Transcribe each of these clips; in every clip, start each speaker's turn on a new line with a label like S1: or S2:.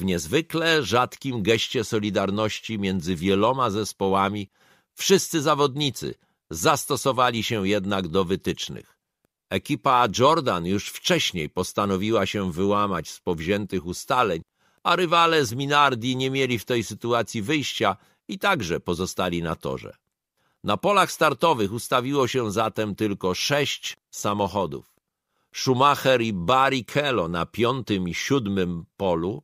S1: W niezwykle rzadkim geście solidarności między wieloma zespołami wszyscy zawodnicy zastosowali się jednak do wytycznych. Ekipa Jordan już wcześniej postanowiła się wyłamać z powziętych ustaleń, a rywale z Minardi nie mieli w tej sytuacji wyjścia i także pozostali na torze. Na polach startowych ustawiło się zatem tylko sześć samochodów. Schumacher i Barrichello na piątym i siódmym polu,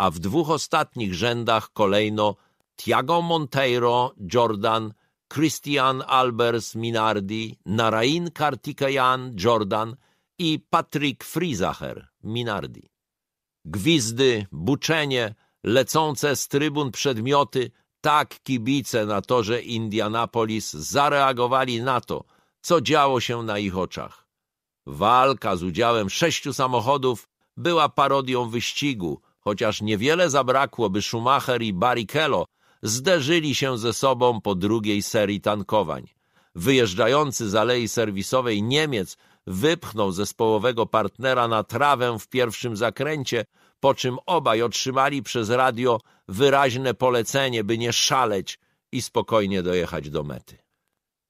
S1: a w dwóch ostatnich rzędach kolejno Tiago Monteiro, Jordan, Christian Albers Minardi, Narain Kartikeyan, Jordan i Patrick Friesacher, Minardi. Gwizdy, buczenie, lecące z trybun przedmioty, tak kibice na torze Indianapolis zareagowali na to, co działo się na ich oczach. Walka z udziałem sześciu samochodów była parodią wyścigu, chociaż niewiele zabrakło, by Schumacher i Barrichello zderzyli się ze sobą po drugiej serii tankowań. Wyjeżdżający z alei serwisowej Niemiec wypchnął zespołowego partnera na trawę w pierwszym zakręcie, po czym obaj otrzymali przez radio wyraźne polecenie, by nie szaleć i spokojnie dojechać do mety.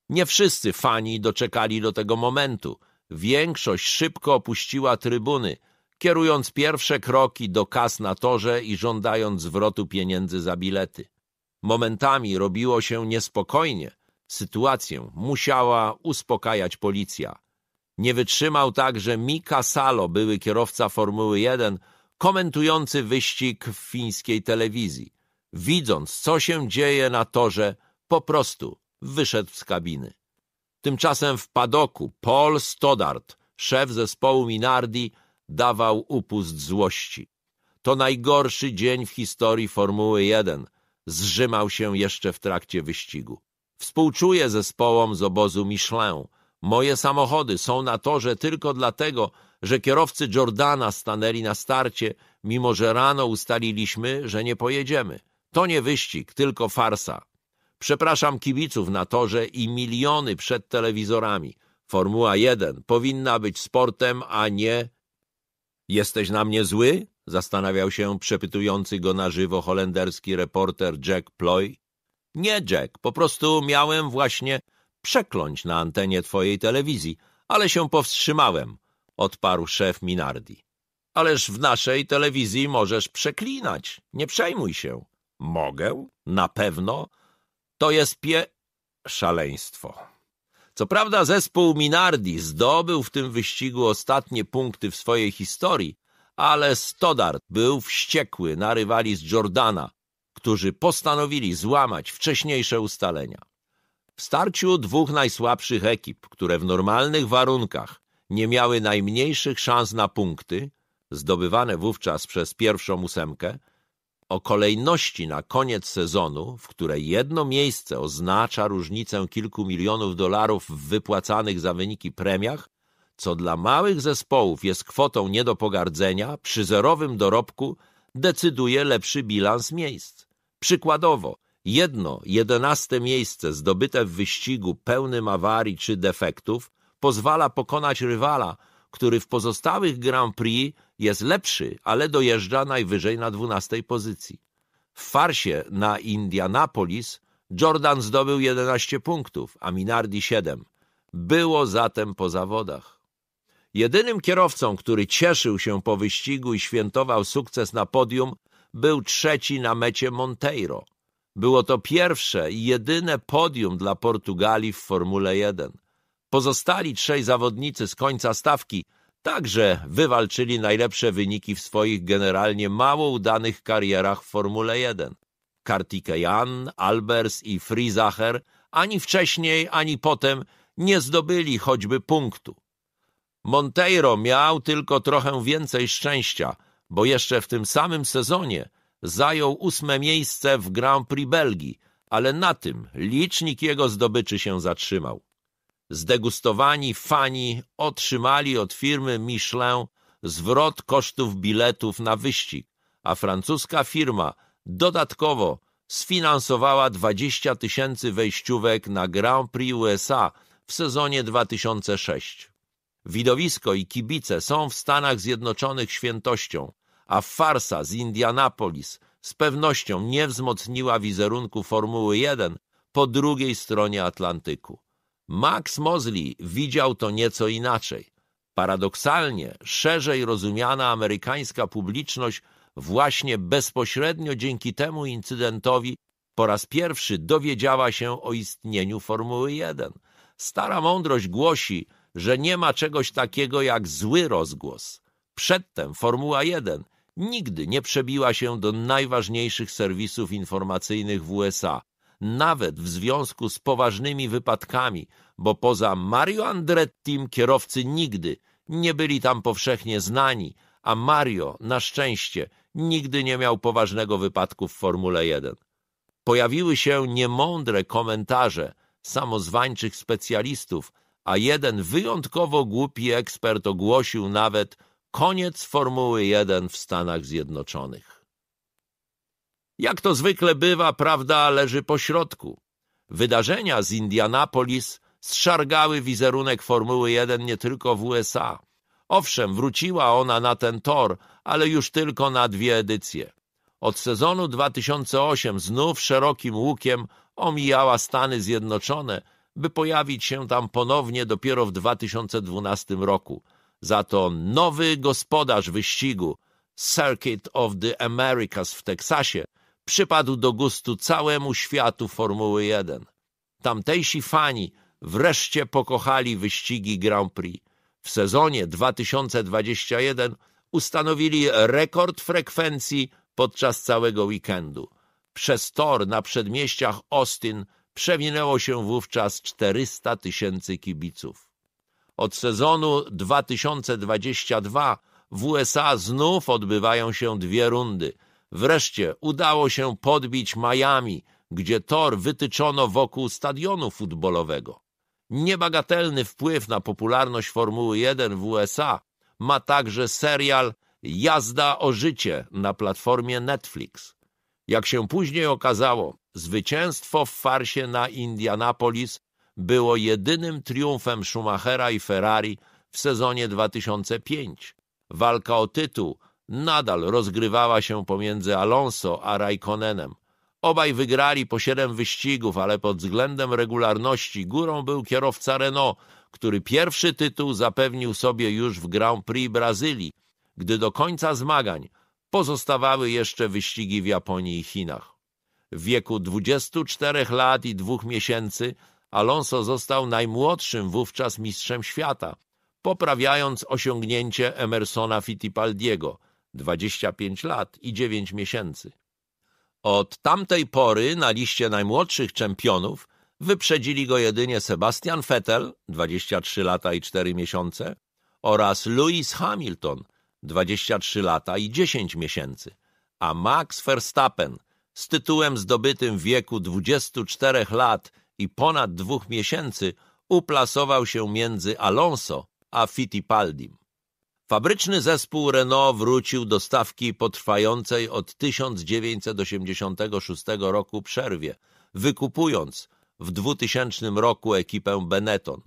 S1: Nie wszyscy fani doczekali do tego momentu. Większość szybko opuściła trybuny, kierując pierwsze kroki do kas na torze i żądając zwrotu pieniędzy za bilety. Momentami robiło się niespokojnie. Sytuację musiała uspokajać policja. Nie wytrzymał także Mika Salo, były kierowca Formuły 1, komentujący wyścig w fińskiej telewizji. Widząc, co się dzieje na torze, po prostu wyszedł z kabiny. Tymczasem w padoku Paul Stoddart, szef zespołu Minardi, dawał upust złości. To najgorszy dzień w historii Formuły 1. Zrzymał się jeszcze w trakcie wyścigu. Współczuję zespołom z obozu Michelin. Moje samochody są na torze tylko dlatego, że kierowcy Jordana stanęli na starcie, mimo że rano ustaliliśmy, że nie pojedziemy. To nie wyścig, tylko farsa. Przepraszam kibiców na torze i miliony przed telewizorami. Formuła 1 powinna być sportem, a nie... Jesteś na mnie zły? Zastanawiał się przepytujący go na żywo holenderski reporter Jack Ploy. Nie, Jack, po prostu miałem właśnie przekląć na antenie twojej telewizji, ale się powstrzymałem, odparł szef Minardi. Ależ w naszej telewizji możesz przeklinać, nie przejmuj się. Mogę? Na pewno? To jest pie... szaleństwo. Co prawda zespół Minardi zdobył w tym wyścigu ostatnie punkty w swojej historii, ale Stoddart był wściekły na rywali z Jordana, którzy postanowili złamać wcześniejsze ustalenia. W starciu dwóch najsłabszych ekip, które w normalnych warunkach nie miały najmniejszych szans na punkty, zdobywane wówczas przez pierwszą ósemkę, o kolejności na koniec sezonu, w której jedno miejsce oznacza różnicę kilku milionów dolarów w wypłacanych za wyniki premiach, co dla małych zespołów jest kwotą nie do pogardzenia, przy zerowym dorobku decyduje lepszy bilans miejsc. Przykładowo, jedno jedenaste miejsce zdobyte w wyścigu pełnym awarii czy defektów pozwala pokonać rywala, który w pozostałych Grand Prix jest lepszy, ale dojeżdża najwyżej na dwunastej pozycji. W farsie na Indianapolis Jordan zdobył 11 punktów, a Minardi 7. Było zatem po zawodach. Jedynym kierowcą, który cieszył się po wyścigu i świętował sukces na podium, był trzeci na mecie Monteiro. Było to pierwsze i jedyne podium dla Portugalii w Formule 1. Pozostali trzej zawodnicy z końca stawki także wywalczyli najlepsze wyniki w swoich generalnie mało udanych karierach w Formule 1. Kartikeyan, Albers i Friesacher ani wcześniej, ani potem nie zdobyli choćby punktu. Monteiro miał tylko trochę więcej szczęścia, bo jeszcze w tym samym sezonie zajął ósme miejsce w Grand Prix Belgii, ale na tym licznik jego zdobyczy się zatrzymał. Zdegustowani fani otrzymali od firmy Michelin zwrot kosztów biletów na wyścig, a francuska firma dodatkowo sfinansowała 20 tysięcy wejściówek na Grand Prix USA w sezonie 2006. Widowisko i kibice są w Stanach Zjednoczonych świętością, a farsa z Indianapolis z pewnością nie wzmocniła wizerunku Formuły 1 po drugiej stronie Atlantyku. Max Mosley widział to nieco inaczej. Paradoksalnie, szerzej rozumiana amerykańska publiczność właśnie bezpośrednio dzięki temu incydentowi po raz pierwszy dowiedziała się o istnieniu Formuły 1. Stara mądrość głosi, że nie ma czegoś takiego jak zły rozgłos. Przedtem Formuła 1 nigdy nie przebiła się do najważniejszych serwisów informacyjnych w USA, nawet w związku z poważnymi wypadkami, bo poza Mario Andrettim kierowcy nigdy nie byli tam powszechnie znani, a Mario, na szczęście, nigdy nie miał poważnego wypadku w Formule 1. Pojawiły się niemądre komentarze samozwańczych specjalistów, a jeden wyjątkowo głupi ekspert ogłosił nawet koniec Formuły 1 w Stanach Zjednoczonych. Jak to zwykle bywa, prawda leży po środku. Wydarzenia z Indianapolis zszargały wizerunek Formuły 1 nie tylko w USA. Owszem, wróciła ona na ten tor, ale już tylko na dwie edycje. Od sezonu 2008 znów szerokim łukiem omijała Stany Zjednoczone, by pojawić się tam ponownie dopiero w 2012 roku. Za to nowy gospodarz wyścigu, Circuit of the Americas w Teksasie, przypadł do gustu całemu światu Formuły 1. Tamtejsi fani wreszcie pokochali wyścigi Grand Prix. W sezonie 2021 ustanowili rekord frekwencji podczas całego weekendu. Przez tor na przedmieściach Austin przewinęło się wówczas 400 tysięcy kibiców. Od sezonu 2022 w USA znów odbywają się dwie rundy. Wreszcie udało się podbić Miami, gdzie tor wytyczono wokół stadionu futbolowego. Niebagatelny wpływ na popularność Formuły 1 w USA ma także serial Jazda o życie na platformie Netflix. Jak się później okazało, zwycięstwo w farsie na Indianapolis było jedynym triumfem Schumachera i Ferrari w sezonie 2005. Walka o tytuł nadal rozgrywała się pomiędzy Alonso a Raikkonenem. Obaj wygrali po siedem wyścigów, ale pod względem regularności górą był kierowca Renault, który pierwszy tytuł zapewnił sobie już w Grand Prix Brazylii, gdy do końca zmagań pozostawały jeszcze wyścigi w Japonii i Chinach. W wieku 24 lat i dwóch miesięcy Alonso został najmłodszym wówczas mistrzem świata, poprawiając osiągnięcie Emersona Fittipaldiego 25 lat i 9 miesięcy. Od tamtej pory na liście najmłodszych czempionów wyprzedzili go jedynie Sebastian Vettel 23 lata i 4 miesiące oraz Lewis Hamilton 23 lata i 10 miesięcy, a Max Verstappen z tytułem zdobytym w wieku 24 lat i ponad dwóch miesięcy uplasował się między Alonso a Fittipaldim. Fabryczny zespół Renault wrócił do stawki po trwającej od 1986 roku przerwie, wykupując w 2000 roku ekipę Benetton.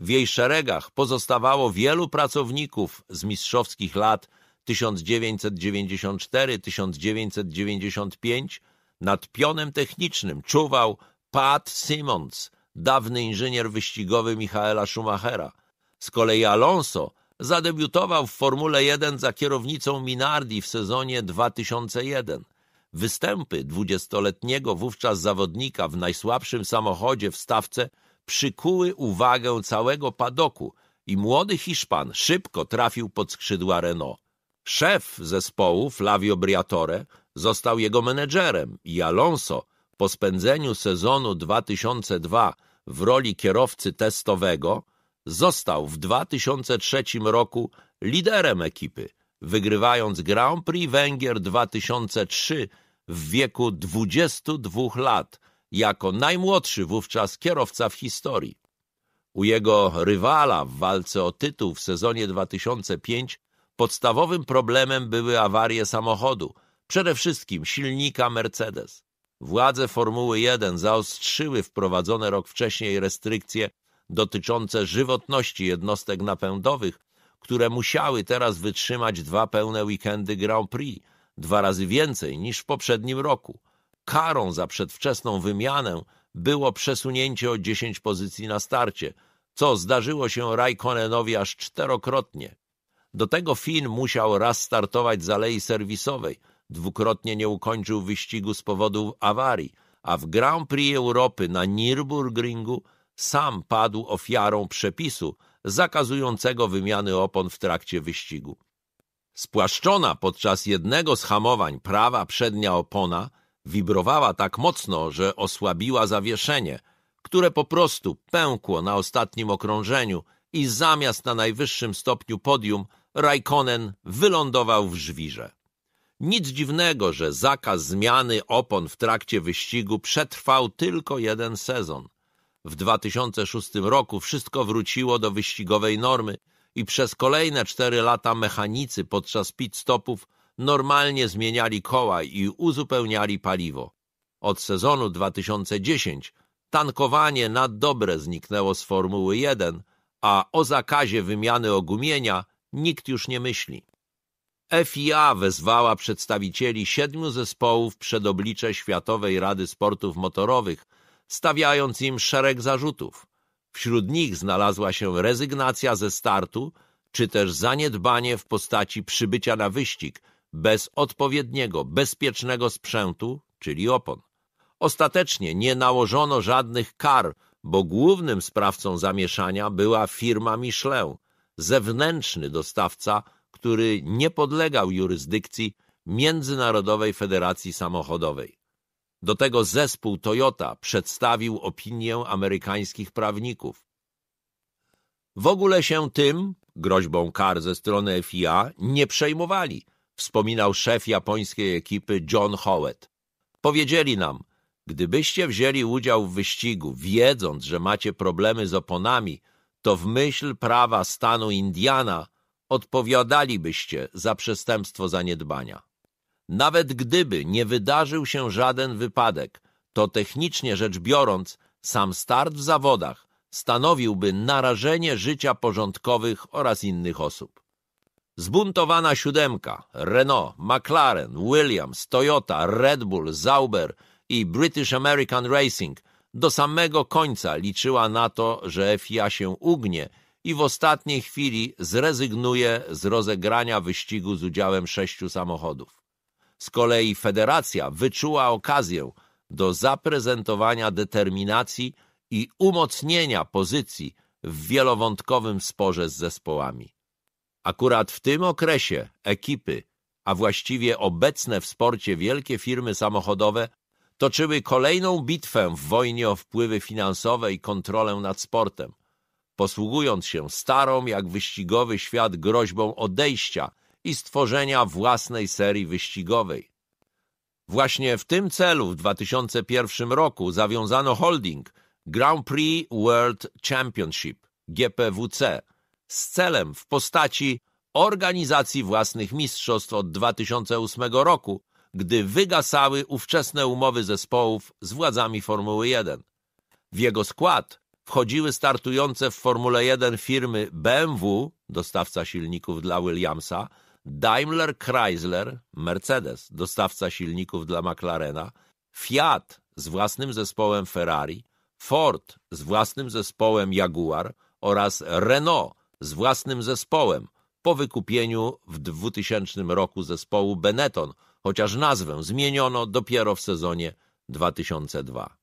S1: W jej szeregach pozostawało wielu pracowników z mistrzowskich lat 1994-1995. Nad pionem technicznym czuwał Pat Simmons, dawny inżynier wyścigowy Michaela Schumachera. Z kolei Alonso zadebiutował w Formule 1 za kierownicą Minardi w sezonie 2001. Występy dwudziestoletniego wówczas zawodnika w najsłabszym samochodzie w stawce przykuły uwagę całego padoku i młody Hiszpan szybko trafił pod skrzydła Renault. Szef zespołu, Flavio Briatore, został jego menedżerem i Alonso po spędzeniu sezonu 2002 w roli kierowcy testowego został w 2003 roku liderem ekipy, wygrywając Grand Prix Węgier 2003 w wieku 22 lat jako najmłodszy wówczas kierowca w historii. U jego rywala w walce o tytuł w sezonie 2005 podstawowym problemem były awarie samochodu, przede wszystkim silnika Mercedes. Władze Formuły 1 zaostrzyły wprowadzone rok wcześniej restrykcje dotyczące żywotności jednostek napędowych, które musiały teraz wytrzymać dwa pełne weekendy Grand Prix, dwa razy więcej niż w poprzednim roku. Karą za przedwczesną wymianę było przesunięcie o 10 pozycji na starcie, co zdarzyło się Raikkonenowi aż czterokrotnie. Do tego Finn musiał raz startować z alei serwisowej, dwukrotnie nie ukończył wyścigu z powodu awarii, a w Grand Prix Europy na Nürburgringu sam padł ofiarą przepisu zakazującego wymiany opon w trakcie wyścigu. Spłaszczona podczas jednego z hamowań prawa przednia opona wibrowała tak mocno, że osłabiła zawieszenie, które po prostu pękło na ostatnim okrążeniu i zamiast na najwyższym stopniu podium Raikkonen wylądował w żwirze. Nic dziwnego, że zakaz zmiany opon w trakcie wyścigu przetrwał tylko jeden sezon. W 2006 roku wszystko wróciło do wyścigowej normy i przez kolejne cztery lata mechanicy podczas pit stopów normalnie zmieniali koła i uzupełniali paliwo. Od sezonu 2010 tankowanie na dobre zniknęło z Formuły 1, a o zakazie wymiany ogumienia nikt już nie myśli. FIA wezwała przedstawicieli siedmiu zespołów przed oblicze Światowej Rady Sportów Motorowych, stawiając im szereg zarzutów. Wśród nich znalazła się rezygnacja ze startu, czy też zaniedbanie w postaci przybycia na wyścig bez odpowiedniego, bezpiecznego sprzętu, czyli opon. Ostatecznie nie nałożono żadnych kar, bo głównym sprawcą zamieszania była firma Michelin, zewnętrzny dostawca, który nie podlegał jurysdykcji Międzynarodowej Federacji Samochodowej. Do tego zespół Toyota przedstawił opinię amerykańskich prawników. W ogóle się tym, groźbą kar ze strony FIA, nie przejmowali, wspominał szef japońskiej ekipy John Howard. Powiedzieli nam, gdybyście wzięli udział w wyścigu, wiedząc, że macie problemy z oponami, to w myśl prawa stanu Indiana odpowiadalibyście za przestępstwo zaniedbania. Nawet gdyby nie wydarzył się żaden wypadek, to technicznie rzecz biorąc, sam start w zawodach stanowiłby narażenie życia porządkowych oraz innych osób. Zbuntowana siódemka Renault, McLaren, Williams, Toyota, Red Bull, Zauber i British American Racing do samego końca liczyła na to, że FIA się ugnie i w ostatniej chwili zrezygnuje z rozegrania wyścigu z udziałem sześciu samochodów. Z kolei federacja wyczuła okazję do zaprezentowania determinacji i umocnienia pozycji w wielowątkowym sporze z zespołami. Akurat w tym okresie ekipy, a właściwie obecne w sporcie wielkie firmy samochodowe, toczyły kolejną bitwę w wojnie o wpływy finansowe i kontrolę nad sportem, posługując się starą jak wyścigowy świat groźbą odejścia i stworzenia własnej serii wyścigowej. Właśnie w tym celu w 2001 roku zawiązano holding Grand Prix World Championship GPWC z celem w postaci organizacji własnych mistrzostw od 2008 roku, gdy wygasały ówczesne umowy zespołów z władzami Formuły 1. W jego skład wchodziły startujące w Formule 1 firmy BMW, dostawca silników dla Williamsa, Daimler Chrysler, Mercedes, dostawca silników dla McLarena, Fiat z własnym zespołem Ferrari, Ford z własnym zespołem Jaguar oraz Renault z własnym zespołem po wykupieniu w 2000 roku zespołu Benetton, chociaż nazwę zmieniono dopiero w sezonie 2002.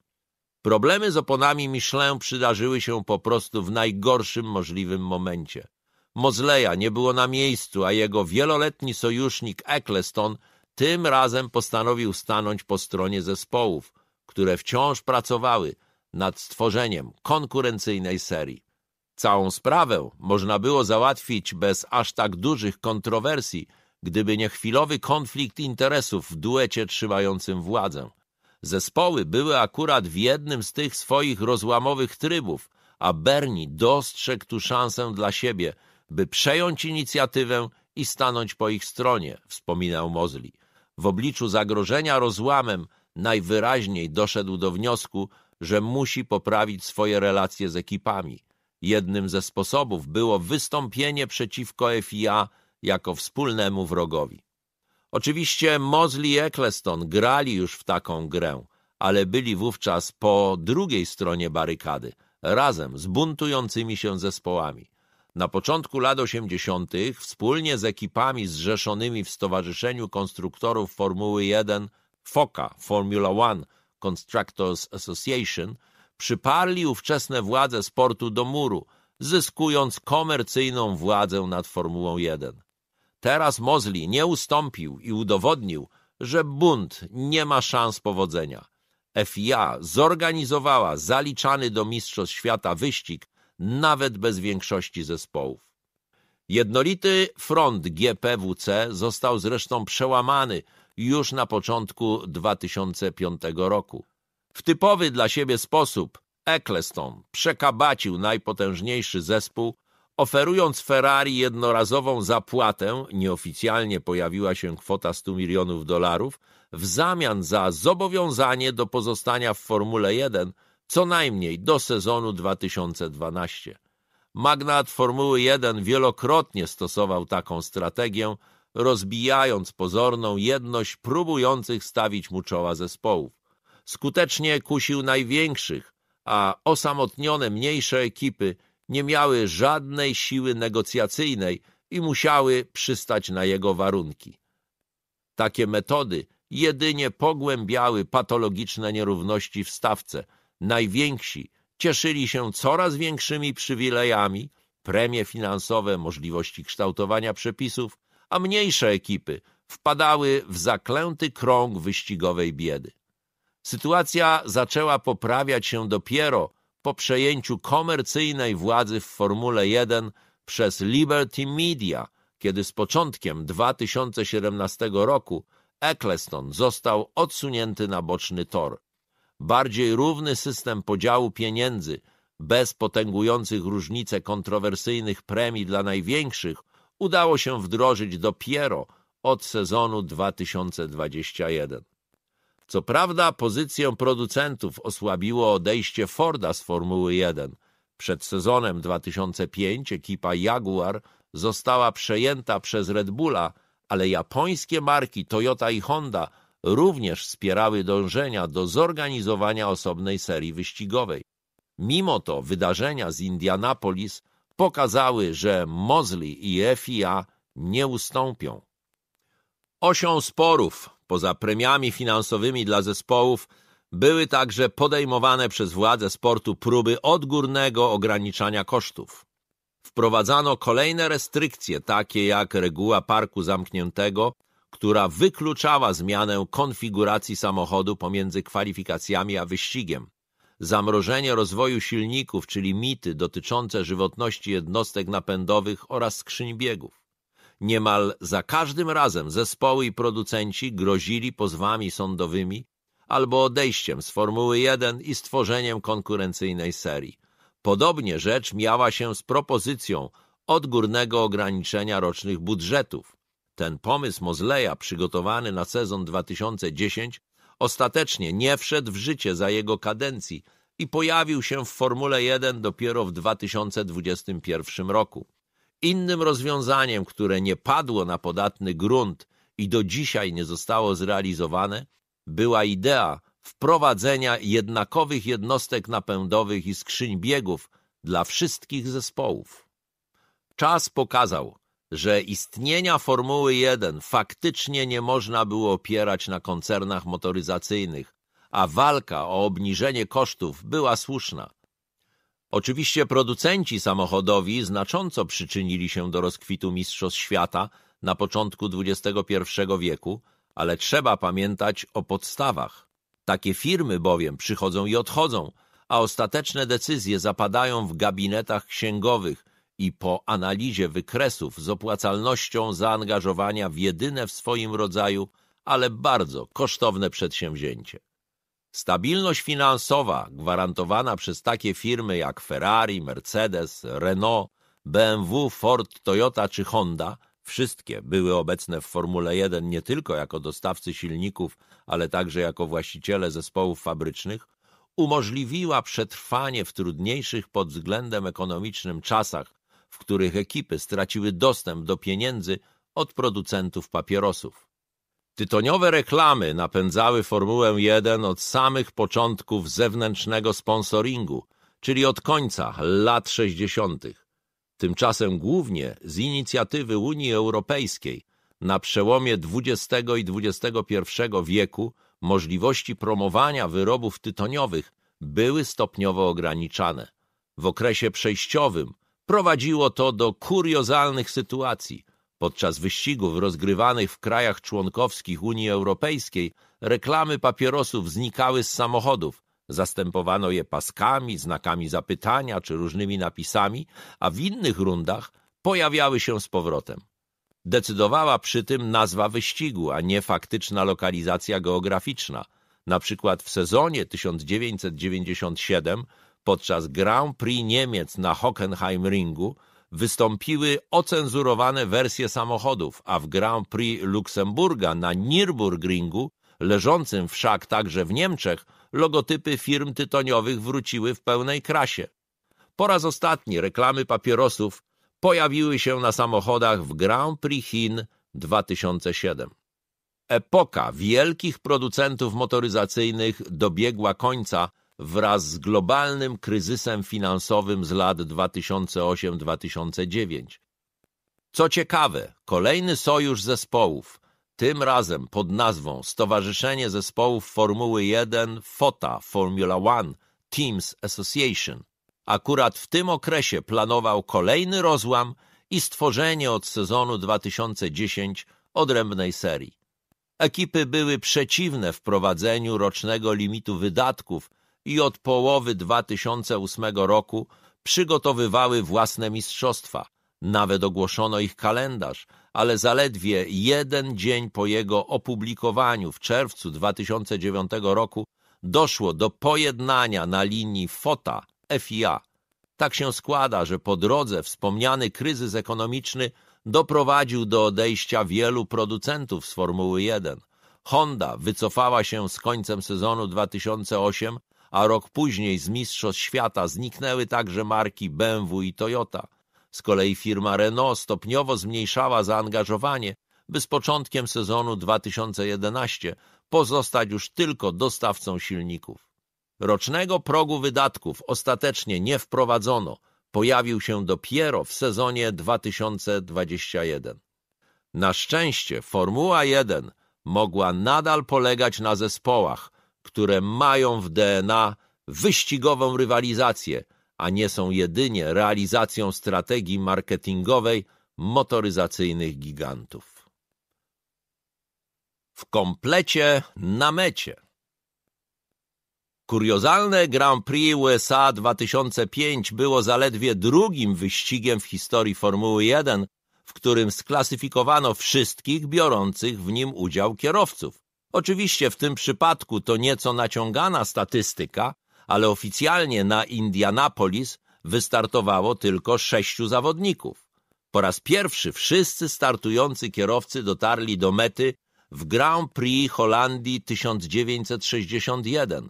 S1: Problemy z oponami Michelin przydarzyły się po prostu w najgorszym możliwym momencie. Mozleya nie było na miejscu, a jego wieloletni sojusznik Eccleston tym razem postanowił stanąć po stronie zespołów, które wciąż pracowały nad stworzeniem konkurencyjnej serii. Całą sprawę można było załatwić bez aż tak dużych kontrowersji, gdyby nie chwilowy konflikt interesów w duecie trzymającym władzę. Zespoły były akurat w jednym z tych swoich rozłamowych trybów, a Bernie dostrzegł tu szansę dla siebie, by przejąć inicjatywę i stanąć po ich stronie, wspominał Mosley. W obliczu zagrożenia rozłamem najwyraźniej doszedł do wniosku, że musi poprawić swoje relacje z ekipami. Jednym ze sposobów było wystąpienie przeciwko FIA jako wspólnemu wrogowi. Oczywiście Mosley i Eccleston grali już w taką grę, ale byli wówczas po drugiej stronie barykady, razem z buntującymi się zespołami. Na początku lat 80. wspólnie z ekipami zrzeszonymi w Stowarzyszeniu Konstruktorów Formuły 1 FOCA Formula One Constructors Association przyparli ówczesne władze sportu do muru, zyskując komercyjną władzę nad Formułą 1. Teraz Mosley nie ustąpił i udowodnił, że bunt nie ma szans powodzenia. FIA zorganizowała zaliczany do Mistrzostw Świata wyścig nawet bez większości zespołów. Jednolity front GPWC został zresztą przełamany już na początku 2005 roku. W typowy dla siebie sposób Eccleston przekabacił najpotężniejszy zespół, oferując Ferrari jednorazową zapłatę, nieoficjalnie pojawiła się kwota 100 milionów dolarów, w zamian za zobowiązanie do pozostania w Formule 1 co najmniej do sezonu 2012. Magnat Formuły 1 wielokrotnie stosował taką strategię, rozbijając pozorną jedność próbujących stawić mu czoła zespołów. Skutecznie kusił największych, a osamotnione mniejsze ekipy nie miały żadnej siły negocjacyjnej i musiały przystać na jego warunki. Takie metody jedynie pogłębiały patologiczne nierówności w stawce. Najwięksi cieszyli się coraz większymi przywilejami, premie finansowe, możliwości kształtowania przepisów, a mniejsze ekipy wpadały w zaklęty krąg wyścigowej biedy. Sytuacja zaczęła poprawiać się dopiero po przejęciu komercyjnej władzy w Formule 1 przez Liberty Media, kiedy z początkiem 2017 roku Eccleston został odsunięty na boczny tor. Bardziej równy system podziału pieniędzy, bez potęgujących różnice kontrowersyjnych premii dla największych, udało się wdrożyć dopiero od sezonu 2021. Co prawda pozycję producentów osłabiło odejście Forda z Formuły 1. Przed sezonem 2005 ekipa Jaguar została przejęta przez Red Bulla, ale japońskie marki Toyota i Honda również wspierały dążenia do zorganizowania osobnej serii wyścigowej. Mimo to wydarzenia z Indianapolis pokazały, że Mosley i FIA nie ustąpią. Osią sporów, poza premiami finansowymi dla zespołów, były także podejmowane przez władze sportu próby odgórnego ograniczania kosztów. Wprowadzano kolejne restrykcje, takie jak reguła parku zamkniętego, która wykluczała zmianę konfiguracji samochodu pomiędzy kwalifikacjami a wyścigiem, zamrożenie rozwoju silników, czyli mity dotyczące żywotności jednostek napędowych oraz skrzyń biegów. Niemal za każdym razem zespoły i producenci grozili pozwami sądowymi albo odejściem z Formuły 1 i stworzeniem konkurencyjnej serii. Podobnie rzecz miała się z propozycją odgórnego ograniczenia rocznych budżetów. Ten pomysł Mosleya, przygotowany na sezon 2010, ostatecznie nie wszedł w życie za jego kadencji i pojawił się w Formule 1 dopiero w 2021 roku. Innym rozwiązaniem, które nie padło na podatny grunt i do dzisiaj nie zostało zrealizowane, była idea wprowadzenia jednakowych jednostek napędowych i skrzyń biegów dla wszystkich zespołów. Czas pokazał, że istnienia Formuły 1 faktycznie nie można było opierać na koncernach motoryzacyjnych, a walka o obniżenie kosztów była słuszna. Oczywiście producenci samochodowi znacząco przyczynili się do rozkwitu Mistrzostw Świata na początku XXI wieku, ale trzeba pamiętać o podstawach. Takie firmy bowiem przychodzą i odchodzą, a ostateczne decyzje zapadają w gabinetach księgowych i po analizie wykresów z opłacalnością zaangażowania w jedyne w swoim rodzaju, ale bardzo kosztowne przedsięwzięcie. Stabilność finansowa gwarantowana przez takie firmy jak Ferrari, Mercedes, Renault, BMW, Ford, Toyota czy Honda, wszystkie były obecne w Formule 1 nie tylko jako dostawcy silników, ale także jako właściciele zespołów fabrycznych, umożliwiła przetrwanie w trudniejszych pod względem ekonomicznym czasach, w których ekipy straciły dostęp do pieniędzy od producentów papierosów. Tytoniowe reklamy napędzały Formułę 1 od samych początków zewnętrznego sponsoringu, czyli od końca lat 60. Tymczasem głównie z inicjatywy Unii Europejskiej na przełomie XX i XXI wieku możliwości promowania wyrobów tytoniowych były stopniowo ograniczane. W okresie przejściowym prowadziło to do kuriozalnych sytuacji. Podczas wyścigów rozgrywanych w krajach członkowskich Unii Europejskiej reklamy papierosów znikały z samochodów, zastępowano je paskami, znakami zapytania czy różnymi napisami, a w innych rundach pojawiały się z powrotem. Decydowała przy tym nazwa wyścigu, a nie faktyczna lokalizacja geograficzna. Na przykład w sezonie 1997 podczas Grand Prix Niemiec na Hockenheimringu wystąpiły ocenzurowane wersje samochodów, a w Grand Prix Luksemburga na Nürburgringu, leżącym wszak także w Niemczech, logotypy firm tytoniowych wróciły w pełnej krasie. Po raz ostatni reklamy papierosów pojawiły się na samochodach w Grand Prix Chin 2007. Epoka wielkich producentów motoryzacyjnych dobiegła końca wraz z globalnym kryzysem finansowym z lat 2008-2009. Co ciekawe, kolejny sojusz zespołów, tym razem pod nazwą Stowarzyszenie Zespołów Formuły 1 FOTA Formula One Teams Association, akurat w tym okresie planował kolejny rozłam i stworzenie od sezonu 2010 odrębnej serii. Ekipy były przeciwne wprowadzeniu rocznego limitu wydatków i od połowy 2008 roku przygotowywały własne mistrzostwa. Nawet ogłoszono ich kalendarz, ale zaledwie jeden dzień po jego opublikowaniu w czerwcu 2009 roku doszło do pojednania na linii FOTA FIA. Tak się składa, że po drodze wspomniany kryzys ekonomiczny doprowadził do odejścia wielu producentów z Formuły 1. Honda wycofała się z końcem sezonu 2008, a rok później z Mistrzostw Świata zniknęły także marki BMW i Toyota. Z kolei firma Renault stopniowo zmniejszała zaangażowanie, by z początkiem sezonu 2011 pozostać już tylko dostawcą silników. Rocznego progu wydatków ostatecznie nie wprowadzono, pojawił się dopiero w sezonie 2021. Na szczęście Formuła 1 mogła nadal polegać na zespołach, które mają w DNA wyścigową rywalizację, a nie są jedynie realizacją strategii marketingowej motoryzacyjnych gigantów. W komplecie na mecie. Kuriozalne Grand Prix USA 2005 było zaledwie drugim wyścigiem w historii Formuły 1, w którym sklasyfikowano wszystkich biorących w nim udział kierowców. Oczywiście w tym przypadku to nieco naciągana statystyka, ale oficjalnie na Indianapolis wystartowało tylko sześciu zawodników. Po raz pierwszy wszyscy startujący kierowcy dotarli do mety w Grand Prix Holandii 1961.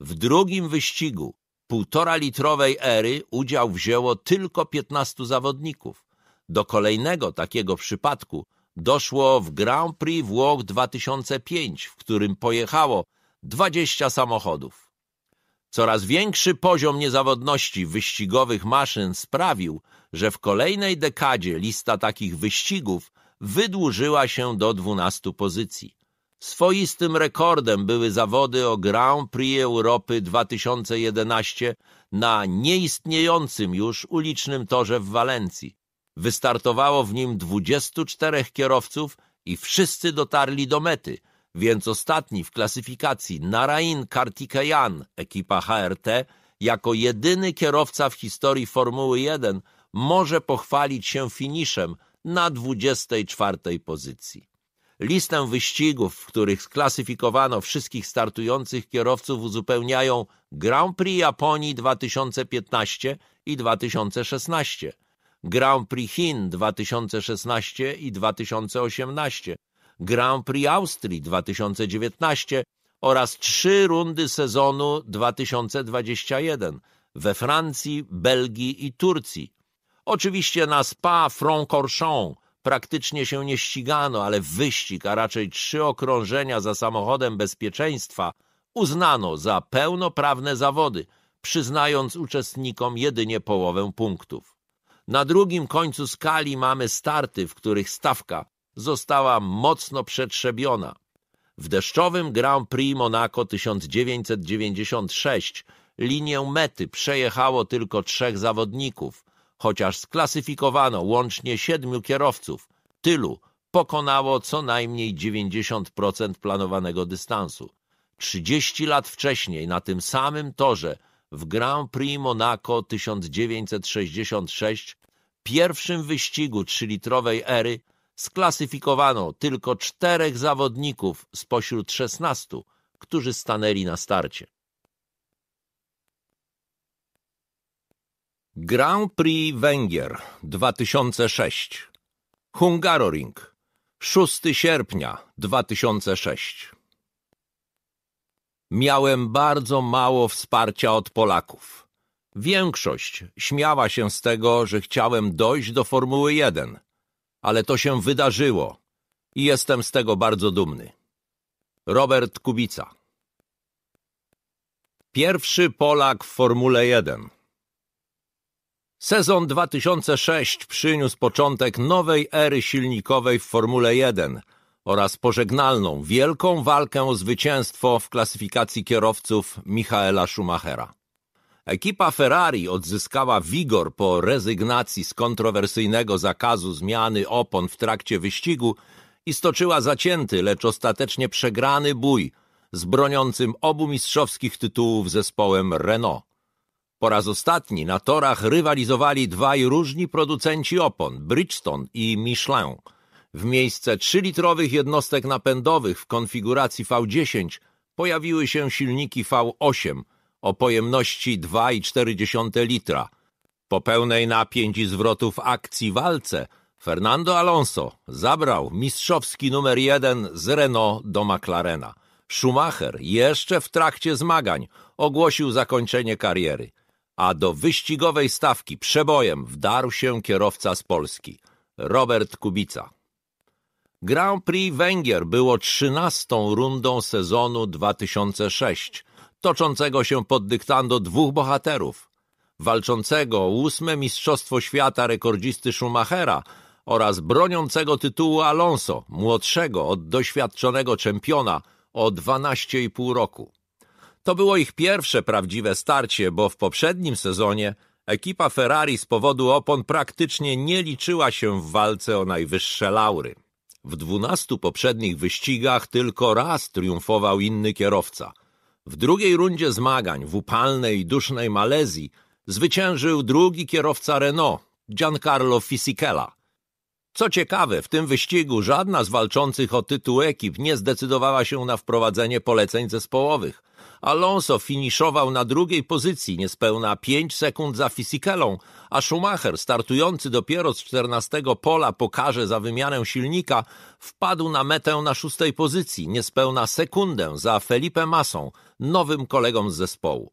S1: W drugim wyścigu półtora litrowej ery udział wzięło tylko 15 zawodników. Do kolejnego takiego przypadku doszło w Grand Prix Włoch 2005, w którym pojechało 20 samochodów. Coraz większy poziom niezawodności wyścigowych maszyn sprawił, że w kolejnej dekadzie lista takich wyścigów wydłużyła się do 12 pozycji. Swoistym rekordem były zawody o Grand Prix Europy 2011 na nieistniejącym już ulicznym torze w Walencji. Wystartowało w nim 24 kierowców i wszyscy dotarli do mety, więc ostatni w klasyfikacji Narain Kartikeyan, ekipa HRT, jako jedyny kierowca w historii Formuły 1 może pochwalić się finiszem na 24 pozycji. Listę wyścigów, w których sklasyfikowano wszystkich startujących kierowców uzupełniają Grand Prix Japonii 2015 i 2016, Grand Prix Chin 2016 i 2018, Grand Prix Austrii 2019 oraz trzy rundy sezonu 2021 we Francji, Belgii i Turcji. Oczywiście na Spa Francorchamps praktycznie się nie ścigano, ale wyścig, a raczej trzy okrążenia za samochodem bezpieczeństwa uznano za pełnoprawne zawody, przyznając uczestnikom jedynie połowę punktów. Na drugim końcu skali mamy starty, w których stawka została mocno przetrzebiona. W deszczowym Grand Prix Monaco 1996 linię mety przejechało tylko trzech zawodników, chociaż sklasyfikowano łącznie siedmiu kierowców. Tylu pokonało co najmniej 90% planowanego dystansu. 30 lat wcześniej na tym samym torze w Grand Prix Monaco 1966 pierwszym wyścigu trzylitrowej ery sklasyfikowano tylko czterech zawodników spośród szesnastu, którzy stanęli na starcie. Grand Prix Węgier 2006 Hungaroring 6 sierpnia 2006 Miałem bardzo mało wsparcia od Polaków. Większość śmiała się z tego, że chciałem dojść do Formuły 1, ale to się wydarzyło i jestem z tego bardzo dumny. Robert Kubica Pierwszy Polak w Formule 1 Sezon 2006 przyniósł początek nowej ery silnikowej w Formule 1 oraz pożegnalną wielką walkę o zwycięstwo w klasyfikacji kierowców Michaela Schumachera. Ekipa Ferrari odzyskała wigor po rezygnacji z kontrowersyjnego zakazu zmiany opon w trakcie wyścigu i stoczyła zacięty, lecz ostatecznie przegrany bój z broniącym obu mistrzowskich tytułów zespołem Renault. Po raz ostatni na torach rywalizowali dwaj różni producenci opon, Bridgestone i Michelin. W miejsce 3-litrowych jednostek napędowych w konfiguracji V10 pojawiły się silniki V8 o pojemności 2,4 litra. Po pełnej napięć i zwrotów akcji walce Fernando Alonso zabrał mistrzowski numer jeden z Renault do McLarena. Schumacher jeszcze w trakcie zmagań ogłosił zakończenie kariery a do wyścigowej stawki przebojem wdarł się kierowca z Polski, Robert Kubica. Grand Prix Węgier było trzynastą rundą sezonu 2006, toczącego się pod dyktando dwóch bohaterów, walczącego o ósme Mistrzostwo Świata rekordzisty Schumachera oraz broniącego tytułu Alonso, młodszego od doświadczonego czempiona o 12,5 roku. To było ich pierwsze prawdziwe starcie, bo w poprzednim sezonie ekipa Ferrari z powodu opon praktycznie nie liczyła się w walce o najwyższe laury. W dwunastu poprzednich wyścigach tylko raz triumfował inny kierowca. W drugiej rundzie zmagań w upalnej i dusznej Malezji zwyciężył drugi kierowca Renault, Giancarlo Fisichella. Co ciekawe, w tym wyścigu żadna z walczących o tytuł ekip nie zdecydowała się na wprowadzenie poleceń zespołowych – Alonso finiszował na drugiej pozycji niespełna 5 sekund za Fisikelą, a Schumacher, startujący dopiero z 14 pola po karze za wymianę silnika, wpadł na metę na szóstej pozycji niespełna sekundę za Felipe Massą, nowym kolegą z zespołu.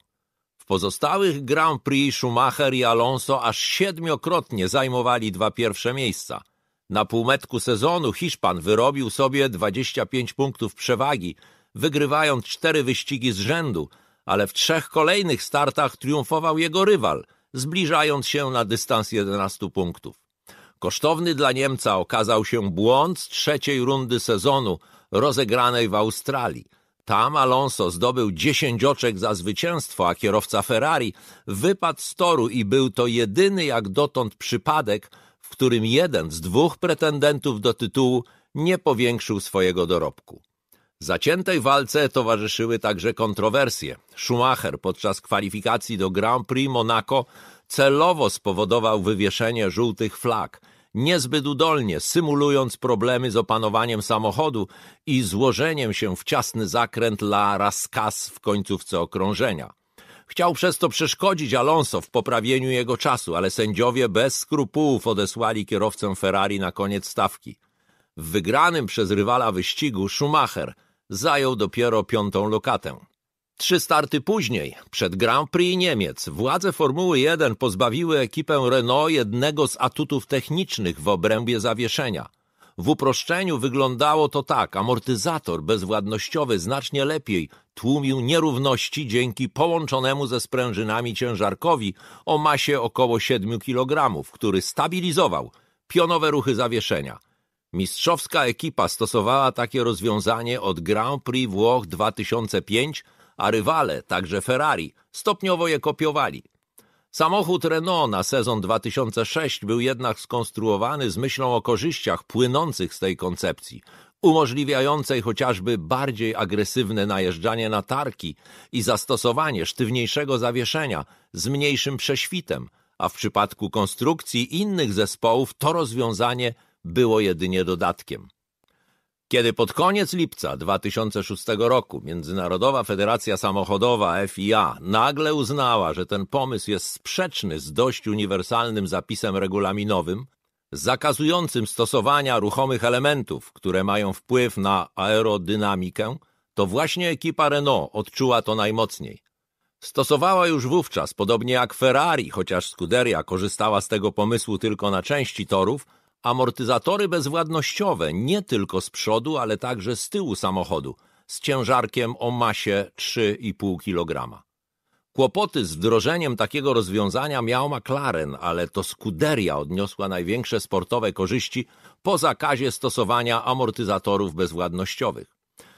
S1: W pozostałych Grand Prix Schumacher i Alonso aż siedmiokrotnie zajmowali dwa pierwsze miejsca. Na półmetku sezonu Hiszpan wyrobił sobie 25 punktów przewagi, wygrywając cztery wyścigi z rzędu, ale w trzech kolejnych startach triumfował jego rywal, zbliżając się na dystans 11 punktów. Kosztowny dla Niemca okazał się błąd z trzeciej rundy sezonu rozegranej w Australii. Tam Alonso zdobył 10 oczek za zwycięstwo, a kierowca Ferrari wypadł z toru i był to jedyny jak dotąd przypadek, w którym jeden z dwóch pretendentów do tytułu nie powiększył swojego dorobku. Zaciętej walce towarzyszyły także kontrowersje. Schumacher podczas kwalifikacji do Grand Prix Monaco celowo spowodował wywieszenie żółtych flag, niezbyt udolnie symulując problemy z opanowaniem samochodu i złożeniem się w ciasny zakręt La Rascas w końcówce okrążenia. Chciał przez to przeszkodzić Alonso w poprawieniu jego czasu, ale sędziowie bez skrupułów odesłali kierowcę Ferrari na koniec stawki. W wygranym przez rywala wyścigu Schumacher – zajął dopiero piątą lokatę. Trzy starty później, przed Grand Prix Niemiec, władze Formuły 1 pozbawiły ekipę Renault jednego z atutów technicznych w obrębie zawieszenia. W uproszczeniu wyglądało to tak, amortyzator bezwładnościowy znacznie lepiej tłumił nierówności dzięki połączonemu ze sprężynami ciężarkowi o masie około 7 kg, który stabilizował pionowe ruchy zawieszenia. Mistrzowska ekipa stosowała takie rozwiązanie od Grand Prix Włoch 2005 a rywale, także Ferrari, stopniowo je kopiowali. Samochód Renault na sezon 2006 był jednak skonstruowany z myślą o korzyściach płynących z tej koncepcji, umożliwiającej chociażby bardziej agresywne najeżdżanie na tarki i zastosowanie sztywniejszego zawieszenia z mniejszym prześwitem, a w przypadku konstrukcji innych zespołów to rozwiązanie było jedynie dodatkiem. Kiedy pod koniec lipca 2006 roku Międzynarodowa Federacja Samochodowa FIA nagle uznała, że ten pomysł jest sprzeczny z dość uniwersalnym zapisem regulaminowym, zakazującym stosowania ruchomych elementów, które mają wpływ na aerodynamikę, to właśnie ekipa Renault odczuła to najmocniej. Stosowała już wówczas, podobnie jak Ferrari, chociaż Scuderia korzystała z tego pomysłu tylko na części torów, amortyzatory bezwładnościowe nie tylko z przodu, ale także z tyłu samochodu, z ciężarkiem o masie 3,5 kg. Kłopoty z wdrożeniem takiego rozwiązania miał McLaren, ale to Scuderia odniosła największe sportowe korzyści po zakazie stosowania amortyzatorów bezwładnościowych.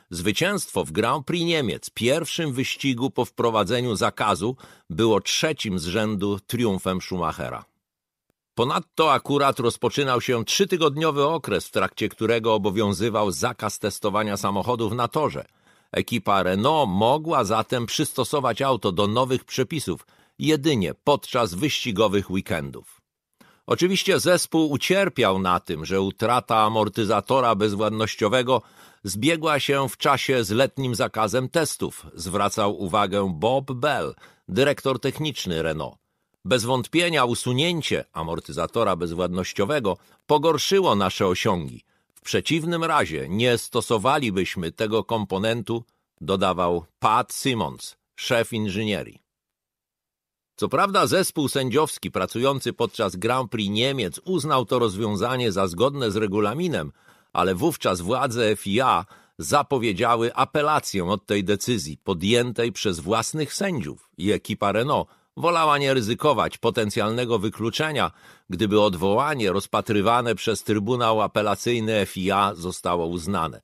S1: Zwycięstwo w Grand Prix Niemiec, pierwszym wyścigu po wprowadzeniu zakazu, było trzecim z rzędu triumfem Schumachera. Ponadto akurat rozpoczynał się trzytygodniowy okres, w trakcie którego obowiązywał zakaz testowania samochodów na torze. Ekipa Renault mogła zatem przystosować auto do nowych przepisów jedynie podczas wyścigowych weekendów. Oczywiście zespół ucierpiał na tym, że utrata amortyzatora bezwładnościowego zbiegła się w czasie z letnim zakazem testów, zwracał uwagę Bob Bell, dyrektor techniczny Renault. Bez wątpienia usunięcie amortyzatora bezwładnościowego pogorszyło nasze osiągi. W przeciwnym razie nie stosowalibyśmy tego komponentu, dodawał Pat Simmons, szef inżynierii. Co prawda zespół sędziowski pracujący podczas Grand Prix Niemiec uznał to rozwiązanie za zgodne z regulaminem, ale wówczas władze FIA zapowiedziały apelację od tej decyzji podjętej przez własnych sędziów i ekipa Renault Wolała nie ryzykować potencjalnego wykluczenia, gdyby odwołanie rozpatrywane przez Trybunał Apelacyjny FIA zostało uznane.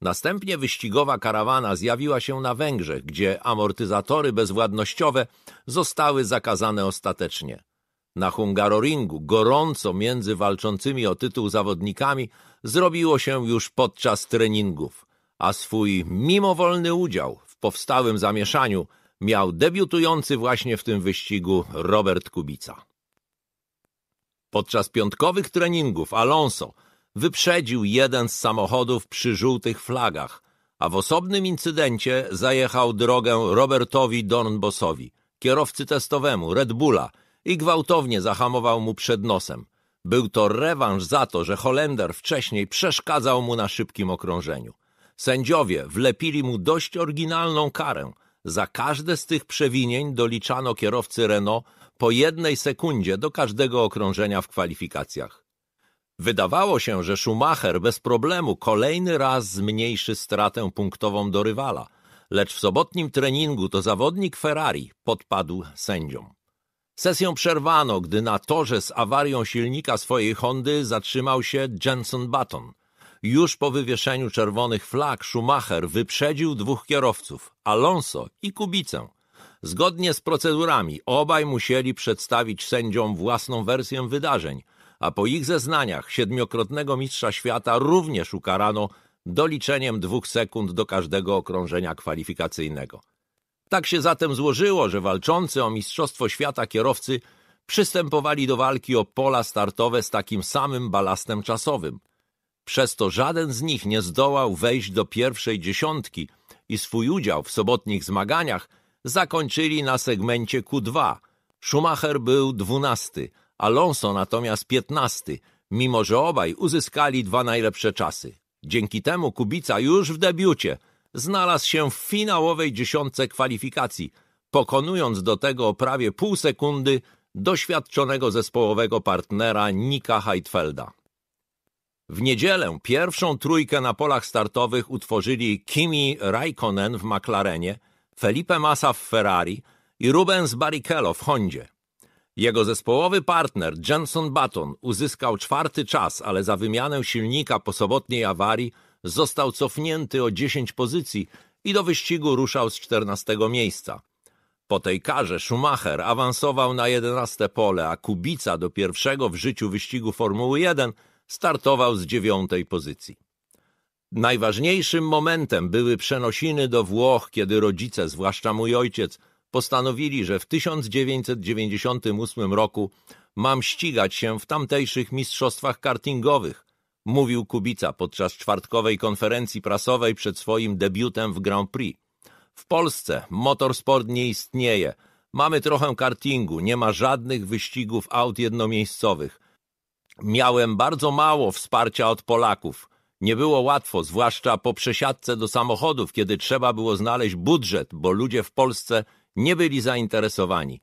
S1: Następnie wyścigowa karawana zjawiła się na Węgrzech, gdzie amortyzatory bezwładnościowe zostały zakazane ostatecznie. Na Hungaroringu gorąco między walczącymi o tytuł zawodnikami zrobiło się już podczas treningów, a swój mimowolny udział w powstałym zamieszaniu miał debiutujący właśnie w tym wyścigu Robert Kubica. Podczas piątkowych treningów Alonso wyprzedził jeden z samochodów przy żółtych flagach, a w osobnym incydencie zajechał drogę Robertowi Dornbossowi, kierowcy testowemu Red Bulla i gwałtownie zahamował mu przed nosem. Był to rewanż za to, że Holender wcześniej przeszkadzał mu na szybkim okrążeniu. Sędziowie wlepili mu dość oryginalną karę – za każde z tych przewinień doliczano kierowcy Renault po jednej sekundzie do każdego okrążenia w kwalifikacjach. Wydawało się, że Schumacher bez problemu kolejny raz zmniejszy stratę punktową do rywala, lecz w sobotnim treningu to zawodnik Ferrari podpadł sędziom. Sesję przerwano, gdy na torze z awarią silnika swojej Hondy zatrzymał się Jenson Button – już po wywieszeniu czerwonych flag Schumacher wyprzedził dwóch kierowców, Alonso i Kubicę. Zgodnie z procedurami obaj musieli przedstawić sędziom własną wersję wydarzeń, a po ich zeznaniach siedmiokrotnego mistrza świata również ukarano doliczeniem dwóch sekund do każdego okrążenia kwalifikacyjnego. Tak się zatem złożyło, że walczący o Mistrzostwo Świata kierowcy przystępowali do walki o pola startowe z takim samym balastem czasowym – przez to żaden z nich nie zdołał wejść do pierwszej dziesiątki i swój udział w sobotnich zmaganiach zakończyli na segmencie Q2. Schumacher był dwunasty, Alonso natomiast piętnasty, mimo że obaj uzyskali dwa najlepsze czasy. Dzięki temu Kubica już w debiucie znalazł się w finałowej dziesiątce kwalifikacji, pokonując do tego o prawie pół sekundy doświadczonego zespołowego partnera Nika Heidfelda. W niedzielę pierwszą trójkę na polach startowych utworzyli Kimi Raikkonen w McLarenie, Felipe Massa w Ferrari i Rubens Barrichello w Hondzie. Jego zespołowy partner Jenson Button uzyskał czwarty czas, ale za wymianę silnika po sobotniej awarii został cofnięty o 10 pozycji i do wyścigu ruszał z 14 miejsca. Po tej karze Schumacher awansował na 11 pole, a Kubica do pierwszego w życiu wyścigu Formuły 1 startował z dziewiątej pozycji. Najważniejszym momentem były przenosiny do Włoch, kiedy rodzice, zwłaszcza mój ojciec, postanowili, że w 1998 roku mam ścigać się w tamtejszych mistrzostwach kartingowych, mówił Kubica podczas czwartkowej konferencji prasowej przed swoim debiutem w Grand Prix. W Polsce motorsport nie istnieje. Mamy trochę kartingu, nie ma żadnych wyścigów aut jednomiejscowych. Miałem bardzo mało wsparcia od Polaków. Nie było łatwo, zwłaszcza po przesiadce do samochodów, kiedy trzeba było znaleźć budżet, bo ludzie w Polsce nie byli zainteresowani.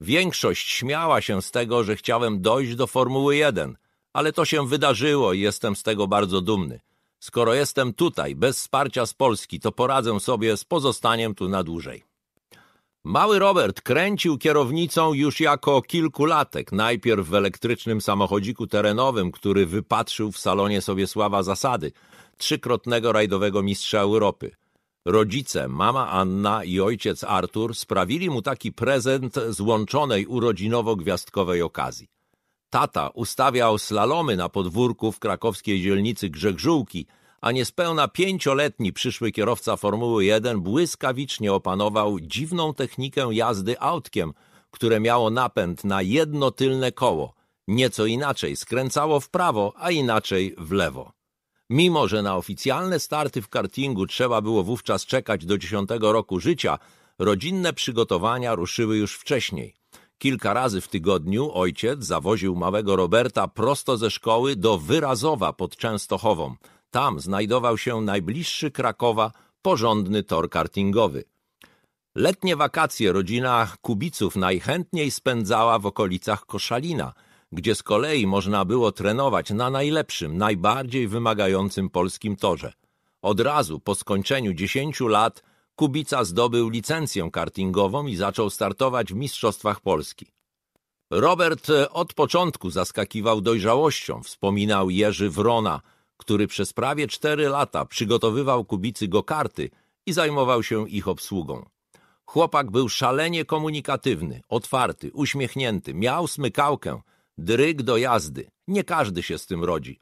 S1: Większość śmiała się z tego, że chciałem dojść do Formuły 1, ale to się wydarzyło i jestem z tego bardzo dumny. Skoro jestem tutaj, bez wsparcia z Polski, to poradzę sobie z pozostaniem tu na dłużej. Mały Robert kręcił kierownicą już jako kilkulatek, najpierw w elektrycznym samochodziku terenowym, który wypatrzył w salonie Sobiesława Zasady, trzykrotnego rajdowego mistrza Europy. Rodzice, mama Anna i ojciec Artur sprawili mu taki prezent złączonej urodzinowo-gwiazdkowej okazji. Tata ustawiał slalomy na podwórku w krakowskiej dzielnicy Grzegżółki, a niespełna pięcioletni przyszły kierowca Formuły 1 błyskawicznie opanował dziwną technikę jazdy autkiem, które miało napęd na jedno tylne koło. Nieco inaczej skręcało w prawo, a inaczej w lewo. Mimo, że na oficjalne starty w kartingu trzeba było wówczas czekać do dziesiątego roku życia, rodzinne przygotowania ruszyły już wcześniej. Kilka razy w tygodniu ojciec zawoził małego Roberta prosto ze szkoły do Wyrazowa pod Częstochową. Tam znajdował się najbliższy Krakowa porządny tor kartingowy. Letnie wakacje rodzina Kubiców najchętniej spędzała w okolicach Koszalina, gdzie z kolei można było trenować na najlepszym, najbardziej wymagającym polskim torze. Od razu po skończeniu dziesięciu lat Kubica zdobył licencję kartingową i zaczął startować w Mistrzostwach Polski. Robert od początku zaskakiwał dojrzałością, wspominał Jerzy Wrona, który przez prawie cztery lata przygotowywał Kubicy go karty i zajmował się ich obsługą. Chłopak był szalenie komunikatywny, otwarty, uśmiechnięty, miał smykałkę, dryg do jazdy. Nie każdy się z tym rodzi.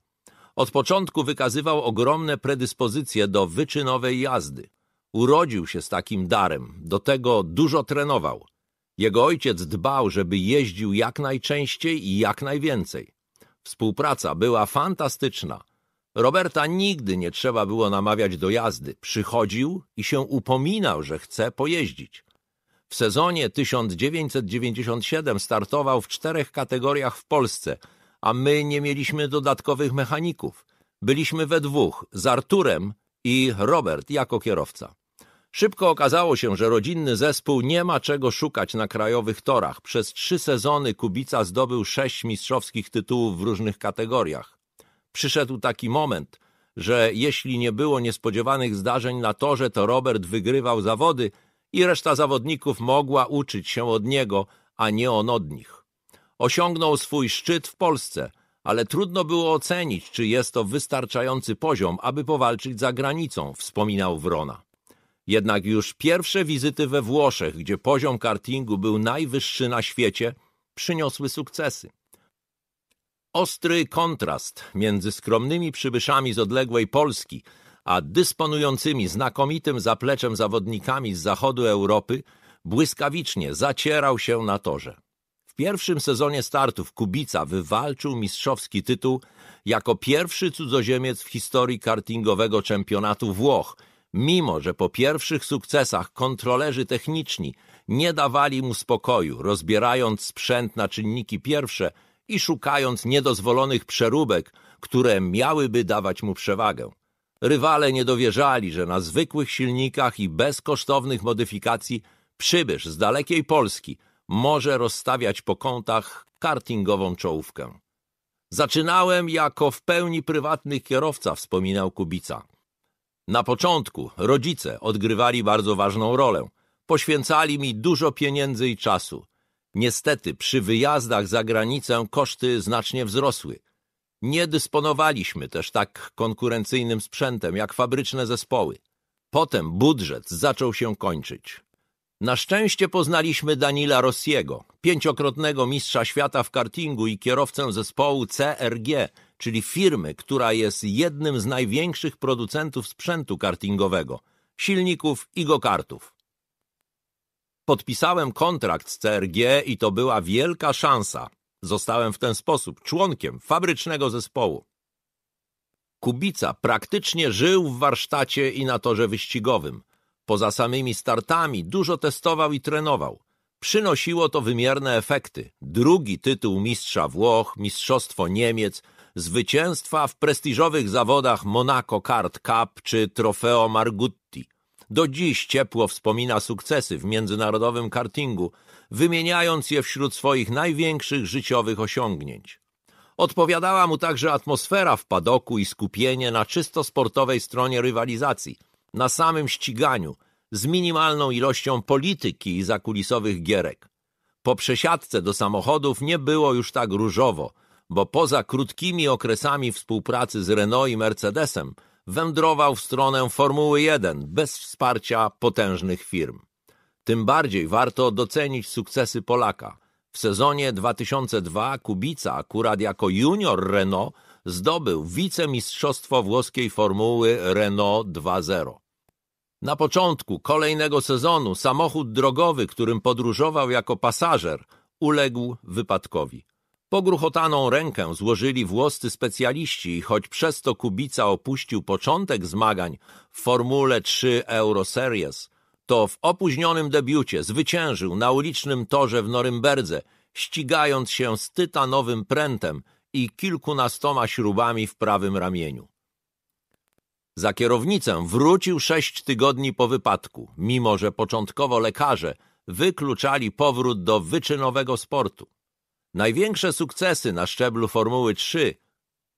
S1: Od początku wykazywał ogromne predyspozycje do wyczynowej jazdy. Urodził się z takim darem, do tego dużo trenował. Jego ojciec dbał, żeby jeździł jak najczęściej i jak najwięcej. Współpraca była fantastyczna. Roberta nigdy nie trzeba było namawiać do jazdy. Przychodził i się upominał, że chce pojeździć. W sezonie 1997 startował w czterech kategoriach w Polsce, a my nie mieliśmy dodatkowych mechaników. Byliśmy we dwóch, z Arturem i Robert jako kierowca. Szybko okazało się, że rodzinny zespół nie ma czego szukać na krajowych torach. Przez trzy sezony Kubica zdobył sześć mistrzowskich tytułów w różnych kategoriach. Przyszedł taki moment, że jeśli nie było niespodziewanych zdarzeń na torze, to Robert wygrywał zawody i reszta zawodników mogła uczyć się od niego, a nie on od nich. Osiągnął swój szczyt w Polsce, ale trudno było ocenić, czy jest to wystarczający poziom, aby powalczyć za granicą, wspominał Wrona. Jednak już pierwsze wizyty we Włoszech, gdzie poziom kartingu był najwyższy na świecie, przyniosły sukcesy. Ostry kontrast między skromnymi przybyszami z odległej Polski, a dysponującymi znakomitym zapleczem zawodnikami z zachodu Europy błyskawicznie zacierał się na torze. W pierwszym sezonie startów Kubica wywalczył mistrzowski tytuł jako pierwszy cudzoziemiec w historii kartingowego czempionatu Włoch – mimo że po pierwszych sukcesach kontrolerzy techniczni nie dawali mu spokoju, rozbierając sprzęt na czynniki pierwsze i szukając niedozwolonych przeróbek, które miałyby dawać mu przewagę. Rywale nie dowierzali, że na zwykłych silnikach i bez kosztownych modyfikacji przybysz z dalekiej Polski może rozstawiać po kątach kartingową czołówkę. Zaczynałem jako w pełni prywatny kierowca, wspominał Kubica. Na początku rodzice odgrywali bardzo ważną rolę. Poświęcali mi dużo pieniędzy i czasu. Niestety przy wyjazdach za granicę koszty znacznie wzrosły. Nie dysponowaliśmy też tak konkurencyjnym sprzętem jak fabryczne zespoły. Potem budżet zaczął się kończyć. Na szczęście poznaliśmy Danila Rossiego, pięciokrotnego mistrza świata w kartingu i kierowcę zespołu CRG, czyli firmy, która jest jednym z największych producentów sprzętu kartingowego, silników i go-kartów. Podpisałem kontrakt z CRG i to była wielka szansa. Zostałem w ten sposób członkiem fabrycznego zespołu. Kubica praktycznie żył w warsztacie i na torze wyścigowym. Poza samymi startami dużo testował i trenował. Przynosiło to wymierne efekty. Drugi tytuł mistrza Włoch, mistrzostwo Niemiec, zwycięstwa w prestiżowych zawodach Monaco Kart Cup czy Trofeo Margutti. Do dziś ciepło wspomina sukcesy w międzynarodowym kartingu, wymieniając je wśród swoich największych życiowych osiągnięć. Odpowiadała mu także atmosfera w padoku i skupienie na czysto sportowej stronie rywalizacji, na samym ściganiu, z minimalną ilością polityki i zakulisowych gierek. Po przesiadce do samochodów nie było już tak różowo, bo poza krótkimi okresami współpracy z Renault i Mercedesem wędrował w stronę Formuły 1 bez wsparcia potężnych firm. Tym bardziej warto docenić sukcesy Polaka. W sezonie 2002 Kubica, akurat jako junior Renault, zdobył wicemistrzostwo włoskiej formuły Renault 2.0. Na początku kolejnego sezonu samochód drogowy, którym podróżował jako pasażer, uległ wypadkowi. Pogruchotaną rękę złożyli włoscy specjaliści i choć przez to Kubica opuścił początek zmagań w Formule 3 Euro Series, to w opóźnionym debiucie zwyciężył na ulicznym torze w Norymberdze, ścigając się z tytanowym prętem i kilkunastoma śrubami w prawym ramieniu. Za kierownicę wrócił sześć tygodni po wypadku, mimo że początkowo lekarze wykluczali powrót do wyczynowego sportu. Największe sukcesy na szczeblu Formuły 3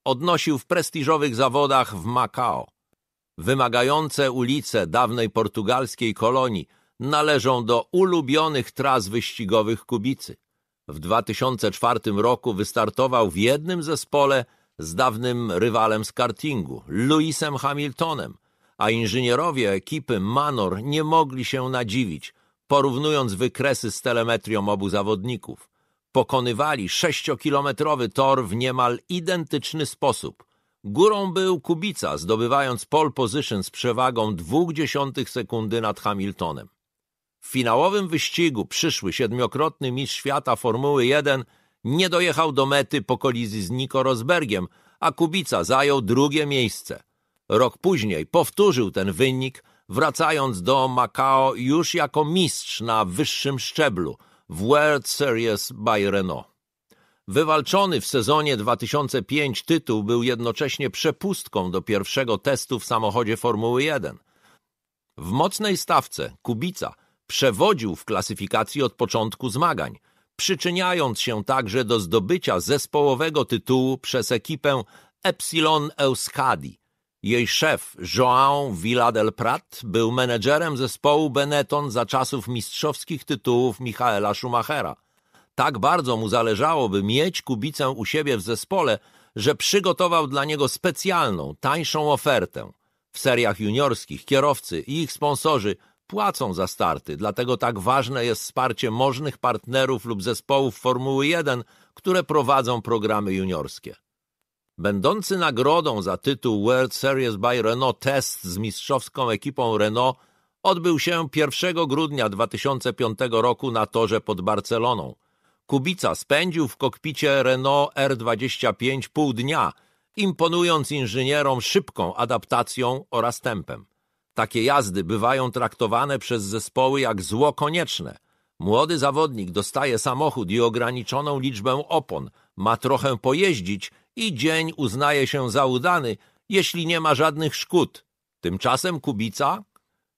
S1: odnosił w prestiżowych zawodach w Macao. Wymagające ulice dawnej portugalskiej kolonii należą do ulubionych tras wyścigowych Kubicy. W 2004 roku wystartował w jednym zespole z dawnym rywalem z kartingu, Lewisem Hamiltonem, a inżynierowie ekipy Manor nie mogli się nadziwić, porównując wykresy z telemetrią obu zawodników. Pokonywali sześciokilometrowy tor w niemal identyczny sposób. Górą był Kubica, zdobywając pole position z przewagą 0,2 sekundy nad Hamiltonem. W finałowym wyścigu przyszły siedmiokrotny mistrz świata Formuły 1 nie dojechał do mety po kolizji z Nico Rosbergiem, a Kubica zajął drugie miejsce. Rok później powtórzył ten wynik, wracając do Macao już jako mistrz na wyższym szczeblu w World Series by Renault. Wywalczony w sezonie 2005 tytuł był jednocześnie przepustką do pierwszego testu w samochodzie Formuły 1. W mocnej stawce Kubica przewodził w klasyfikacji od początku zmagań – przyczyniając się także do zdobycia zespołowego tytułu przez ekipę Epsilon Euskadi. Jej szef, João Villa del Prat, był menedżerem zespołu Benetton za czasów mistrzowskich tytułów Michaela Schumachera. Tak bardzo mu zależało, by mieć Kubicę u siebie w zespole, że przygotował dla niego specjalną, tańszą ofertę. W seriach juniorskich kierowcy i ich sponsorzy płacą za starty, dlatego tak ważne jest wsparcie możnych partnerów lub zespołów Formuły 1, które prowadzą programy juniorskie. Będący nagrodą za tytuł World Series by Renault test z mistrzowską ekipą Renault odbył się 1 grudnia 2005 roku na torze pod Barceloną. Kubica spędził w kokpicie Renault R25 pół dnia, imponując inżynierom szybką adaptacją oraz tempem. Takie jazdy bywają traktowane przez zespoły jak zło konieczne. Młody zawodnik dostaje samochód i ograniczoną liczbę opon, ma trochę pojeździć i dzień uznaje się za udany jeśli nie ma żadnych szkód. Tymczasem Kubica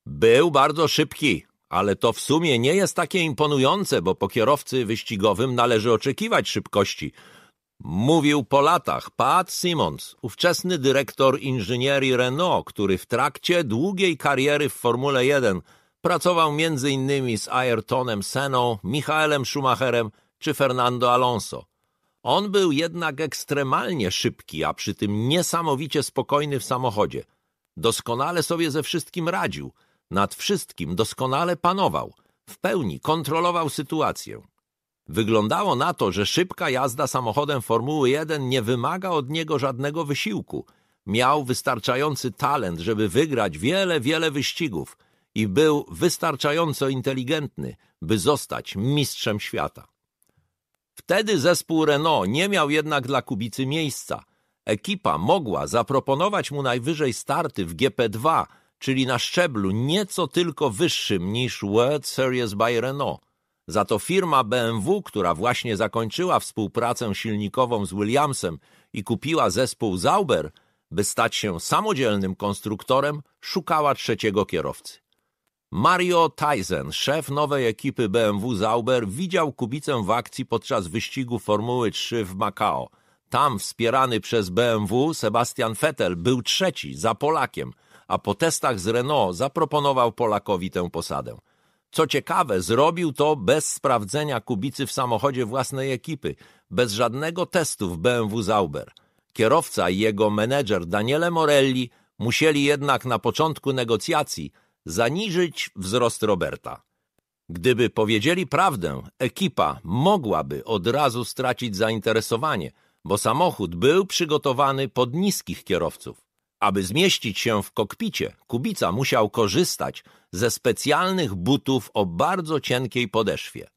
S1: był bardzo szybki, ale to w sumie nie jest takie imponujące, bo po kierowcy wyścigowym należy oczekiwać szybkości. Mówił po latach Pat Simmons, ówczesny dyrektor inżynierii Renault, który w trakcie długiej kariery w Formule 1 pracował m.in. z Ayrtonem Seną, Michaelem Schumacherem czy Fernando Alonso. On był jednak ekstremalnie szybki, a przy tym niesamowicie spokojny w samochodzie. Doskonale sobie ze wszystkim radził, nad wszystkim doskonale panował, w pełni kontrolował sytuację. Wyglądało na to, że szybka jazda samochodem Formuły 1 nie wymaga od niego żadnego wysiłku. Miał wystarczający talent, żeby wygrać wiele, wiele wyścigów i był wystarczająco inteligentny, by zostać mistrzem świata. Wtedy zespół Renault nie miał jednak dla Kubicy miejsca. Ekipa mogła zaproponować mu najwyżej starty w GP2, czyli na szczeblu nieco tylko wyższym niż World Series by Renault. Za to firma BMW, która właśnie zakończyła współpracę silnikową z Williamsem i kupiła zespół Zauber, by stać się samodzielnym konstruktorem, szukała trzeciego kierowcy. Mario Tyson, szef nowej ekipy BMW Zauber, widział Kubicę w akcji podczas wyścigu Formuły 3 w Macao. Tam, wspierany przez BMW, Sebastian Vettel był trzeci, za Polakiem, a po testach z Renault zaproponował Polakowi tę posadę. Co ciekawe, zrobił to bez sprawdzenia Kubicy w samochodzie własnej ekipy, bez żadnego testu w BMW Zauber. Kierowca i jego menedżer Daniele Morelli musieli jednak na początku negocjacji zaniżyć wzrost Roberta. Gdyby powiedzieli prawdę, ekipa mogłaby od razu stracić zainteresowanie, bo samochód był przygotowany pod niskich kierowców. Aby zmieścić się w kokpicie, Kubica musiał korzystać ze specjalnych butów o bardzo cienkiej podeszwie.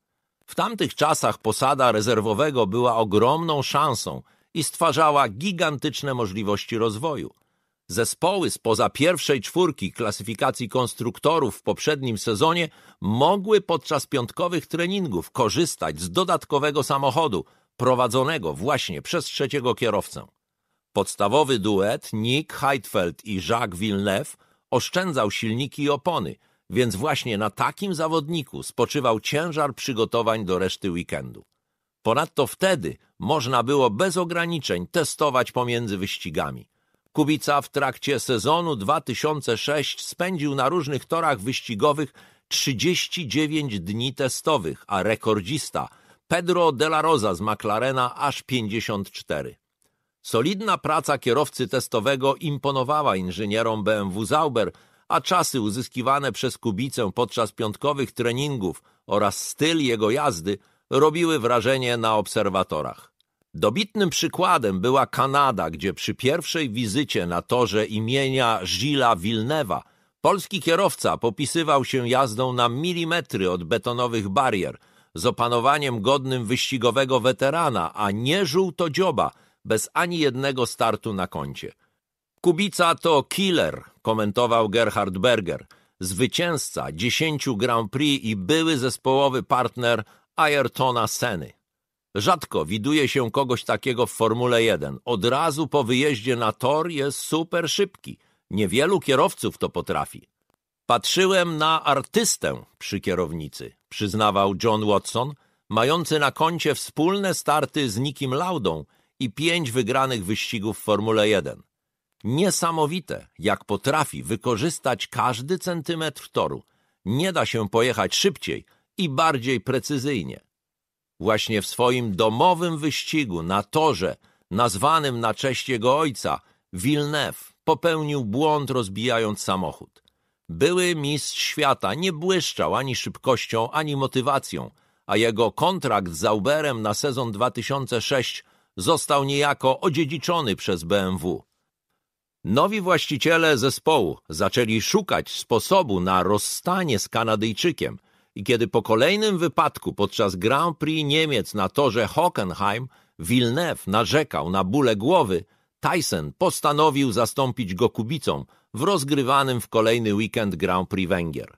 S1: W tamtych czasach posada rezerwowego była ogromną szansą i stwarzała gigantyczne możliwości rozwoju. Zespoły spoza pierwszej czwórki klasyfikacji konstruktorów w poprzednim sezonie mogły podczas piątkowych treningów korzystać z dodatkowego samochodu prowadzonego właśnie przez trzeciego kierowcę. Podstawowy duet Nick Heidfeld i Jacques Villeneuve oszczędzał silniki i opony, więc właśnie na takim zawodniku spoczywał ciężar przygotowań do reszty weekendu. Ponadto wtedy można było bez ograniczeń testować pomiędzy wyścigami. Kubica w trakcie sezonu 2006 spędził na różnych torach wyścigowych 39 dni testowych, a rekordzista Pedro de la Rosa z McLarena aż 54. Solidna praca kierowcy testowego imponowała inżynierom BMW Zauber, a czasy uzyskiwane przez Kubicę podczas piątkowych treningów oraz styl jego jazdy robiły wrażenie na obserwatorach. Dobitnym przykładem była Kanada, gdzie przy pierwszej wizycie na torze imienia Gilles Villeneuve'a polski kierowca popisywał się jazdą na milimetry od betonowych barier, z opanowaniem godnym wyścigowego weterana, a nie żółtodzioba, bez ani jednego startu na koncie. Kubica to killer, komentował Gerhard Berger, zwycięzca dziesięciu Grand Prix i były zespołowy partner Ayrtona Seny. Rzadko widuje się kogoś takiego w Formule 1. Od razu po wyjeździe na tor jest super szybki. Niewielu kierowców to potrafi. Patrzyłem na artystę przy kierownicy, przyznawał John Watson, mający na koncie wspólne starty z Nikim Laudą i pięć wygranych wyścigów w Formule 1. Niesamowite, jak potrafi wykorzystać każdy centymetr toru. Nie da się pojechać szybciej i bardziej precyzyjnie. Właśnie w swoim domowym wyścigu na torze, nazwanym na cześć jego ojca, Villeneuve popełnił błąd rozbijając samochód. Były mistrz świata nie błyszczał ani szybkością, ani motywacją, a jego kontrakt z Zauberem na sezon 2006 został niejako odziedziczony przez BMW. Nowi właściciele zespołu zaczęli szukać sposobu na rozstanie z Kanadyjczykiem i kiedy po kolejnym wypadku podczas Grand Prix Niemiec na torze Hockenheim Villeneuve narzekał na bóle głowy, Tyson postanowił zastąpić go Kubicą w rozgrywanym w kolejny weekend Grand Prix Węgier.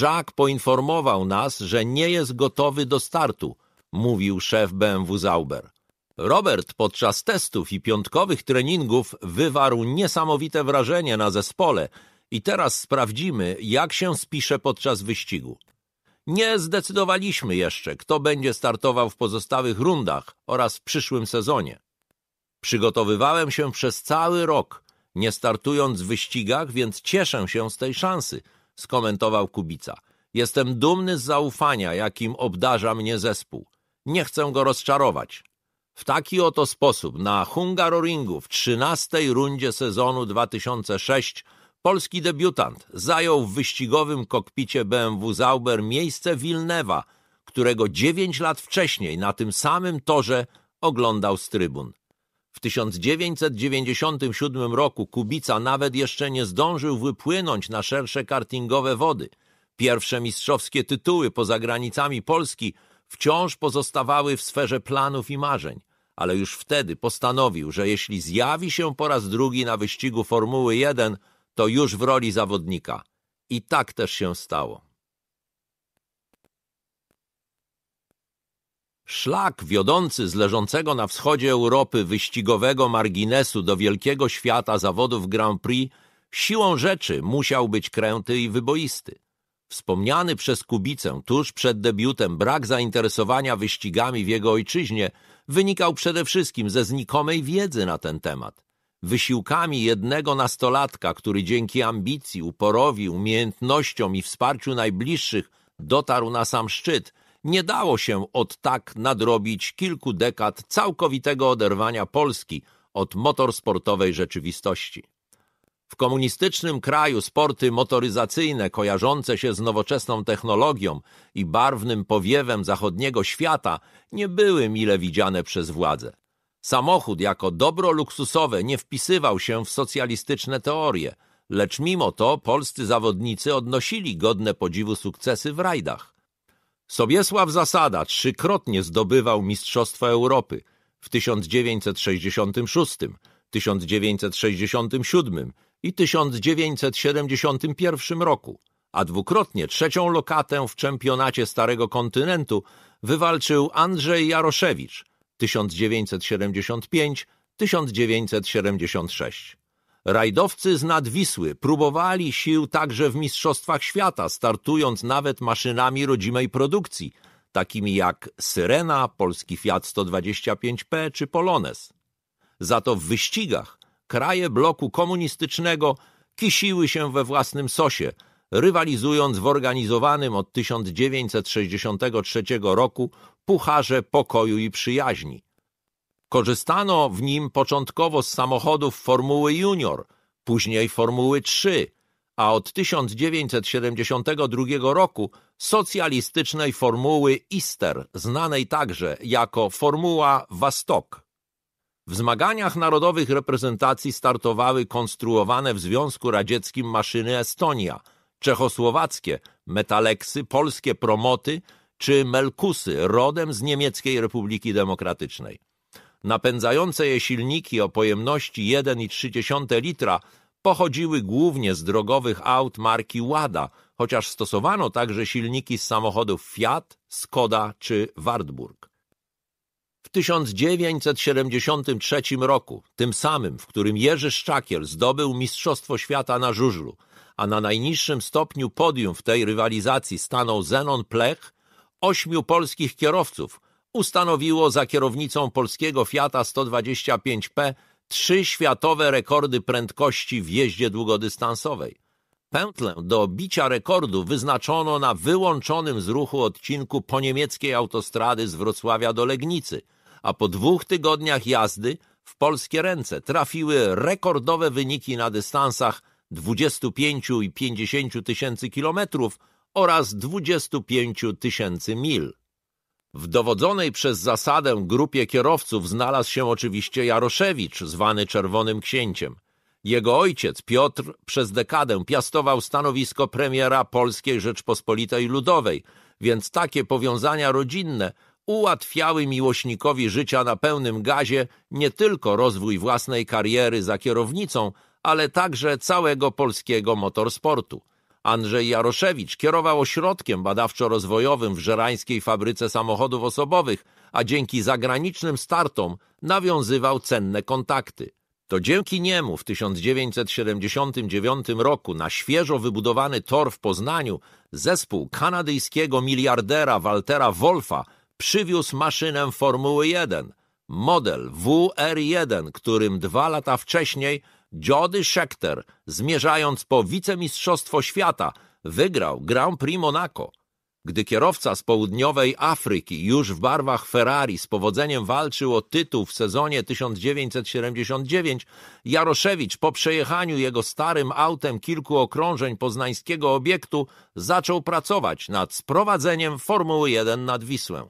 S1: Jacques poinformował nas, że nie jest gotowy do startu, mówił szef BMW Zauber. Robert podczas testów i piątkowych treningów wywarł niesamowite wrażenie na zespole i teraz sprawdzimy, jak się spisze podczas wyścigu. Nie zdecydowaliśmy jeszcze, kto będzie startował w pozostałych rundach oraz w przyszłym sezonie. Przygotowywałem się przez cały rok, nie startując w wyścigach, więc cieszę się z tej szansy, skomentował Kubica. Jestem dumny z zaufania, jakim obdarza mnie zespół. Nie chcę go rozczarować. W taki oto sposób na Hungaroringu w 13 rundzie sezonu 2006 polski debiutant zajął w wyścigowym kokpicie BMW Zauber miejsce Wilnewa, którego 9 lat wcześniej na tym samym torze oglądał z trybun. W 1997 roku Kubica nawet jeszcze nie zdążył wypłynąć na szersze kartingowe wody. Pierwsze mistrzowskie tytuły poza granicami Polski wciąż pozostawały w sferze planów i marzeń, ale już wtedy postanowił, że jeśli zjawi się po raz drugi na wyścigu Formuły 1, to już w roli zawodnika. I tak też się stało. Szlak wiodący z leżącego na wschodzie Europy wyścigowego marginesu do wielkiego świata zawodów Grand Prix siłą rzeczy musiał być kręty i wyboisty. Wspomniany przez Kubicę tuż przed debiutem brak zainteresowania wyścigami w jego ojczyźnie wynikał przede wszystkim ze znikomej wiedzy na ten temat. Wysiłkami jednego nastolatka, który dzięki ambicji, uporowi, umiejętnościom i wsparciu najbliższych dotarł na sam szczyt, nie dało się od tak nadrobić kilku dekad całkowitego oderwania Polski od motorsportowej rzeczywistości. W komunistycznym kraju sporty motoryzacyjne kojarzące się z nowoczesną technologią i barwnym powiewem zachodniego świata nie były mile widziane przez władze. Samochód jako dobro luksusowe nie wpisywał się w socjalistyczne teorie, lecz mimo to polscy zawodnicy odnosili godne podziwu sukcesy w rajdach. Sobiesław Zasada trzykrotnie zdobywał Mistrzostwo Europy w 1966, 1967 i 1971 roku, a dwukrotnie trzecią lokatę w czempionacie Starego Kontynentu wywalczył Andrzej Jaroszewicz 1975-1976. Rajdowcy z Nadwisły próbowali sił także w Mistrzostwach Świata, startując nawet maszynami rodzimej produkcji, takimi jak Syrena, polski Fiat 125P czy Polones. Za to w wyścigach kraje bloku komunistycznego kisiły się we własnym sosie, rywalizując w organizowanym od 1963 roku Pucharze Pokoju i Przyjaźni. Korzystano w nim początkowo z samochodów Formuły Junior, później Formuły 3, a od 1972 roku socjalistycznej Formuły Ister, znanej także jako Formuła Wastok. W zmaganiach narodowych reprezentacji startowały konstruowane w Związku Radzieckim maszyny Estonia, czechosłowackie, metaleksy, polskie promoty czy melkusy rodem z Niemieckiej Republiki Demokratycznej. Napędzające je silniki o pojemności 1,3 litra pochodziły głównie z drogowych aut marki Łada, chociaż stosowano także silniki z samochodów Fiat, Skoda czy Wartburg. W 1973 roku, tym samym, w którym Jerzy Szczakiel zdobył Mistrzostwo Świata na żużlu, a na najniższym stopniu podium w tej rywalizacji stanął Zenon Plech, ośmiu polskich kierowców ustanowiło za kierownicą polskiego Fiata 125P trzy światowe rekordy prędkości w jeździe długodystansowej. Pętlę do bicia rekordu wyznaczono na wyłączonym z ruchu odcinku po niemieckiej autostrady z Wrocławia do Legnicy, a po dwóch tygodniach jazdy w polskie ręce trafiły rekordowe wyniki na dystansach 25 i 50 tysięcy kilometrów oraz 25 tysięcy mil. W dowodzonej przez zasadę grupie kierowców znalazł się oczywiście Jaroszewicz, zwany Czerwonym Księciem. Jego ojciec, Piotr, przez dekadę piastował stanowisko premiera Polskiej Rzeczpospolitej Ludowej, więc takie powiązania rodzinne ułatwiały miłośnikowi życia na pełnym gazie nie tylko rozwój własnej kariery za kierownicą, ale także całego polskiego motorsportu. Andrzej Jaroszewicz kierował ośrodkiem badawczo-rozwojowym w żerańskiej fabryce samochodów osobowych, a dzięki zagranicznym startom nawiązywał cenne kontakty. To dzięki niemu w 1979 roku na świeżo wybudowany tor w Poznaniu zespół kanadyjskiego miliardera Waltera Wolfa przywiózł maszynę Formuły 1, model WR1, którym dwa lata wcześniej Jody Scheckter, zmierzając po wicemistrzostwo świata, wygrał Grand Prix Monaco. Gdy kierowca z południowej Afryki już w barwach Ferrari z powodzeniem walczył o tytuł w sezonie 1979, Jaroszewicz po przejechaniu jego starym autem kilku okrążeń poznańskiego obiektu zaczął pracować nad sprowadzeniem Formuły 1 nad Wisłę.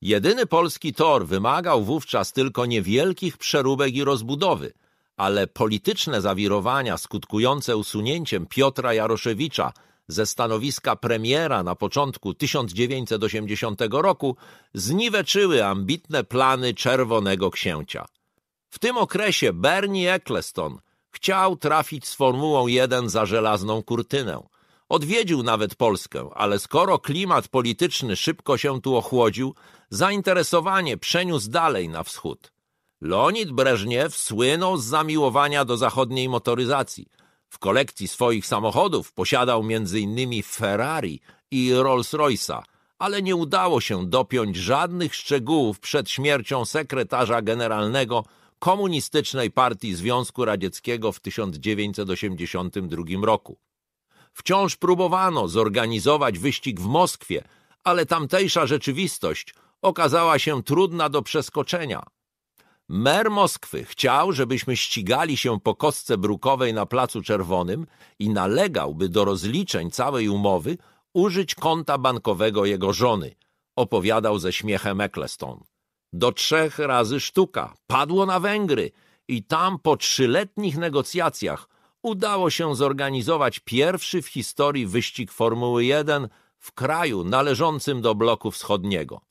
S1: Jedyny polski tor wymagał wówczas tylko niewielkich przeróbek i rozbudowy, ale polityczne zawirowania skutkujące usunięciem Piotra Jaroszewicza ze stanowiska premiera na początku 1980 roku zniweczyły ambitne plany Czerwonego Księcia. W tym okresie Bernie Eccleston chciał trafić z Formułą 1 za żelazną kurtynę. Odwiedził nawet Polskę, ale skoro klimat polityczny szybko się tu ochłodził, zainteresowanie przeniósł dalej na wschód. Leonid Breżniew słynął z zamiłowania do zachodniej motoryzacji. W kolekcji swoich samochodów posiadał m.in. Ferrari i Rolls-Royce'a, ale nie udało się dopiąć żadnych szczegółów przed śmiercią sekretarza generalnego Komunistycznej Partii Związku Radzieckiego w 1982 roku. Wciąż próbowano zorganizować wyścig w Moskwie, ale tamtejsza rzeczywistość okazała się trudna do przeskoczenia. Mer Moskwy chciał, żebyśmy ścigali się po kostce brukowej na Placu Czerwonym i nalegał, by do rozliczeń całej umowy użyć konta bankowego jego żony, opowiadał ze śmiechem Eccleston. Do trzech razy sztuka, padło na Węgry i tam po trzyletnich negocjacjach udało się zorganizować pierwszy w historii wyścig Formuły 1 w kraju należącym do bloku wschodniego.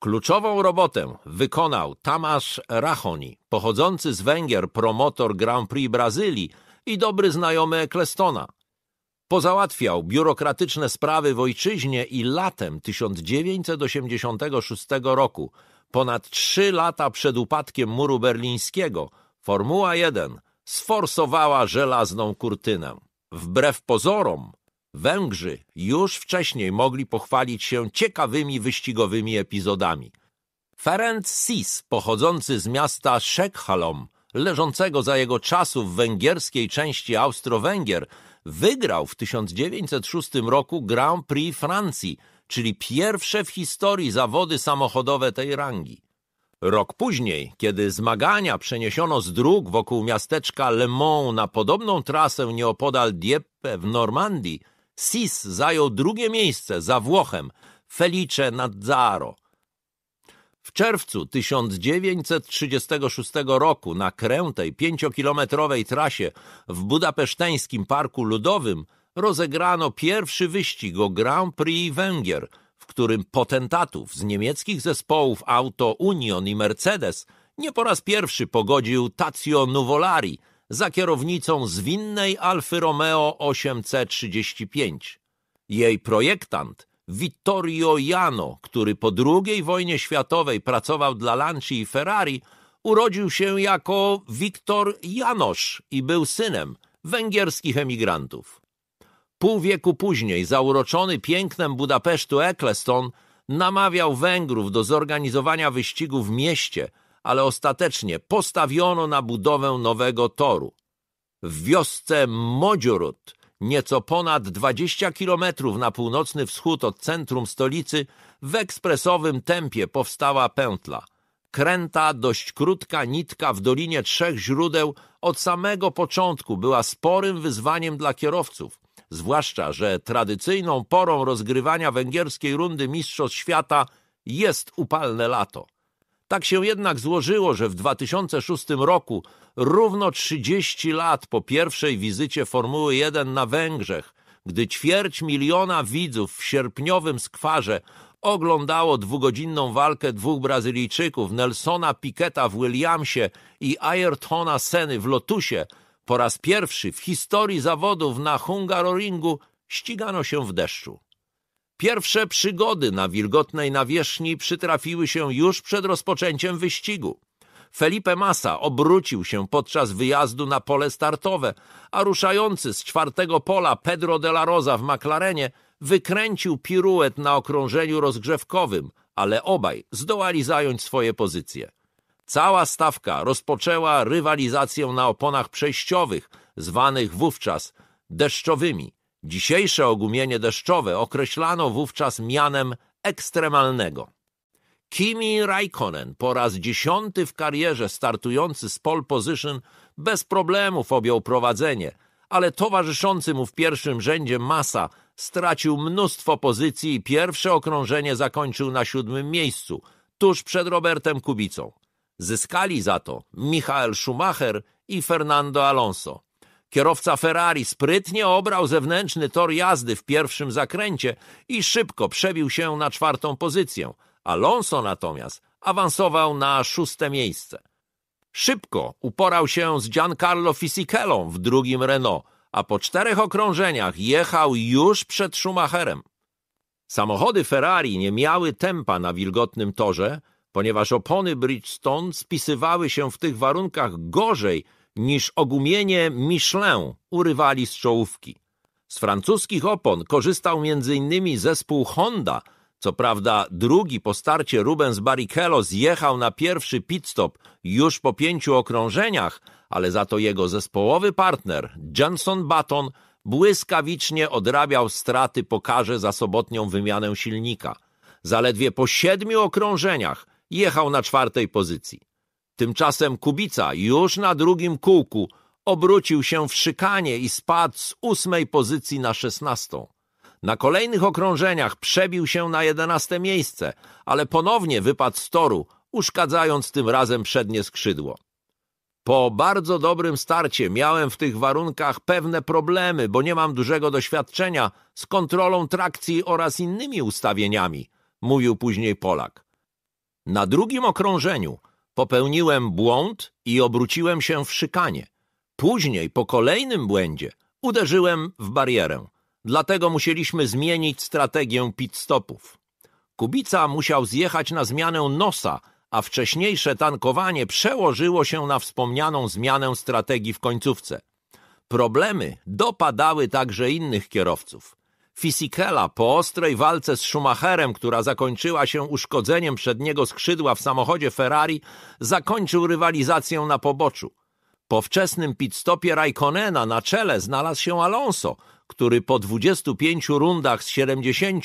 S1: Kluczową robotę wykonał Tamasz Rachoni, pochodzący z Węgier promotor Grand Prix Brazylii i dobry znajomy Ecclestona. Pozałatwiał biurokratyczne sprawy w ojczyźnie i latem 1986 roku, ponad trzy lata przed upadkiem muru berlińskiego, Formuła 1 sforsowała żelazną kurtynę. Wbrew pozorom, Węgrzy już wcześniej mogli pochwalić się ciekawymi wyścigowymi epizodami. Ferenc Sis, pochodzący z miasta Szekhalom, leżącego za jego czasów w węgierskiej części Austro-Węgier, wygrał w 1906 roku Grand Prix Francji, czyli pierwsze w historii zawody samochodowe tej rangi. Rok później, kiedy zmagania przeniesiono z dróg wokół miasteczka Le Mans na podobną trasę nieopodal Dieppe w Normandii, Sis zajął drugie miejsce za Włochem Felice Nazzaro. W czerwcu 1936 roku na krętej pięciokilometrowej trasie w budapeszteńskim Parku Ludowym rozegrano pierwszy wyścig o Grand Prix Węgier, w którym potentatów z niemieckich zespołów Auto Union i Mercedes nie po raz pierwszy pogodził Tazio Nuvolari – za kierownicą zwinnej Alfy Romeo 8C35. Jej projektant Vittorio Jano, który po II wojnie światowej pracował dla Lancia i Ferrari, urodził się jako Wiktor Janosz i był synem węgierskich emigrantów. Pół wieku później zauroczony pięknem Budapesztu Eccleston namawiał Węgrów do zorganizowania wyścigu w mieście – ale ostatecznie postawiono na budowę nowego toru. W wiosce Modziorut, nieco ponad 20 kilometrów na północny wschód od centrum stolicy, w ekspresowym tempie powstała pętla. Kręta, dość krótka nitka w Dolinie Trzech Źródeł od samego początku była sporym wyzwaniem dla kierowców, zwłaszcza, że tradycyjną porą rozgrywania węgierskiej rundy Mistrzostw Świata jest upalne lato. Tak się jednak złożyło, że w 2006 roku, równo 30 lat po pierwszej wizycie Formuły 1 na Węgrzech, gdy ćwierć miliona widzów w sierpniowym skwarze oglądało dwugodzinną walkę dwóch Brazylijczyków, Nelsona Piketa w Williamsie i Ayrtona Seny w Lotusie, po raz pierwszy w historii zawodów na Hungaroringu ścigano się w deszczu. Pierwsze przygody na wilgotnej nawierzchni przytrafiły się już przed rozpoczęciem wyścigu. Felipe Massa obrócił się podczas wyjazdu na pole startowe, a ruszający z czwartego pola Pedro de la Rosa w McLarenie wykręcił piruet na okrążeniu rozgrzewkowym, ale obaj zdołali zająć swoje pozycje. Cała stawka rozpoczęła rywalizację na oponach przejściowych, zwanych wówczas deszczowymi. Dzisiejsze ogumienie deszczowe określano wówczas mianem ekstremalnego. Kimi Raikkonen po raz dziesiąty w karierze startujący z pole position bez problemów objął prowadzenie, ale towarzyszący mu w pierwszym rzędzie Massa stracił mnóstwo pozycji i pierwsze okrążenie zakończył na siódmym miejscu, tuż przed Robertem Kubicą. Zyskali za to Michael Schumacher i Fernando Alonso. Kierowca Ferrari sprytnie obrał zewnętrzny tor jazdy w pierwszym zakręcie i szybko przebił się na czwartą pozycję. Alonso natomiast awansował na szóste miejsce. Szybko uporał się z Giancarlo Fisichelą w drugim Renault, a po czterech okrążeniach jechał już przed Schumacherem. Samochody Ferrari nie miały tempa na wilgotnym torze, ponieważ opony Bridgestone spisywały się w tych warunkach gorzej niż ogumienie Michelin urywali z czołówki. Z francuskich opon korzystał m.in. zespół Honda, co prawda drugi po starcie Rubens Barrichello zjechał na pierwszy pitstop już po pięciu okrążeniach, ale za to jego zespołowy partner Johnson Button błyskawicznie odrabiał straty po karze za sobotnią wymianę silnika. Zaledwie po siedmiu okrążeniach jechał na czwartej pozycji. Tymczasem Kubica już na drugim kółku obrócił się w szykanie i spadł z ósmej pozycji na szesnastą. Na kolejnych okrążeniach przebił się na jedenaste miejsce, ale ponownie wypadł z toru, uszkadzając tym razem przednie skrzydło. Po bardzo dobrym starcie miałem w tych warunkach pewne problemy, bo nie mam dużego doświadczenia z kontrolą trakcji oraz innymi ustawieniami, mówił później Polak. Na drugim okrążeniu popełniłem błąd i obróciłem się w szykanie. Później, po kolejnym błędzie, uderzyłem w barierę. Dlatego musieliśmy zmienić strategię pit stopów. Kubica musiał zjechać na zmianę nosa, a wcześniejsze tankowanie przełożyło się na wspomnianą zmianę strategii w końcówce. Problemy dopadały także innych kierowców. Fisichella po ostrej walce z Schumacherem, która zakończyła się uszkodzeniem przedniego skrzydła w samochodzie Ferrari, zakończył rywalizację na poboczu. Po wczesnym pitstopie Raikkonena na czele znalazł się Alonso, który po 25 rundach z 70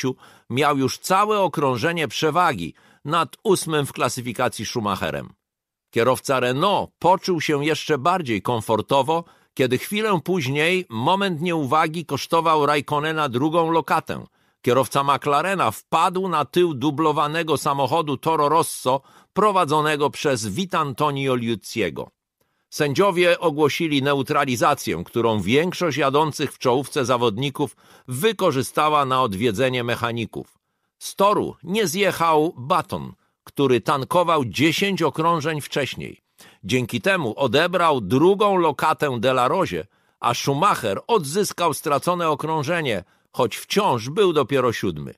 S1: miał już całe okrążenie przewagi nad ósmym w klasyfikacji Schumacherem. Kierowca Renault poczuł się jeszcze bardziej komfortowo, kiedy chwilę później moment nieuwagi kosztował Raikkonena drugą lokatę. Kierowca McLarena wpadł na tył dublowanego samochodu Toro Rosso prowadzonego przez Vitantonio Liuzziego. Sędziowie ogłosili neutralizację, którą większość jadących w czołówce zawodników wykorzystała na odwiedzenie mechaników. Z toru nie zjechał Baton, który tankował 10 okrążeń wcześniej. Dzięki temu odebrał drugą lokatę Delarozie, a Schumacher odzyskał stracone okrążenie, choć wciąż był dopiero siódmy.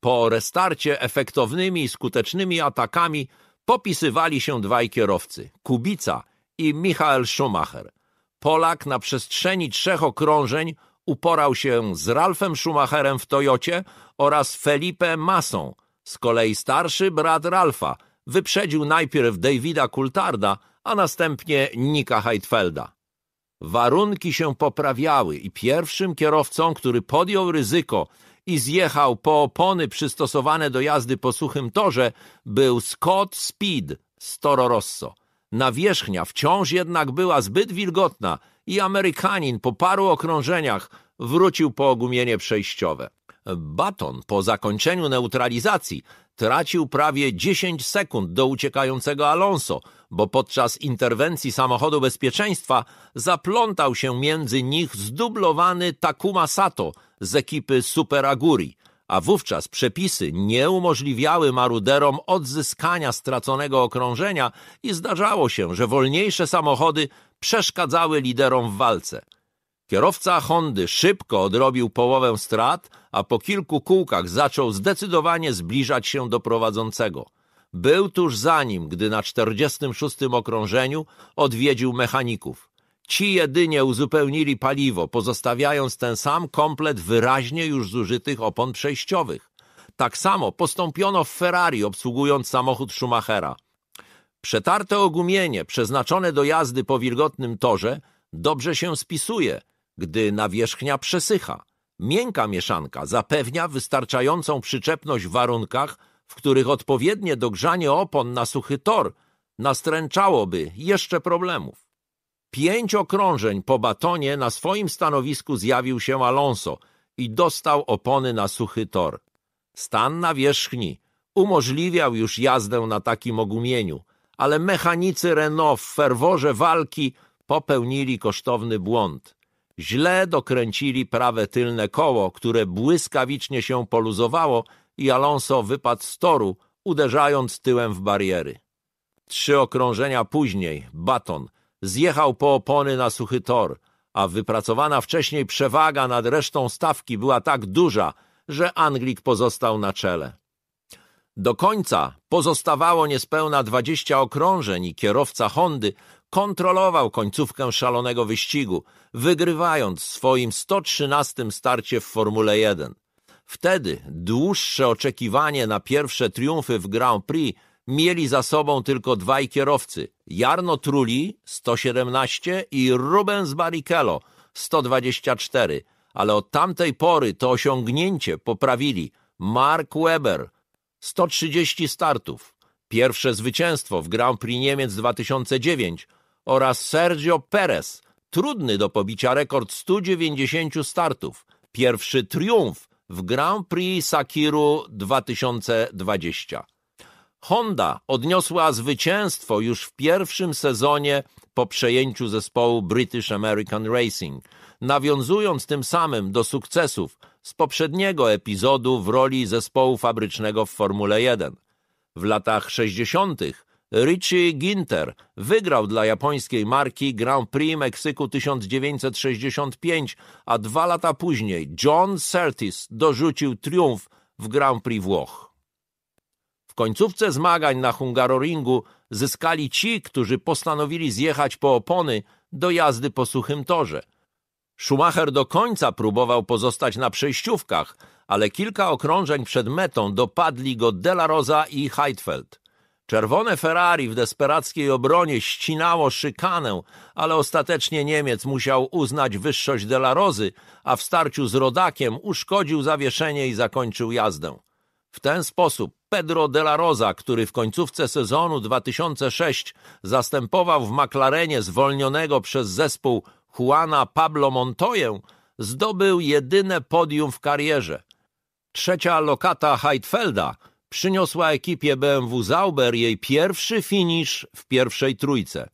S1: Po restarcie efektownymi i skutecznymi atakami popisywali się dwaj kierowcy, Kubica i Michael Schumacher. Polak na przestrzeni trzech okrążeń uporał się z Ralfem Schumacherem w Toyocie oraz Felipe Massą. Z kolei starszy brat Ralfa wyprzedził najpierw Davida Coultarda, a następnie Nika Heidfelda. Warunki się poprawiały i pierwszym kierowcą, który podjął ryzyko i zjechał po opony przystosowane do jazdy po suchym torze, był Scott Speed z Toro Rosso. Nawierzchnia wciąż jednak była zbyt wilgotna i Amerykanin po paru okrążeniach wrócił po ogumienie przejściowe. Baton po zakończeniu neutralizacji tracił prawie 10 sekund do uciekającego Alonso, bo podczas interwencji samochodu bezpieczeństwa zaplątał się między nich zdublowany Takuma Sato z ekipy Super Aguri, a wówczas przepisy nie umożliwiały maruderom odzyskania straconego okrążenia i zdarzało się, że wolniejsze samochody przeszkadzały liderom w walce. Kierowca Hondy szybko odrobił połowę strat, a po kilku kółkach zaczął zdecydowanie zbliżać się do prowadzącego. Był tuż za nim, gdy na 46. okrążeniu odwiedził mechaników. Ci jedynie uzupełnili paliwo, pozostawiając ten sam komplet wyraźnie już zużytych opon przejściowych. Tak samo postąpiono w Ferrari, obsługując samochód Schumachera. Przetarte ogumienie, przeznaczone do jazdy po wilgotnym torze, dobrze się spisuje, gdy nawierzchnia przesycha. Miękka mieszanka zapewnia wystarczającą przyczepność w warunkach, w których odpowiednie dogrzanie opon na suchy tor nastręczałoby jeszcze problemów. Pięć okrążeń po batonie na swoim stanowisku zjawił się Alonso i dostał opony na suchy tor. Stan nawierzchni umożliwiał już jazdę na takim ogumieniu, ale mechanicy Renault w ferworze walki popełnili kosztowny błąd. Źle dokręcili prawe tylne koło, które błyskawicznie się poluzowało i Alonso wypadł z toru, uderzając tyłem w bariery. Trzy okrążenia później Baton zjechał po opony na suchy tor, a wypracowana wcześniej przewaga nad resztą stawki była tak duża, że Anglik pozostał na czele. Do końca pozostawało niespełna 20 okrążeń i kierowca Hondy kontrolował końcówkę szalonego wyścigu, wygrywając swoim 113 starcie w Formule 1. Wtedy dłuższe oczekiwanie na pierwsze triumfy w Grand Prix mieli za sobą tylko dwaj kierowcy, Jarno Trulli 117 i Rubens Barrichello 124, ale od tamtej pory to osiągnięcie poprawili Mark Webber 130 startów, pierwsze zwycięstwo w Grand Prix Niemiec 2009 oraz Sergio Perez, trudny do pobicia rekord 190 startów, pierwszy triumf w Grand Prix Sakiru 2020. Honda odniosła zwycięstwo już w pierwszym sezonie po przejęciu zespołu British American Racing, nawiązując tym samym do sukcesów z poprzedniego epizodu w roli zespołu fabrycznego w Formule 1. W latach 60. Richie Ginter wygrał dla japońskiej marki Grand Prix Meksyku 1965, a dwa lata później John Surtees dorzucił triumf w Grand Prix Włoch. W końcówce zmagań na Hungaroringu zyskali ci, którzy postanowili zjechać po opony do jazdy po suchym torze. Schumacher do końca próbował pozostać na przejściówkach, ale kilka okrążeń przed metą dopadli go Della Rosa i Heidfeld. Czerwone Ferrari w desperackiej obronie ścinało szykanę, ale ostatecznie Niemiec musiał uznać wyższość Della Rozy, a w starciu z Rodakiem uszkodził zawieszenie i zakończył jazdę. W ten sposób Pedro de la Rosa, który w końcówce sezonu 2006 zastępował w McLarenie zwolnionego przez zespół Juana Pablo Montoya, zdobył jedyne podium w karierze. Trzecia lokata Heidfelda przyniosła ekipie BMW Zauber jej pierwszy finisz w pierwszej trójce.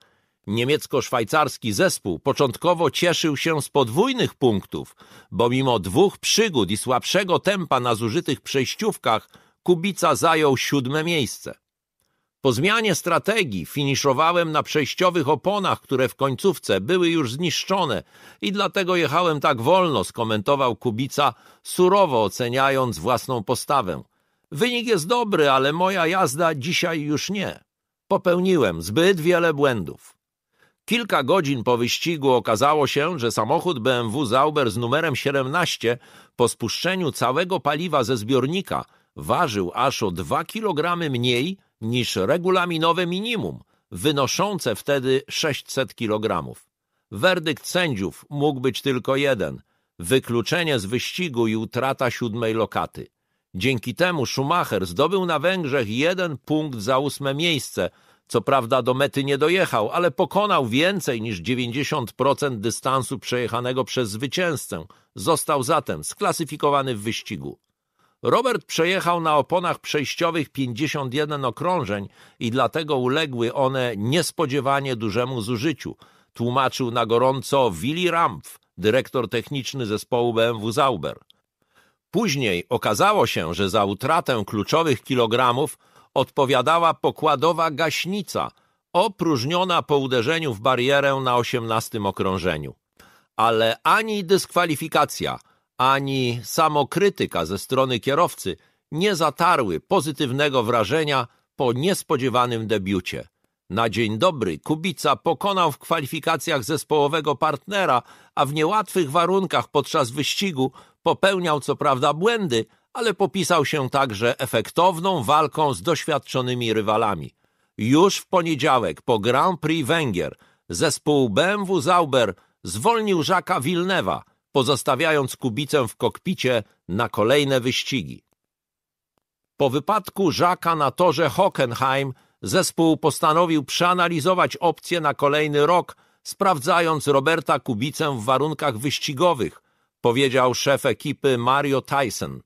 S1: Niemiecko-szwajcarski zespół początkowo cieszył się z podwójnych punktów, bo mimo dwóch przygód i słabszego tempa na zużytych przejściówkach Kubica zajął siódme miejsce. Po zmianie strategii finiszowałem na przejściowych oponach, które w końcówce były już zniszczone i dlatego jechałem tak wolno, skomentował Kubica, surowo oceniając własną postawę. Wynik jest dobry, ale moja jazda dzisiaj już nie. Popełniłem zbyt wiele błędów. Kilka godzin po wyścigu okazało się, że samochód BMW Zauber z numerem 17 po spuszczeniu całego paliwa ze zbiornika ważył aż o 2 kg mniej niż regulaminowe minimum, wynoszące wtedy 600 kg. Werdykt sędziów mógł być tylko jeden – wykluczenie z wyścigu i utrata siódmej lokaty. Dzięki temu Schumacher zdobył na Węgrzech jeden punkt za ósme miejsce. Co prawda do mety nie dojechał, ale pokonał więcej niż 90% dystansu przejechanego przez zwycięzcę. Został zatem sklasyfikowany w wyścigu. Robert przejechał na oponach przejściowych 51 okrążeń i dlatego uległy one niespodziewanie dużemu zużyciu, tłumaczył na gorąco Willy Rampf, dyrektor techniczny zespołu BMW Zauber. Później okazało się, że za utratę kluczowych kilogramów odpowiadała pokładowa gaśnica, opróżniona po uderzeniu w barierę na osiemnastym okrążeniu. ale ani dyskwalifikacja, ani samokrytyka ze strony kierowcy nie zatarły pozytywnego wrażenia po niespodziewanym debiucie. Na dzień dobry Kubica pokonał w kwalifikacjach zespołowego partnera, a w niełatwych warunkach podczas wyścigu popełniał co prawda błędy, ale popisał się także efektowną walką z doświadczonymi rywalami. Już w poniedziałek po Grand Prix Węgier zespół BMW Zauber zwolnił Żaka Wilnewa, pozostawiając Kubicę w kokpicie na kolejne wyścigi. Po wypadku Żaka na torze Hockenheim zespół postanowił przeanalizować opcje na kolejny rok, sprawdzając Roberta Kubicę w warunkach wyścigowych, powiedział szef ekipy Mario Tyson.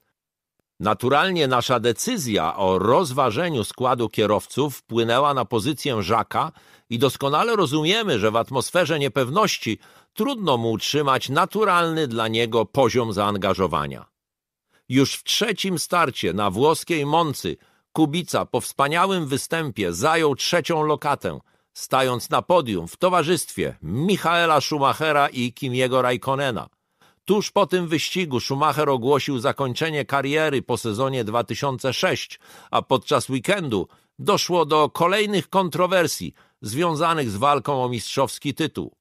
S1: Naturalnie nasza decyzja o rozważeniu składu kierowców wpłynęła na pozycję Żaka i doskonale rozumiemy, że w atmosferze niepewności trudno mu utrzymać naturalny dla niego poziom zaangażowania. Już w trzecim starcie na włoskiej Moncy Kubica po wspaniałym występie zajął trzecią lokatę, stając na podium w towarzystwie Michaela Schumachera i Kimiego Raikkonena. Tuż po tym wyścigu Schumacher ogłosił zakończenie kariery po sezonie 2006, a podczas weekendu doszło do kolejnych kontrowersji związanych z walką o mistrzowski tytuł.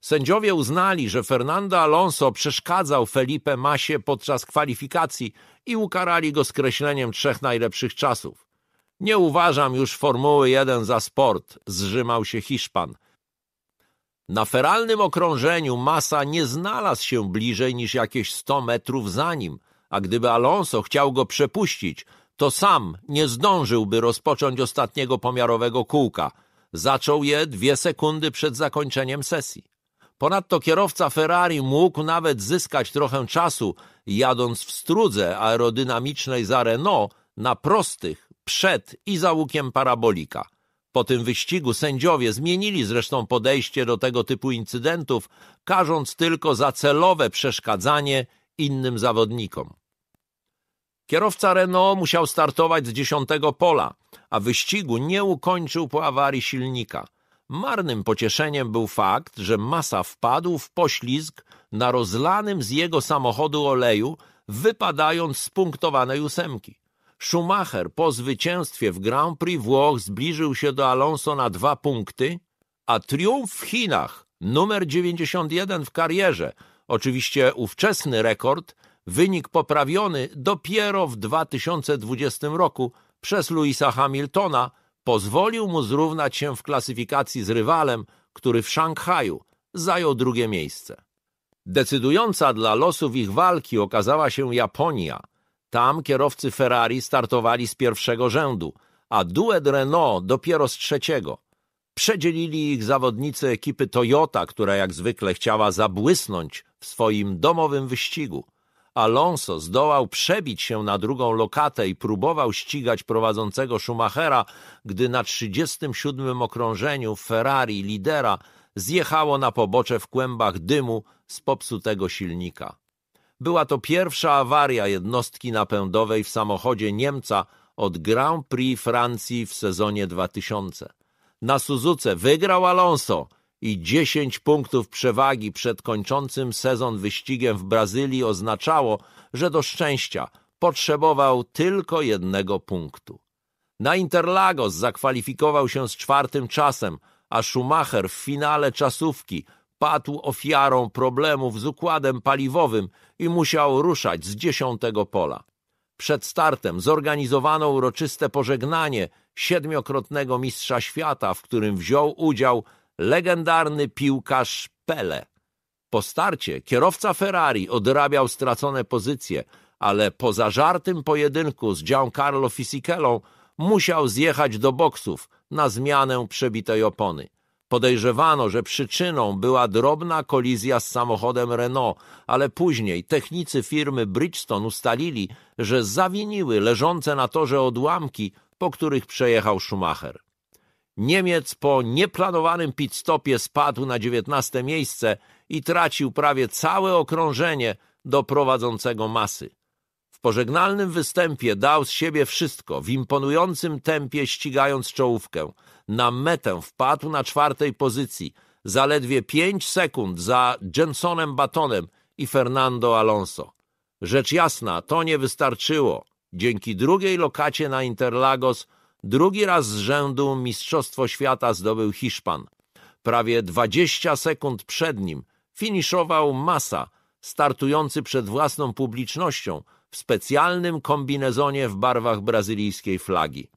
S1: Sędziowie uznali, że Fernando Alonso przeszkadzał Felipe Masie podczas kwalifikacji i ukarali go skreśleniem trzech najlepszych czasów. Nie uważam już Formuły 1 za sport, zrzymał się Hiszpan. Na feralnym okrążeniu Masa nie znalazł się bliżej niż jakieś 100 metrów za nim, a gdyby Alonso chciał go przepuścić, to sam nie zdążyłby rozpocząć ostatniego pomiarowego kółka. Zaczął je dwie sekundy przed zakończeniem sesji. Ponadto kierowca Ferrari mógł nawet zyskać trochę czasu, jadąc w strudze aerodynamicznej za Renault na prostych, przed i za łukiem parabolika. Po tym wyścigu sędziowie zmienili zresztą podejście do tego typu incydentów, karząc tylko za celowe przeszkadzanie innym zawodnikom. Kierowca Renault musiał startować z dziesiątego pola, a wyścigu nie ukończył po awarii silnika – Marnym pocieszeniem był fakt, że Masa wpadł w poślizg na rozlanym z jego samochodu oleju, wypadając z punktowanej ósemki. Schumacher po zwycięstwie w Grand Prix Włoch zbliżył się do Alonso na dwa punkty, a triumf w Chinach, numer 91 w karierze, oczywiście ówczesny rekord, wynik poprawiony dopiero w 2020 roku przez Louisa Hamiltona, pozwolił mu zrównać się w klasyfikacji z rywalem, który w Szanghaju zajął drugie miejsce. Decydująca dla losów ich walki okazała się Japonia. Tam kierowcy Ferrari startowali z pierwszego rzędu, a duet Renault dopiero z trzeciego. Przedzielili ich zawodnicy ekipy Toyota, która jak zwykle chciała zabłysnąć w swoim domowym wyścigu – Alonso zdołał przebić się na drugą lokatę i próbował ścigać prowadzącego Schumachera, gdy na 37. okrążeniu Ferrari lidera zjechało na pobocze w kłębach dymu z popsutego silnika. Była to pierwsza awaria jednostki napędowej w samochodzie Niemca od Grand Prix Francji w sezonie 2000. Na Suzuce wygrał Alonso, i 10 punktów przewagi przed kończącym sezon wyścigiem w Brazylii oznaczało, że do szczęścia potrzebował tylko jednego punktu. Na Interlagos zakwalifikował się z czwartym czasem, a Schumacher w finale czasówki padł ofiarą problemów z układem paliwowym i musiał ruszać z dziesiątego pola. Przed startem zorganizowano uroczyste pożegnanie siedmiokrotnego mistrza świata, w którym wziął udział legendarny piłkarz Pele. Po starcie kierowca Ferrari odrabiał stracone pozycje, ale po zażartym pojedynku z Giancarlo Fisichelą musiał zjechać do boksów na zmianę przebitej opony. Podejrzewano, że przyczyną była drobna kolizja z samochodem Renault, ale później technicy firmy Bridgestone ustalili, że zawiniły leżące na torze odłamki, po których przejechał Schumacher. Niemiec po nieplanowanym pit-stopie spadł na dziewiętnaste miejsce i tracił prawie całe okrążenie do prowadzącego masy. W pożegnalnym występie dał z siebie wszystko, w imponującym tempie ścigając czołówkę. Na metę wpadł na czwartej pozycji, zaledwie 5 sekund za Jensonem Batonem i Fernando Alonso. Rzecz jasna, to nie wystarczyło. Dzięki drugiej lokacie na Interlagos drugi raz z rzędu Mistrzostwo Świata zdobył Hiszpan. Prawie 20 sekund przed nim finiszował Massa, startujący przed własną publicznością w specjalnym kombinezonie w barwach brazylijskiej flagi.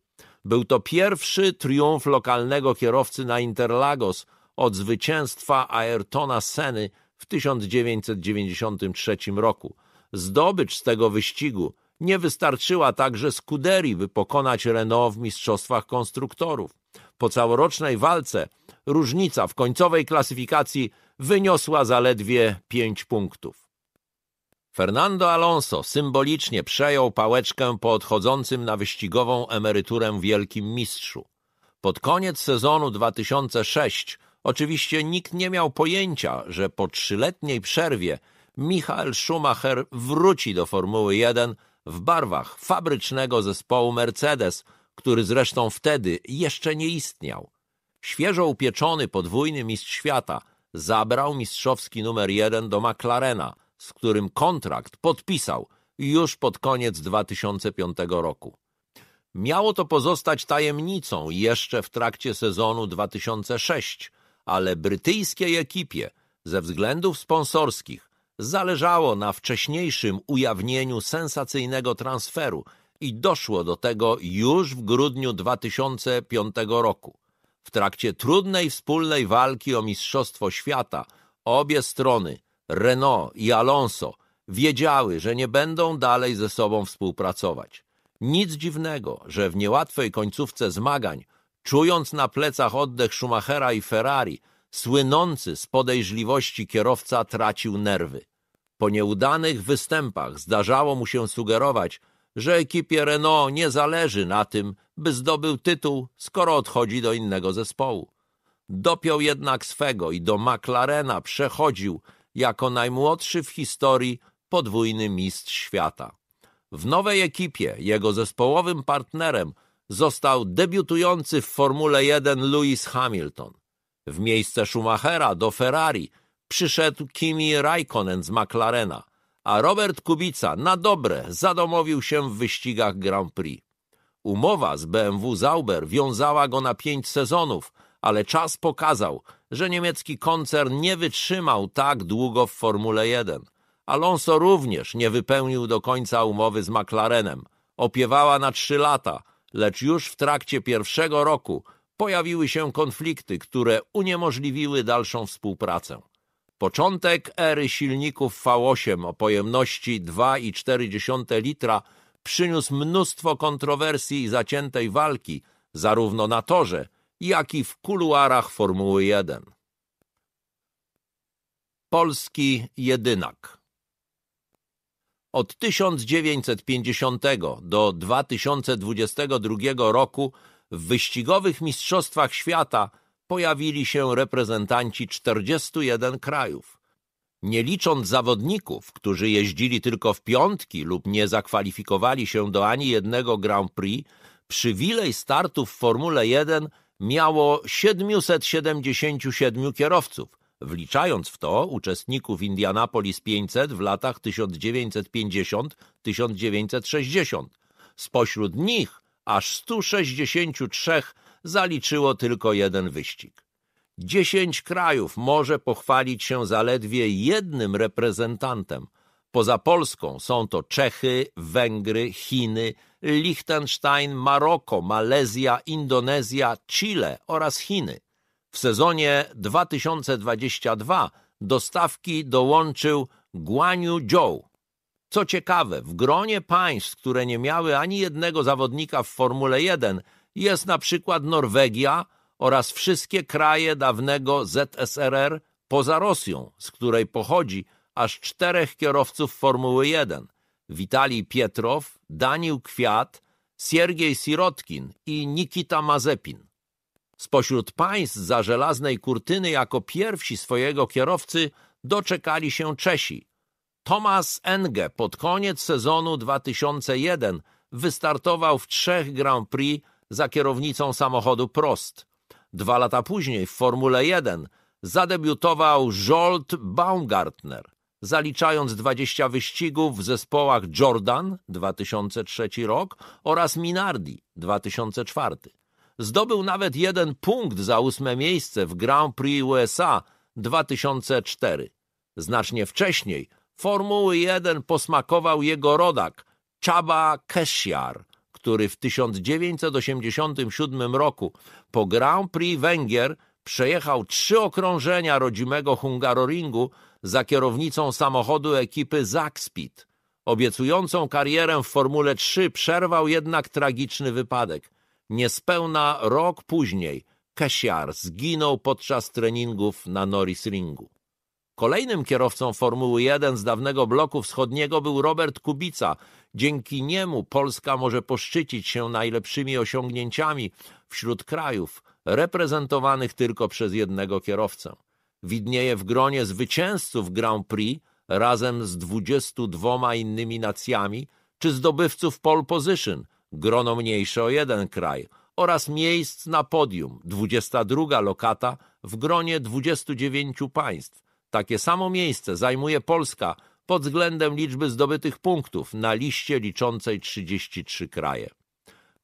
S1: Był to pierwszy triumf lokalnego kierowcy na Interlagos od zwycięstwa Ayrtona Seny w 1993 roku. Zdobycz z tego wyścigu nie wystarczyła także Scuderii, by pokonać Renault w mistrzostwach konstruktorów. Po całorocznej walce różnica w końcowej klasyfikacji wyniosła zaledwie pięć punktów. Fernando Alonso symbolicznie przejął pałeczkę po odchodzącym na wyścigową emeryturę wielkim mistrzu. Pod koniec sezonu 2006 oczywiście nikt nie miał pojęcia, że po trzyletniej przerwie Michael Schumacher wróci do Formuły 1 w barwach fabrycznego zespołu Mercedes, który zresztą wtedy jeszcze nie istniał. Świeżo upieczony podwójny mistrz świata zabrał mistrzowski numer jeden do McLarena, z którym kontrakt podpisał już pod koniec 2005 roku. Miało to pozostać tajemnicą jeszcze w trakcie sezonu 2006, ale brytyjskiej ekipie ze względów sponsorskich zależało na wcześniejszym ujawnieniu sensacyjnego transferu i doszło do tego już w grudniu 2005 roku. W trakcie trudnej wspólnej walki o Mistrzostwo Świata obie strony, Renault i Alonso, wiedziały, że nie będą dalej ze sobą współpracować. Nic dziwnego, że w niełatwej końcówce zmagań, czując na plecach oddech Schumachera i Ferrari, słynący z podejrzliwości kierowca tracił nerwy. Po nieudanych występach zdarzało mu się sugerować, że ekipie Renault nie zależy na tym, by zdobył tytuł, skoro odchodzi do innego zespołu. Dopiął jednak swego i do McLarena przechodził jako najmłodszy w historii podwójny mistrz świata. W nowej ekipie jego zespołowym partnerem został debiutujący w Formule 1 Lewis Hamilton. W miejsce Schumachera do Ferrari przyszedł Kimi Raikkonen z McLarena, a Robert Kubica na dobre zadomowił się w wyścigach Grand Prix. Umowa z BMW Zauber wiązała go na pięć sezonów, ale czas pokazał, że niemiecki koncern nie wytrzymał tak długo w Formule 1. Alonso również nie wypełnił do końca umowy z McLarenem. Opiewała na trzy lata, lecz już w trakcie pierwszego roku pojawiły się konflikty, które uniemożliwiły dalszą współpracę. Początek ery silników V8 o pojemności 2,4 litra przyniósł mnóstwo kontrowersji i zaciętej walki, zarówno na torze, jak i w kuluarach Formuły 1. Polski jedynak Od 1950 do 2022 roku w wyścigowych mistrzostwach świata pojawili się reprezentanci 41 krajów. Nie licząc zawodników, którzy jeździli tylko w piątki lub nie zakwalifikowali się do ani jednego Grand Prix, przywilej startów w Formule 1 miało 777 kierowców, wliczając w to uczestników Indianapolis 500 w latach 1950-1960. Spośród nich aż 163 zaliczyło tylko jeden wyścig. Dziesięć krajów może pochwalić się zaledwie jednym reprezentantem. Poza Polską są to Czechy, Węgry, Chiny, Liechtenstein, Maroko, Malezja, Indonezja, Chile oraz Chiny. W sezonie 2022 do stawki dołączył Guanyu Zhou. Co ciekawe, w gronie państw, które nie miały ani jednego zawodnika w Formule 1, jest na przykład Norwegia oraz wszystkie kraje dawnego ZSRR poza Rosją, z której pochodzi aż czterech kierowców Formuły 1 Witalij Pietrow, Daniel Kwiat, Siergiej Sirotkin i Nikita Mazepin. Spośród państw za żelaznej kurtyny jako pierwsi swojego kierowcy doczekali się Czesi. Thomas Enge pod koniec sezonu 2001 wystartował w trzech Grand Prix za kierownicą samochodu Prost. Dwa lata później w Formule 1 zadebiutował Jolt Baumgartner, zaliczając 20 wyścigów w zespołach Jordan 2003 rok oraz Minardi 2004. Zdobył nawet jeden punkt za ósme miejsce w Grand Prix USA 2004. Znacznie wcześniej Formuły 1 posmakował jego rodak Chaba Keshiar, który w 1987 roku po Grand Prix Węgier przejechał trzy okrążenia rodzimego Hungaroringu za kierownicą samochodu ekipy Zakspeed. Obiecującą karierę w Formule 3 przerwał jednak tragiczny wypadek. Niespełna rok później Kesiar zginął podczas treningów na Norris Ringu. Kolejnym kierowcą Formuły 1 z dawnego bloku wschodniego był Robert Kubica. Dzięki niemu Polska może poszczycić się najlepszymi osiągnięciami wśród krajów reprezentowanych tylko przez jednego kierowcę. Widnieje w gronie zwycięzców Grand Prix razem z 22 innymi nacjami czy zdobywców pole position, grono mniejsze o jeden kraj, oraz miejsc na podium, 22 lokata w gronie 29 państw. Takie samo miejsce zajmuje Polska pod względem liczby zdobytych punktów na liście liczącej 33 kraje.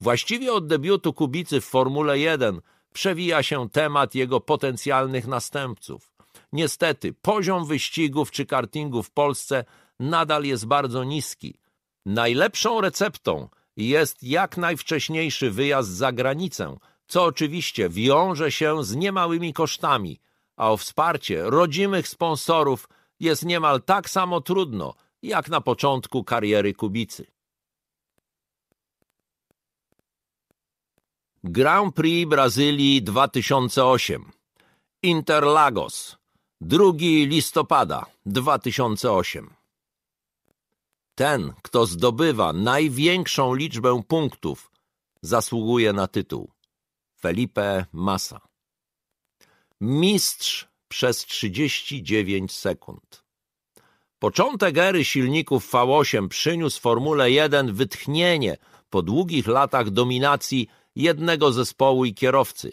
S1: Właściwie od debiutu Kubicy w Formule 1 przewija się temat jego potencjalnych następców. Niestety, poziom wyścigów czy kartingu w Polsce nadal jest bardzo niski. Najlepszą receptą jest jak najwcześniejszy wyjazd za granicę, co oczywiście wiąże się z niemałymi kosztami, a o wsparcie rodzimych sponsorów jest niemal tak samo trudno, jak na początku kariery Kubicy. Grand Prix Brazylii 2008 Interlagos 2 listopada 2008 Ten, kto zdobywa największą liczbę punktów, zasługuje na tytuł. Felipe Massa Mistrz przez 39 sekund. Początek ery silników V8 przyniósł Formule 1 wytchnienie po długich latach dominacji jednego zespołu i kierowcy.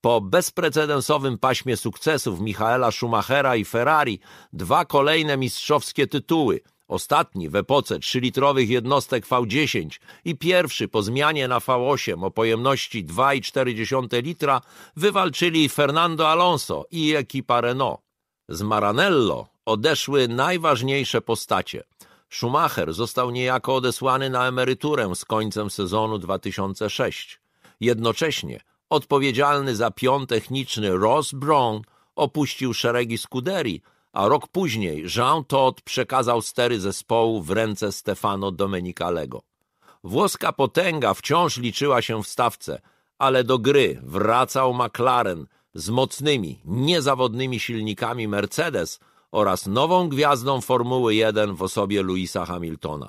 S1: Po bezprecedensowym paśmie sukcesów Michaela Schumachera i Ferrari dwa kolejne mistrzowskie tytuły – Ostatni w epoce 3-litrowych jednostek V10 i pierwszy po zmianie na V8 o pojemności 2,4 litra wywalczyli Fernando Alonso i ekipa Renault. Z Maranello odeszły najważniejsze postacie. Schumacher został niejako odesłany na emeryturę z końcem sezonu 2006. Jednocześnie odpowiedzialny za pion techniczny Ross Brown opuścił szeregi Scuderii, a rok później Jean Todt przekazał stery zespołu w ręce Stefano Domenicalego. Włoska potęga wciąż liczyła się w stawce, ale do gry wracał McLaren z mocnymi, niezawodnymi silnikami Mercedes oraz nową gwiazdą Formuły 1 w osobie Louisa Hamiltona.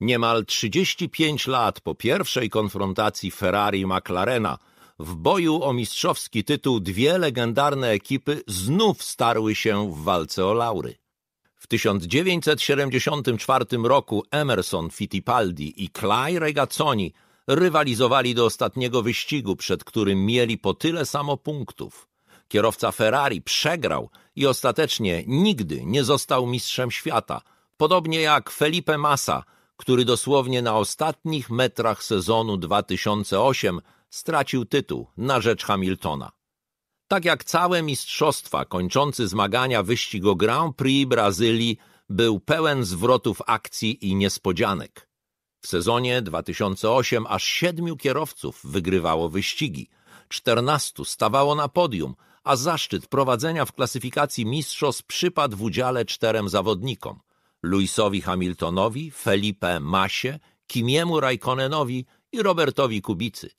S1: Niemal 35 lat po pierwszej konfrontacji Ferrari i McLarena w boju o mistrzowski tytuł dwie legendarne ekipy znów starły się w walce o laury. W 1974 roku Emerson Fittipaldi i Clay Regazzoni rywalizowali do ostatniego wyścigu, przed którym mieli po tyle samo punktów. Kierowca Ferrari przegrał i ostatecznie nigdy nie został mistrzem świata, podobnie jak Felipe Massa, który dosłownie na ostatnich metrach sezonu 2008 stracił tytuł na rzecz Hamiltona. Tak jak całe mistrzostwa kończący zmagania wyścig o Grand Prix Brazylii był pełen zwrotów akcji i niespodzianek. W sezonie 2008 aż siedmiu kierowców wygrywało wyścigi, czternastu stawało na podium, a zaszczyt prowadzenia w klasyfikacji mistrzostw przypadł w udziale czterem zawodnikom – Louisowi Hamiltonowi, Felipe Masie, Kimiemu Raikkonenowi i Robertowi Kubicy.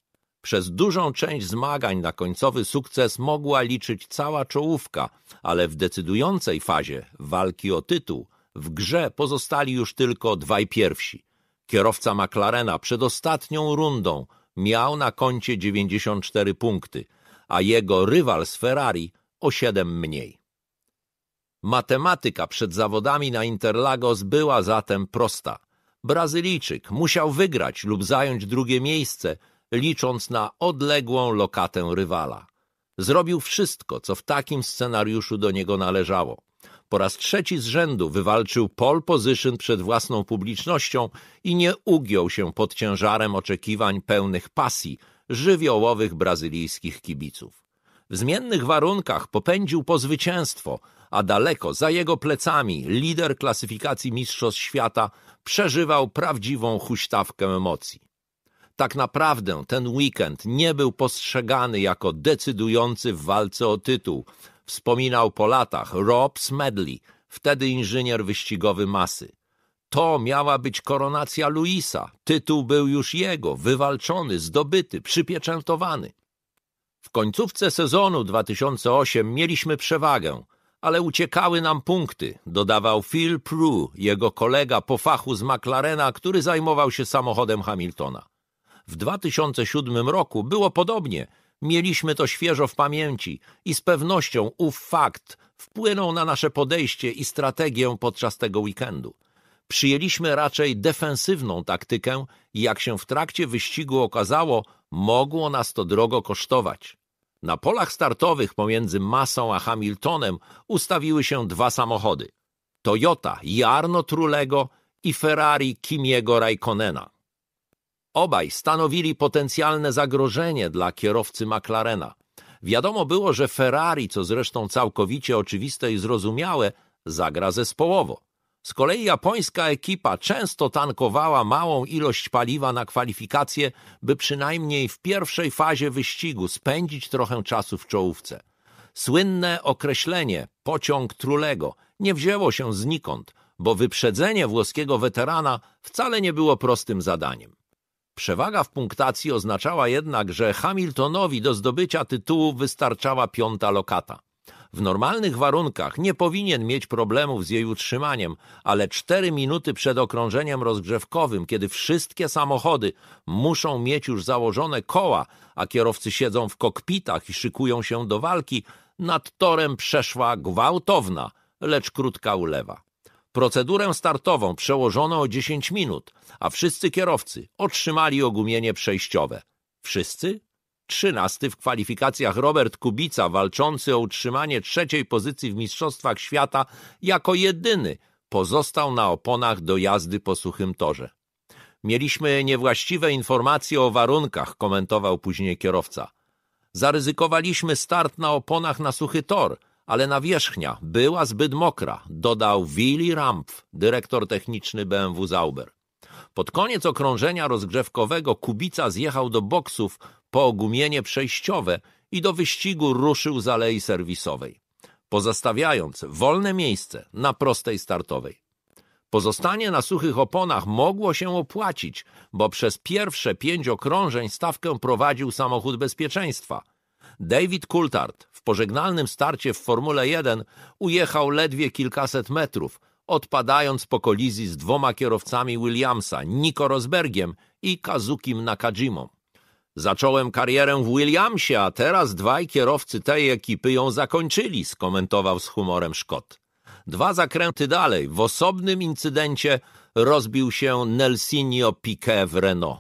S1: Przez dużą część zmagań na końcowy sukces mogła liczyć cała czołówka, ale w decydującej fazie walki o tytuł w grze pozostali już tylko dwaj pierwsi. Kierowca McLarena przed ostatnią rundą miał na koncie 94 punkty, a jego rywal z Ferrari o 7 mniej. Matematyka przed zawodami na Interlagos była zatem prosta. Brazylijczyk musiał wygrać lub zająć drugie miejsce, licząc na odległą lokatę rywala. Zrobił wszystko, co w takim scenariuszu do niego należało. Po raz trzeci z rzędu wywalczył pole position przed własną publicznością i nie ugiął się pod ciężarem oczekiwań pełnych pasji żywiołowych brazylijskich kibiców. W zmiennych warunkach popędził po zwycięstwo, a daleko za jego plecami lider klasyfikacji Mistrzostw Świata przeżywał prawdziwą huśtawkę emocji. Tak naprawdę ten weekend nie był postrzegany jako decydujący w walce o tytuł, wspominał po latach Rob Smedley, wtedy inżynier wyścigowy masy. To miała być koronacja Luisa. Tytuł był już jego, wywalczony, zdobyty, przypieczętowany. W końcówce sezonu 2008 mieliśmy przewagę, ale uciekały nam punkty, dodawał Phil Prue, jego kolega po fachu z McLarena, który zajmował się samochodem Hamiltona. W 2007 roku było podobnie. Mieliśmy to świeżo w pamięci i z pewnością ów fakt wpłynął na nasze podejście i strategię podczas tego weekendu. Przyjęliśmy raczej defensywną taktykę i jak się w trakcie wyścigu okazało, mogło nas to drogo kosztować. Na polach startowych pomiędzy Masą a Hamiltonem ustawiły się dwa samochody. Toyota Jarno Trulego i Ferrari Kimiego Raikkonena. Obaj stanowili potencjalne zagrożenie dla kierowcy McLarena. Wiadomo było, że Ferrari, co zresztą całkowicie oczywiste i zrozumiałe, zagra zespołowo. Z kolei japońska ekipa często tankowała małą ilość paliwa na kwalifikacje, by przynajmniej w pierwszej fazie wyścigu spędzić trochę czasu w czołówce. Słynne określenie pociąg Trulego nie wzięło się znikąd, bo wyprzedzenie włoskiego weterana wcale nie było prostym zadaniem. Przewaga w punktacji oznaczała jednak, że Hamiltonowi do zdobycia tytułu wystarczała piąta lokata. W normalnych warunkach nie powinien mieć problemów z jej utrzymaniem, ale cztery minuty przed okrążeniem rozgrzewkowym, kiedy wszystkie samochody muszą mieć już założone koła, a kierowcy siedzą w kokpitach i szykują się do walki, nad torem przeszła gwałtowna, lecz krótka ulewa. Procedurę startową przełożono o 10 minut, a wszyscy kierowcy otrzymali ogumienie przejściowe. Wszyscy? Trzynasty w kwalifikacjach Robert Kubica, walczący o utrzymanie trzeciej pozycji w Mistrzostwach Świata, jako jedyny pozostał na oponach do jazdy po suchym torze. Mieliśmy niewłaściwe informacje o warunkach, komentował później kierowca. Zaryzykowaliśmy start na oponach na suchy tor, ale nawierzchnia była zbyt mokra, dodał Willy Rampf, dyrektor techniczny BMW Zauber. Pod koniec okrążenia rozgrzewkowego Kubica zjechał do boksów po ogumienie przejściowe i do wyścigu ruszył z alei serwisowej, pozostawiając wolne miejsce na prostej startowej. Pozostanie na suchych oponach mogło się opłacić, bo przez pierwsze pięć okrążeń stawkę prowadził samochód bezpieczeństwa. David Coulthard w pożegnalnym starcie w Formule 1 ujechał ledwie kilkaset metrów, odpadając po kolizji z dwoma kierowcami Williamsa, Nico Rosbergiem i Kazukim Nakajimą. Zacząłem karierę w Williamsie, a teraz dwaj kierowcy tej ekipy ją zakończyli, skomentował z humorem Szkot. Dwa zakręty dalej, w osobnym incydencie rozbił się Nelsinio Piquet w Renault.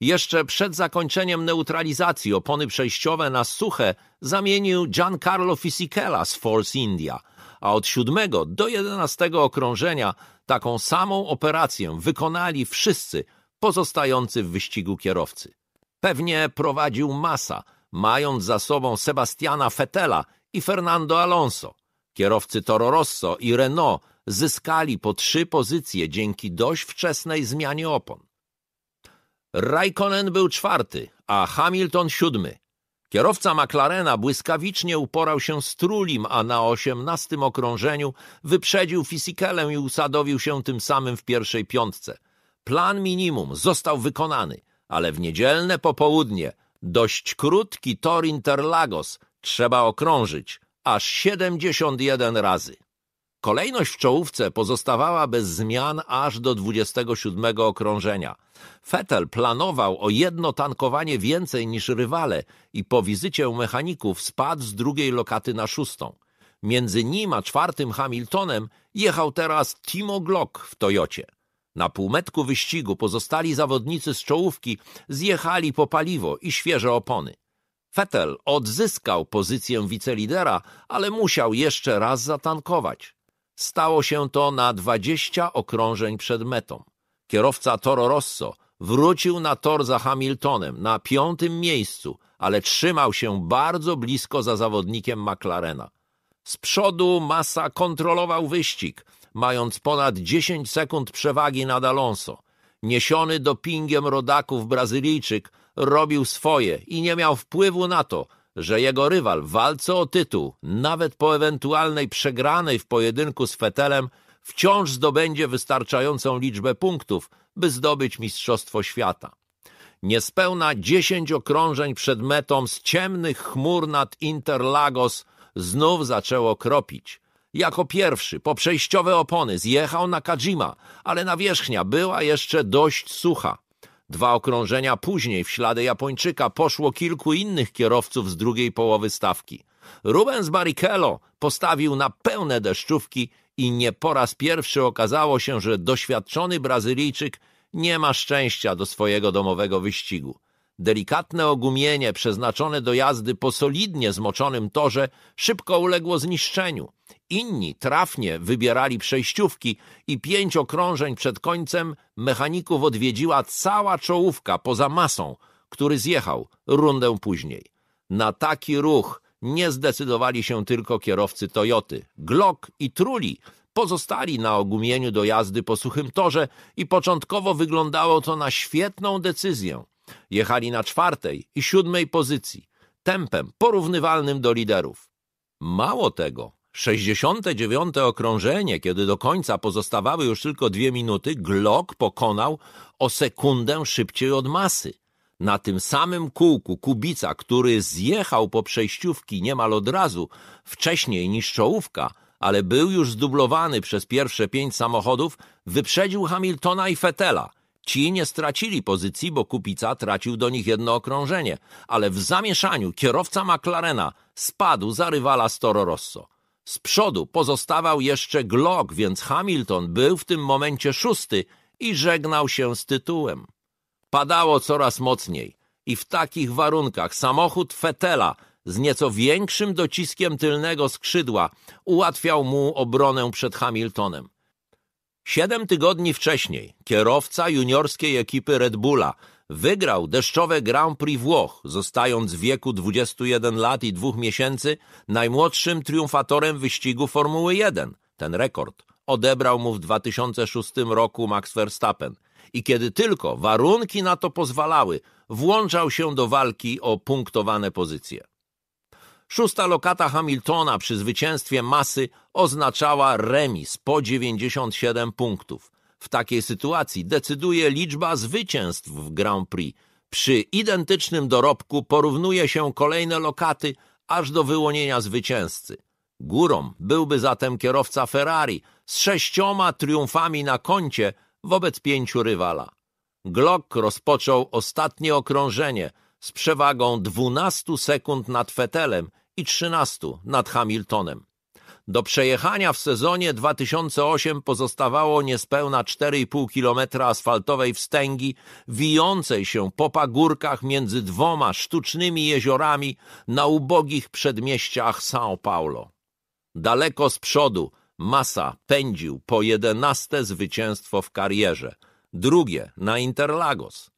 S1: Jeszcze przed zakończeniem neutralizacji opony przejściowe na suche zamienił Giancarlo Fisichella z Force India, a od siódmego do jedenastego okrążenia taką samą operację wykonali wszyscy pozostający w wyścigu kierowcy. Pewnie prowadził Massa, mając za sobą Sebastiana Fetela i Fernando Alonso. Kierowcy Toro Rosso i Renault zyskali po trzy pozycje dzięki dość wczesnej zmianie opon. Raikkonen był czwarty, a Hamilton siódmy. Kierowca McLarena błyskawicznie uporał się z Trulim, a na osiemnastym okrążeniu wyprzedził Fisikelę i usadowił się tym samym w pierwszej piątce. Plan minimum został wykonany, ale w niedzielne popołudnie dość krótki tor Interlagos trzeba okrążyć aż 71 razy. Kolejność w czołówce pozostawała bez zmian aż do 27 okrążenia. Vettel planował o jedno tankowanie więcej niż rywale i po wizycie u mechaników spadł z drugiej lokaty na szóstą. Między nim a czwartym Hamiltonem jechał teraz Timo Glock w Toyocie. Na półmetku wyścigu pozostali zawodnicy z czołówki zjechali po paliwo i świeże opony. Vettel odzyskał pozycję wicelidera, ale musiał jeszcze raz zatankować. Stało się to na 20 okrążeń przed metą. Kierowca Toro Rosso wrócił na tor za Hamiltonem na piątym miejscu, ale trzymał się bardzo blisko za zawodnikiem McLarena. Z przodu Massa kontrolował wyścig, mając ponad 10 sekund przewagi nad Alonso. Niesiony dopingiem rodaków Brazylijczyk robił swoje i nie miał wpływu na to, że jego rywal w walce o tytuł, nawet po ewentualnej przegranej w pojedynku z Fetelem, wciąż zdobędzie wystarczającą liczbę punktów, by zdobyć Mistrzostwo Świata. Niespełna dziesięć okrążeń przed metą z ciemnych chmur nad Interlagos znów zaczęło kropić. Jako pierwszy po przejściowe opony zjechał na Kajima, ale nawierzchnia była jeszcze dość sucha. Dwa okrążenia później w ślady Japończyka poszło kilku innych kierowców z drugiej połowy stawki. Rubens Barrichello postawił na pełne deszczówki i nie po raz pierwszy okazało się, że doświadczony Brazylijczyk nie ma szczęścia do swojego domowego wyścigu. Delikatne ogumienie przeznaczone do jazdy po solidnie zmoczonym torze szybko uległo zniszczeniu. Inni trafnie wybierali przejściówki i pięć okrążeń przed końcem mechaników odwiedziła cała czołówka poza masą, który zjechał rundę później. Na taki ruch nie zdecydowali się tylko kierowcy Toyoty. Glock i Trulli pozostali na ogumieniu do jazdy po suchym torze i początkowo wyglądało to na świetną decyzję. Jechali na czwartej i siódmej pozycji, tempem porównywalnym do liderów. Mało tego, 69. okrążenie, kiedy do końca pozostawały już tylko dwie minuty, Glock pokonał o sekundę szybciej od masy. Na tym samym kółku Kubica, który zjechał po przejściówki niemal od razu, wcześniej niż czołówka, ale był już zdublowany przez pierwsze pięć samochodów, wyprzedził Hamiltona i Fetela. Ci nie stracili pozycji, bo Kubica tracił do nich jedno okrążenie, ale w zamieszaniu kierowca McLarena spadł za rywala z Toro Rosso. Z przodu pozostawał jeszcze Glock, więc Hamilton był w tym momencie szósty i żegnał się z tytułem. Padało coraz mocniej i w takich warunkach samochód Fetela z nieco większym dociskiem tylnego skrzydła ułatwiał mu obronę przed Hamiltonem. Siedem tygodni wcześniej kierowca juniorskiej ekipy Red Bulla wygrał deszczowe Grand Prix Włoch, zostając w wieku 21 lat i dwóch miesięcy najmłodszym triumfatorem wyścigu Formuły 1. Ten rekord odebrał mu w 2006 roku Max Verstappen i kiedy tylko warunki na to pozwalały, włączał się do walki o punktowane pozycje. Szósta lokata Hamiltona przy zwycięstwie masy oznaczała remis po 97 punktów. W takiej sytuacji decyduje liczba zwycięstw w Grand Prix. Przy identycznym dorobku porównuje się kolejne lokaty aż do wyłonienia zwycięzcy. Górą byłby zatem kierowca Ferrari z sześcioma triumfami na koncie wobec pięciu rywala. Glock rozpoczął ostatnie okrążenie z przewagą 12 sekund nad Fetelem i 13 nad Hamiltonem. Do przejechania w sezonie 2008 pozostawało niespełna 4,5 km asfaltowej wstęgi wijącej się po pagórkach między dwoma sztucznymi jeziorami na ubogich przedmieściach São Paulo. Daleko z przodu Massa pędził po jedenaste zwycięstwo w karierze, drugie na Interlagos.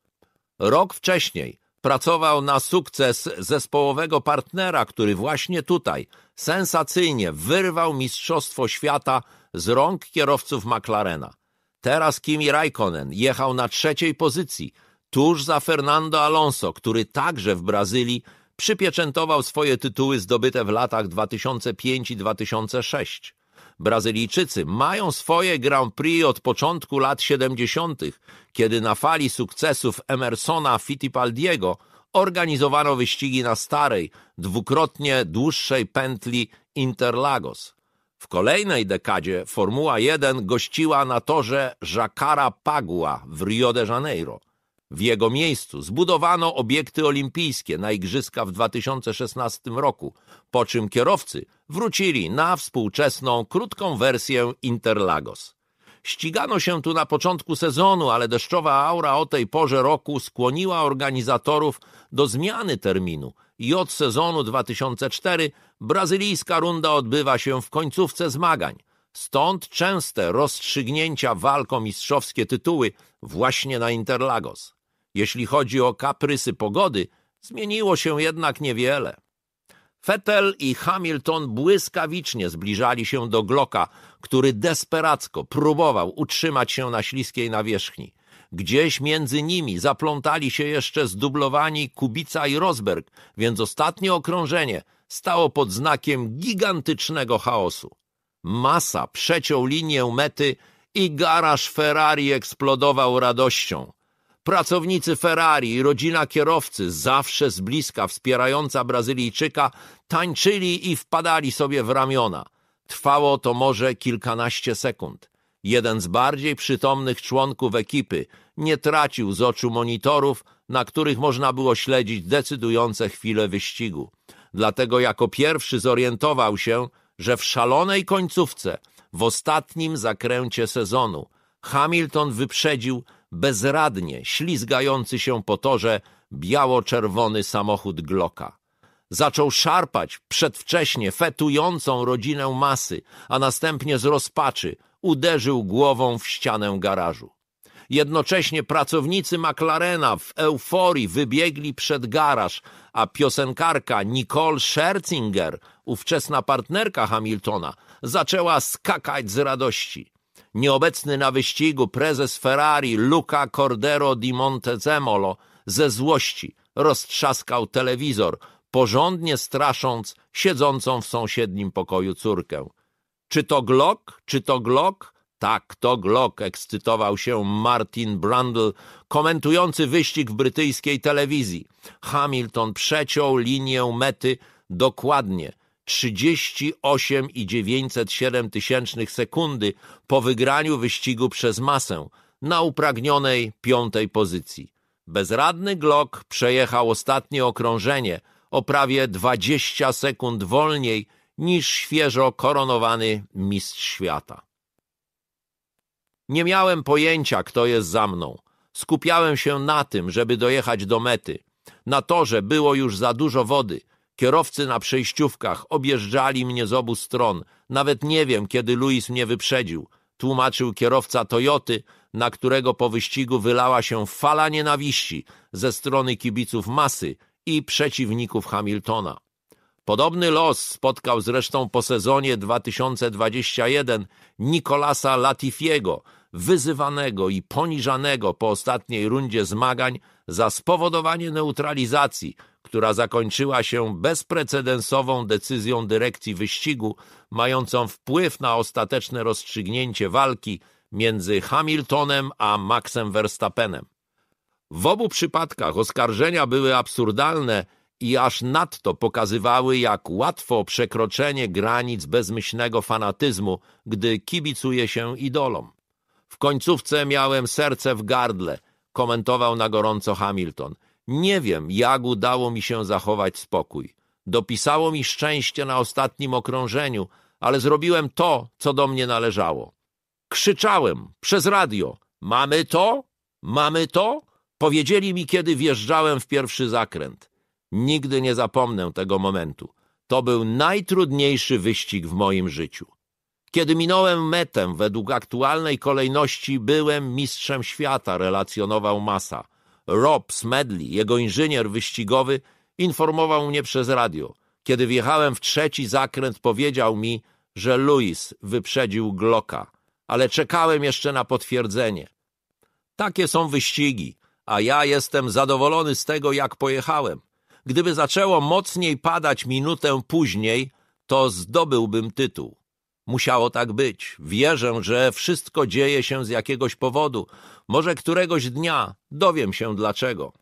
S1: Rok wcześniej pracował na sukces zespołowego partnera, który właśnie tutaj sensacyjnie wyrwał Mistrzostwo Świata z rąk kierowców McLarena. Teraz Kimi Raikkonen jechał na trzeciej pozycji, tuż za Fernando Alonso, który także w Brazylii przypieczętował swoje tytuły zdobyte w latach 2005 i 2006. Brazylijczycy mają swoje Grand Prix od początku lat 70., kiedy na fali sukcesów Emersona Fittipaldiego organizowano wyścigi na starej, dwukrotnie dłuższej pętli Interlagos. W kolejnej dekadzie Formuła 1 gościła na torze Jacara Pagua w Rio de Janeiro – w jego miejscu zbudowano obiekty olimpijskie na igrzyska w 2016 roku, po czym kierowcy wrócili na współczesną, krótką wersję Interlagos. Ścigano się tu na początku sezonu, ale deszczowa aura o tej porze roku skłoniła organizatorów do zmiany terminu i od sezonu 2004 brazylijska runda odbywa się w końcówce zmagań. Stąd częste rozstrzygnięcia walk o mistrzowskie tytuły właśnie na Interlagos. Jeśli chodzi o kaprysy pogody, zmieniło się jednak niewiele. Vettel i Hamilton błyskawicznie zbliżali się do Glocka, który desperacko próbował utrzymać się na śliskiej nawierzchni. Gdzieś między nimi zaplątali się jeszcze zdublowani Kubica i Rosberg, więc ostatnie okrążenie stało pod znakiem gigantycznego chaosu. Masa przeciął linię mety i garaż Ferrari eksplodował radością. Pracownicy Ferrari i rodzina kierowcy, zawsze z bliska wspierająca Brazylijczyka, tańczyli i wpadali sobie w ramiona. Trwało to może kilkanaście sekund. Jeden z bardziej przytomnych członków ekipy nie tracił z oczu monitorów, na których można było śledzić decydujące chwile wyścigu. Dlatego jako pierwszy zorientował się, że w szalonej końcówce, w ostatnim zakręcie sezonu, Hamilton wyprzedził bezradnie ślizgający się po torze biało-czerwony samochód Glocka. Zaczął szarpać przedwcześnie fetującą rodzinę masy, a następnie z rozpaczy uderzył głową w ścianę garażu. Jednocześnie pracownicy McLarena w euforii wybiegli przed garaż, a piosenkarka Nicole Scherzinger, ufczesna partnerka Hamiltona, zaczęła skakać z radości. Nieobecny na wyścigu prezes Ferrari Luca Cordero di Montezemolo ze złości roztrzaskał telewizor, porządnie strasząc siedzącą w sąsiednim pokoju córkę. Czy to Glock? Czy to Glock? Tak, to Glock, ekscytował się Martin Brundle, komentujący wyścig w brytyjskiej telewizji. Hamilton przeciął linię mety dokładnie 38,907 tysięcznych sekundy po wygraniu wyścigu przez masę na upragnionej piątej pozycji. Bezradny Glock przejechał ostatnie okrążenie o prawie 20 sekund wolniej niż świeżo koronowany mistrz świata. Nie miałem pojęcia, kto jest za mną. Skupiałem się na tym, żeby dojechać do mety. Na torze było już za dużo wody. Kierowcy na przejściówkach objeżdżali mnie z obu stron. Nawet nie wiem, kiedy Luis mnie wyprzedził. Tłumaczył kierowca Toyoty, na którego po wyścigu wylała się fala nienawiści ze strony kibiców masy i przeciwników Hamiltona. Podobny los spotkał zresztą po sezonie 2021 Nicolasa Latifiego, wyzywanego i poniżanego po ostatniej rundzie zmagań za spowodowanie neutralizacji, która zakończyła się bezprecedensową decyzją dyrekcji wyścigu, mającą wpływ na ostateczne rozstrzygnięcie walki między Hamiltonem a Maxem Verstappenem. W obu przypadkach oskarżenia były absurdalne i aż nadto pokazywały, jak łatwo przekroczenie granic bezmyślnego fanatyzmu, gdy kibicuje się idolom. W końcówce miałem serce w gardle, komentował na gorąco Hamilton. Nie wiem, jak udało mi się zachować spokój. Dopisało mi szczęście na ostatnim okrążeniu, ale zrobiłem to, co do mnie należało. Krzyczałem przez radio. Mamy to? Mamy to? Powiedzieli mi, kiedy wjeżdżałem w pierwszy zakręt. Nigdy nie zapomnę tego momentu. To był najtrudniejszy wyścig w moim życiu. Kiedy minąłem metę według aktualnej kolejności, byłem mistrzem świata, relacjonował Massa. Rob Smedley, jego inżynier wyścigowy, informował mnie przez radio. Kiedy wjechałem w trzeci zakręt, powiedział mi, że Louis wyprzedził Glocka, ale czekałem jeszcze na potwierdzenie. Takie są wyścigi, a ja jestem zadowolony z tego, jak pojechałem. Gdyby zaczęło mocniej padać minutę później, to zdobyłbym tytuł. Musiało tak być. Wierzę, że wszystko dzieje się z jakiegoś powodu. Może któregoś dnia dowiem się dlaczego.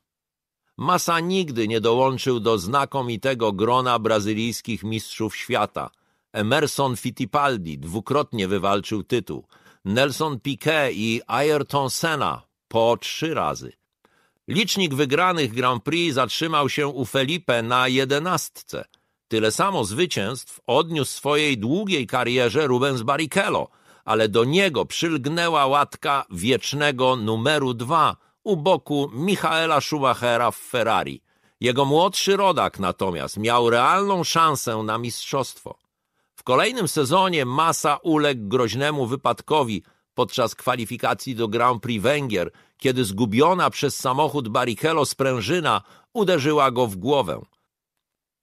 S1: Massa nigdy nie dołączył do znakomitego grona brazylijskich mistrzów świata. Emerson Fittipaldi dwukrotnie wywalczył tytuł. Nelson Piquet i Ayrton Senna po trzy razy. Licznik wygranych Grand Prix zatrzymał się u Felipe na jedenastce. Tyle samo zwycięstw odniósł swojej długiej karierze Rubens Barrichello, ale do niego przylgnęła łatka wiecznego numeru dwa u boku Michaela Schumachera w Ferrari. Jego młodszy rodak natomiast miał realną szansę na mistrzostwo. W kolejnym sezonie Massa uległ groźnemu wypadkowi podczas kwalifikacji do Grand Prix Węgier, kiedy zgubiona przez samochód Barrichello sprężyna uderzyła go w głowę.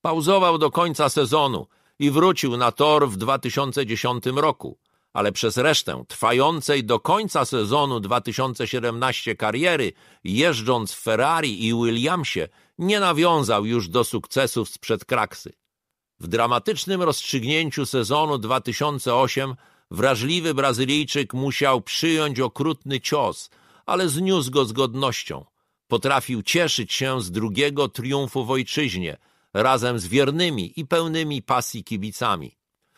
S1: Pauzował do końca sezonu i wrócił na tor w 2010 roku, ale przez resztę trwającej do końca sezonu 2017 kariery, jeżdżąc w Ferrari i Williamsie, nie nawiązał już do sukcesów sprzed kraksy. W dramatycznym rozstrzygnięciu sezonu 2008 wrażliwy Brazylijczyk musiał przyjąć okrutny cios, ale zniósł go z godnością. Potrafił cieszyć się z drugiego triumfu w ojczyźnie, razem z wiernymi i pełnymi pasji kibicami.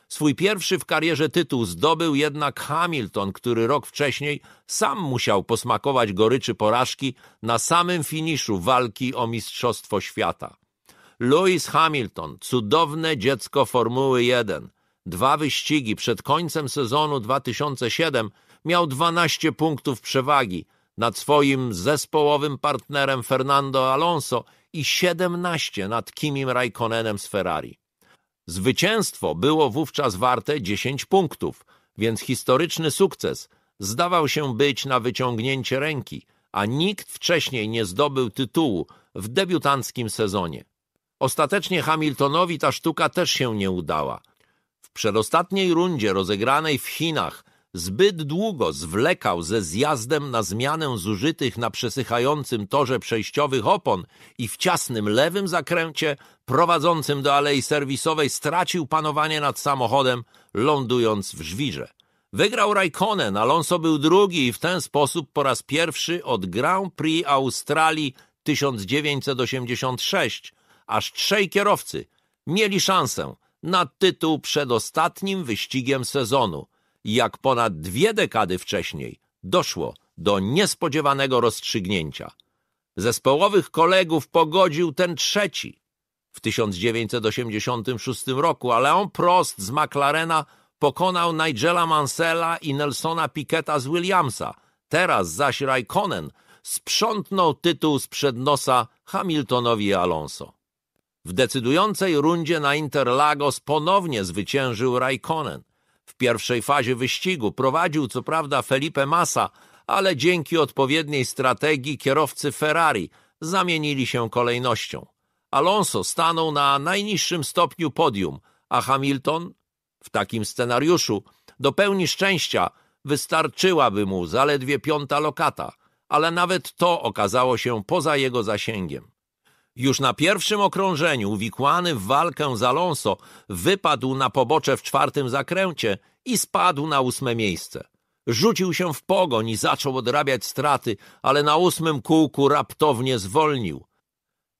S1: Swój pierwszy w karierze tytuł zdobył jednak Hamilton, który rok wcześniej sam musiał posmakować goryczy porażki na samym finiszu walki o Mistrzostwo Świata. Lewis Hamilton, cudowne dziecko Formuły 1. Dwa wyścigi przed końcem sezonu 2007 miał 12 punktów przewagi nad swoim zespołowym partnerem Fernando Alonso i 17 nad Kimim Raikkonenem z Ferrari. Zwycięstwo było wówczas warte 10 punktów, więc historyczny sukces zdawał się być na wyciągnięcie ręki, a nikt wcześniej nie zdobył tytułu w debiutanckim sezonie. Ostatecznie Hamiltonowi ta sztuka też się nie udała. W przedostatniej rundzie rozegranej w Chinach zbyt długo zwlekał ze zjazdem na zmianę zużytych na przesychającym torze przejściowych opon i w ciasnym lewym zakręcie prowadzącym do alei serwisowej stracił panowanie nad samochodem, lądując w żwirze. Wygrał Raikkonen, Alonso był drugi i w ten sposób po raz pierwszy od Grand Prix Australii 1986 aż trzej kierowcy mieli szansę na tytuł przed ostatnim wyścigiem sezonu – jak ponad dwie dekady wcześniej doszło do niespodziewanego rozstrzygnięcia. Zespołowych kolegów pogodził ten trzeci. W 1986 roku Leon Prost z McLarena pokonał Nigela Mansella i Nelsona Piqueta z Williamsa. Teraz zaś Raikkonen sprzątnął tytuł sprzed nosa Hamiltonowi Alonso. W decydującej rundzie na Interlagos ponownie zwyciężył Raikkonen. W pierwszej fazie wyścigu prowadził co prawda Felipe Massa, ale dzięki odpowiedniej strategii kierowcy Ferrari zamienili się kolejnością. Alonso stanął na najniższym stopniu podium, a Hamilton w takim scenariuszu do pełni szczęścia wystarczyłaby mu zaledwie piąta lokata, ale nawet to okazało się poza jego zasięgiem. Już na pierwszym okrążeniu, uwikłany w walkę z Alonso, wypadł na pobocze w czwartym zakręcie i spadł na ósme miejsce. Rzucił się w pogoń i zaczął odrabiać straty, ale na ósmym kółku raptownie zwolnił.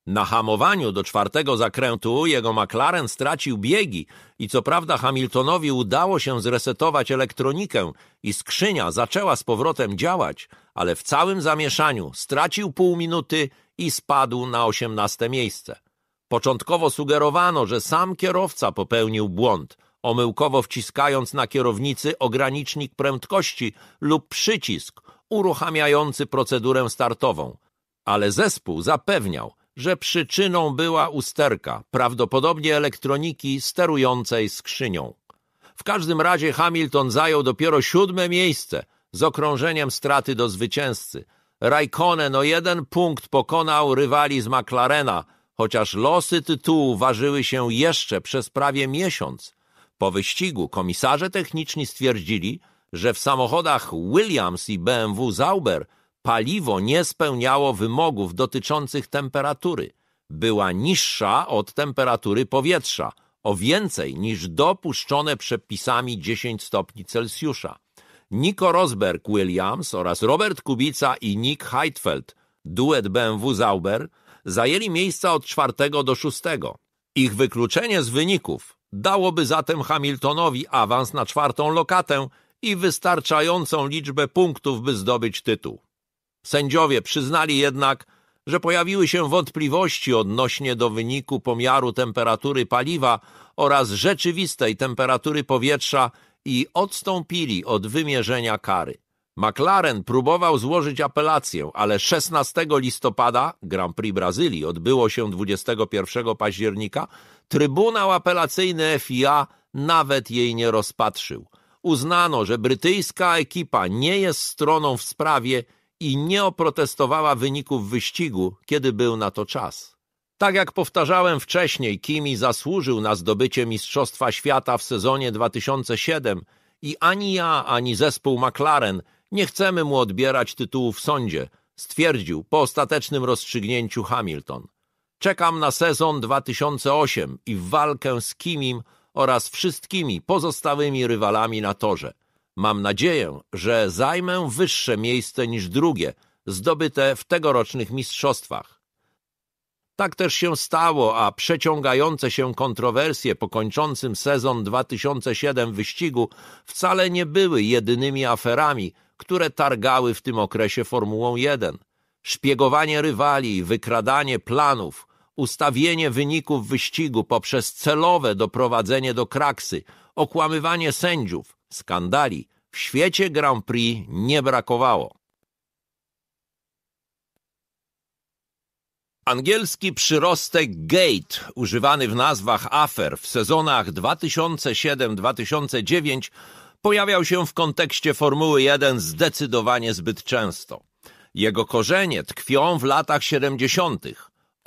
S1: Na hamowaniu do czwartego zakrętu jego McLaren stracił biegi i co prawda Hamiltonowi udało się zresetować elektronikę i skrzynia zaczęła z powrotem działać, ale w całym zamieszaniu stracił pół minuty i spadł na osiemnaste miejsce. Początkowo sugerowano, że sam kierowca popełnił błąd, omyłkowo wciskając na kierownicy ogranicznik prędkości lub przycisk uruchamiający procedurę startową. Ale zespół zapewniał, że przyczyną była usterka, prawdopodobnie elektroniki sterującej skrzynią. W każdym razie Hamilton zajął dopiero siódme miejsce z okrążeniem straty do zwycięzcy – Raikkonen o jeden punkt pokonał rywali z McLarena, chociaż losy tytułu ważyły się jeszcze przez prawie miesiąc. Po wyścigu komisarze techniczni stwierdzili, że w samochodach Williams i BMW Zauber paliwo nie spełniało wymogów dotyczących temperatury. Była niższa od temperatury powietrza, o więcej niż dopuszczone przepisami 10 stopni Celsjusza. Nico Rosberg Williams oraz Robert Kubica i Nick Heidfeld, duet BMW Zauber, zajęli miejsca od czwartego do szóstego. Ich wykluczenie z wyników dałoby zatem Hamiltonowi awans na czwartą lokatę i wystarczającą liczbę punktów, by zdobyć tytuł. Sędziowie przyznali jednak, że pojawiły się wątpliwości odnośnie do wyniku pomiaru temperatury paliwa oraz rzeczywistej temperatury powietrza i odstąpili od wymierzenia kary. McLaren próbował złożyć apelację, ale 16 listopada Grand Prix Brazylii odbyło się 21 października. Trybunał apelacyjny FIA nawet jej nie rozpatrzył. Uznano, że brytyjska ekipa nie jest stroną w sprawie i nie oprotestowała wyników wyścigu, kiedy był na to czas. Tak jak powtarzałem wcześniej, Kimi zasłużył na zdobycie Mistrzostwa Świata w sezonie 2007 i ani ja, ani zespół McLaren nie chcemy mu odbierać tytułu w sądzie, stwierdził po ostatecznym rozstrzygnięciu Hamilton. Czekam na sezon 2008 i walkę z Kimim oraz wszystkimi pozostałymi rywalami na torze. Mam nadzieję, że zajmę wyższe miejsce niż drugie, zdobyte w tegorocznych mistrzostwach. Tak też się stało, a przeciągające się kontrowersje po kończącym sezon 2007 wyścigu wcale nie były jedynymi aferami, które targały w tym okresie Formułą 1. Szpiegowanie rywali, wykradanie planów, ustawienie wyników wyścigu poprzez celowe doprowadzenie do kraksy, okłamywanie sędziów, skandali w świecie Grand Prix nie brakowało. Angielski przyrostek gate, używany w nazwach afer w sezonach 2007-2009, pojawiał się w kontekście Formuły 1 zdecydowanie zbyt często. Jego korzenie tkwią w latach 70.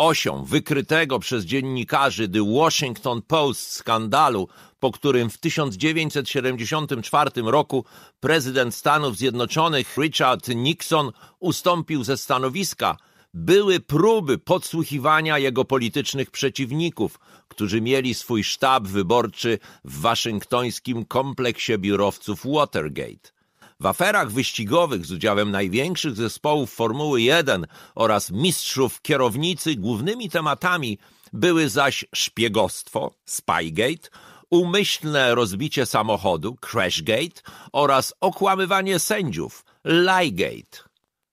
S1: Osią wykrytego przez dziennikarzy The Washington Post skandalu, po którym w 1974 roku prezydent Stanów Zjednoczonych Richard Nixon ustąpił ze stanowiska, były próby podsłuchiwania jego politycznych przeciwników, którzy mieli swój sztab wyborczy w waszyngtońskim kompleksie biurowców Watergate. W aferach wyścigowych z udziałem największych zespołów Formuły 1 oraz mistrzów kierownicy głównymi tematami były zaś szpiegostwo, Spygate, umyślne rozbicie samochodu, Crashgate oraz okłamywanie sędziów, Liegate.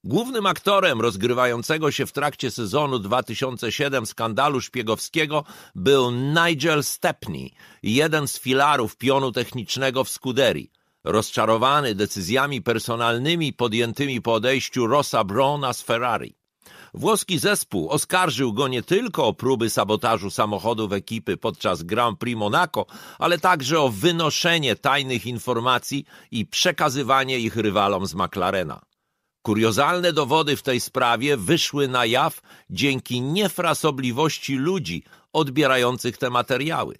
S1: Głównym aktorem rozgrywającego się w trakcie sezonu 2007 skandalu szpiegowskiego był Nigel Stepney, jeden z filarów pionu technicznego w Scuderii. Rozczarowany decyzjami personalnymi podjętymi po odejściu Rossa Browna z Ferrari. Włoski zespół oskarżył go nie tylko o próby sabotażu samochodów ekipy podczas Grand Prix Monaco, ale także o wynoszenie tajnych informacji i przekazywanie ich rywalom z McLarena. Kuriozalne dowody w tej sprawie wyszły na jaw dzięki niefrasobliwości ludzi odbierających te materiały.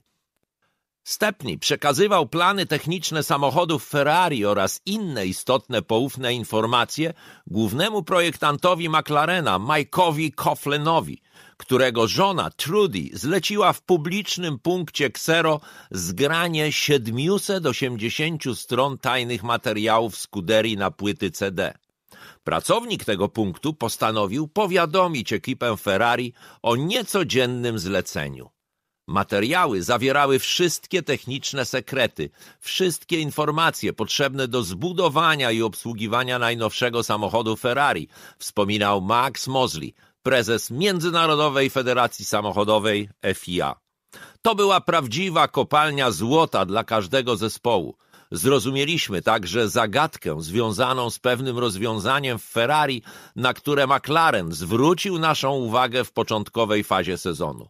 S1: Stepney przekazywał plany techniczne samochodów Ferrari oraz inne istotne poufne informacje głównemu projektantowi McLarena, Mike'owi Coughlinowi, którego żona Trudy zleciła w publicznym punkcie Xero zgranie 780 stron tajnych materiałów Scuderii na płyty CD. Pracownik tego punktu postanowił powiadomić ekipę Ferrari o niecodziennym zleceniu. Materiały zawierały wszystkie techniczne sekrety, wszystkie informacje potrzebne do zbudowania i obsługiwania najnowszego samochodu Ferrari, wspominał Max Mosley, prezes Międzynarodowej Federacji Samochodowej FIA. To była prawdziwa kopalnia złota dla każdego zespołu. Zrozumieliśmy także zagadkę związaną z pewnym rozwiązaniem w Ferrari, na które McLaren zwrócił naszą uwagę w początkowej fazie sezonu.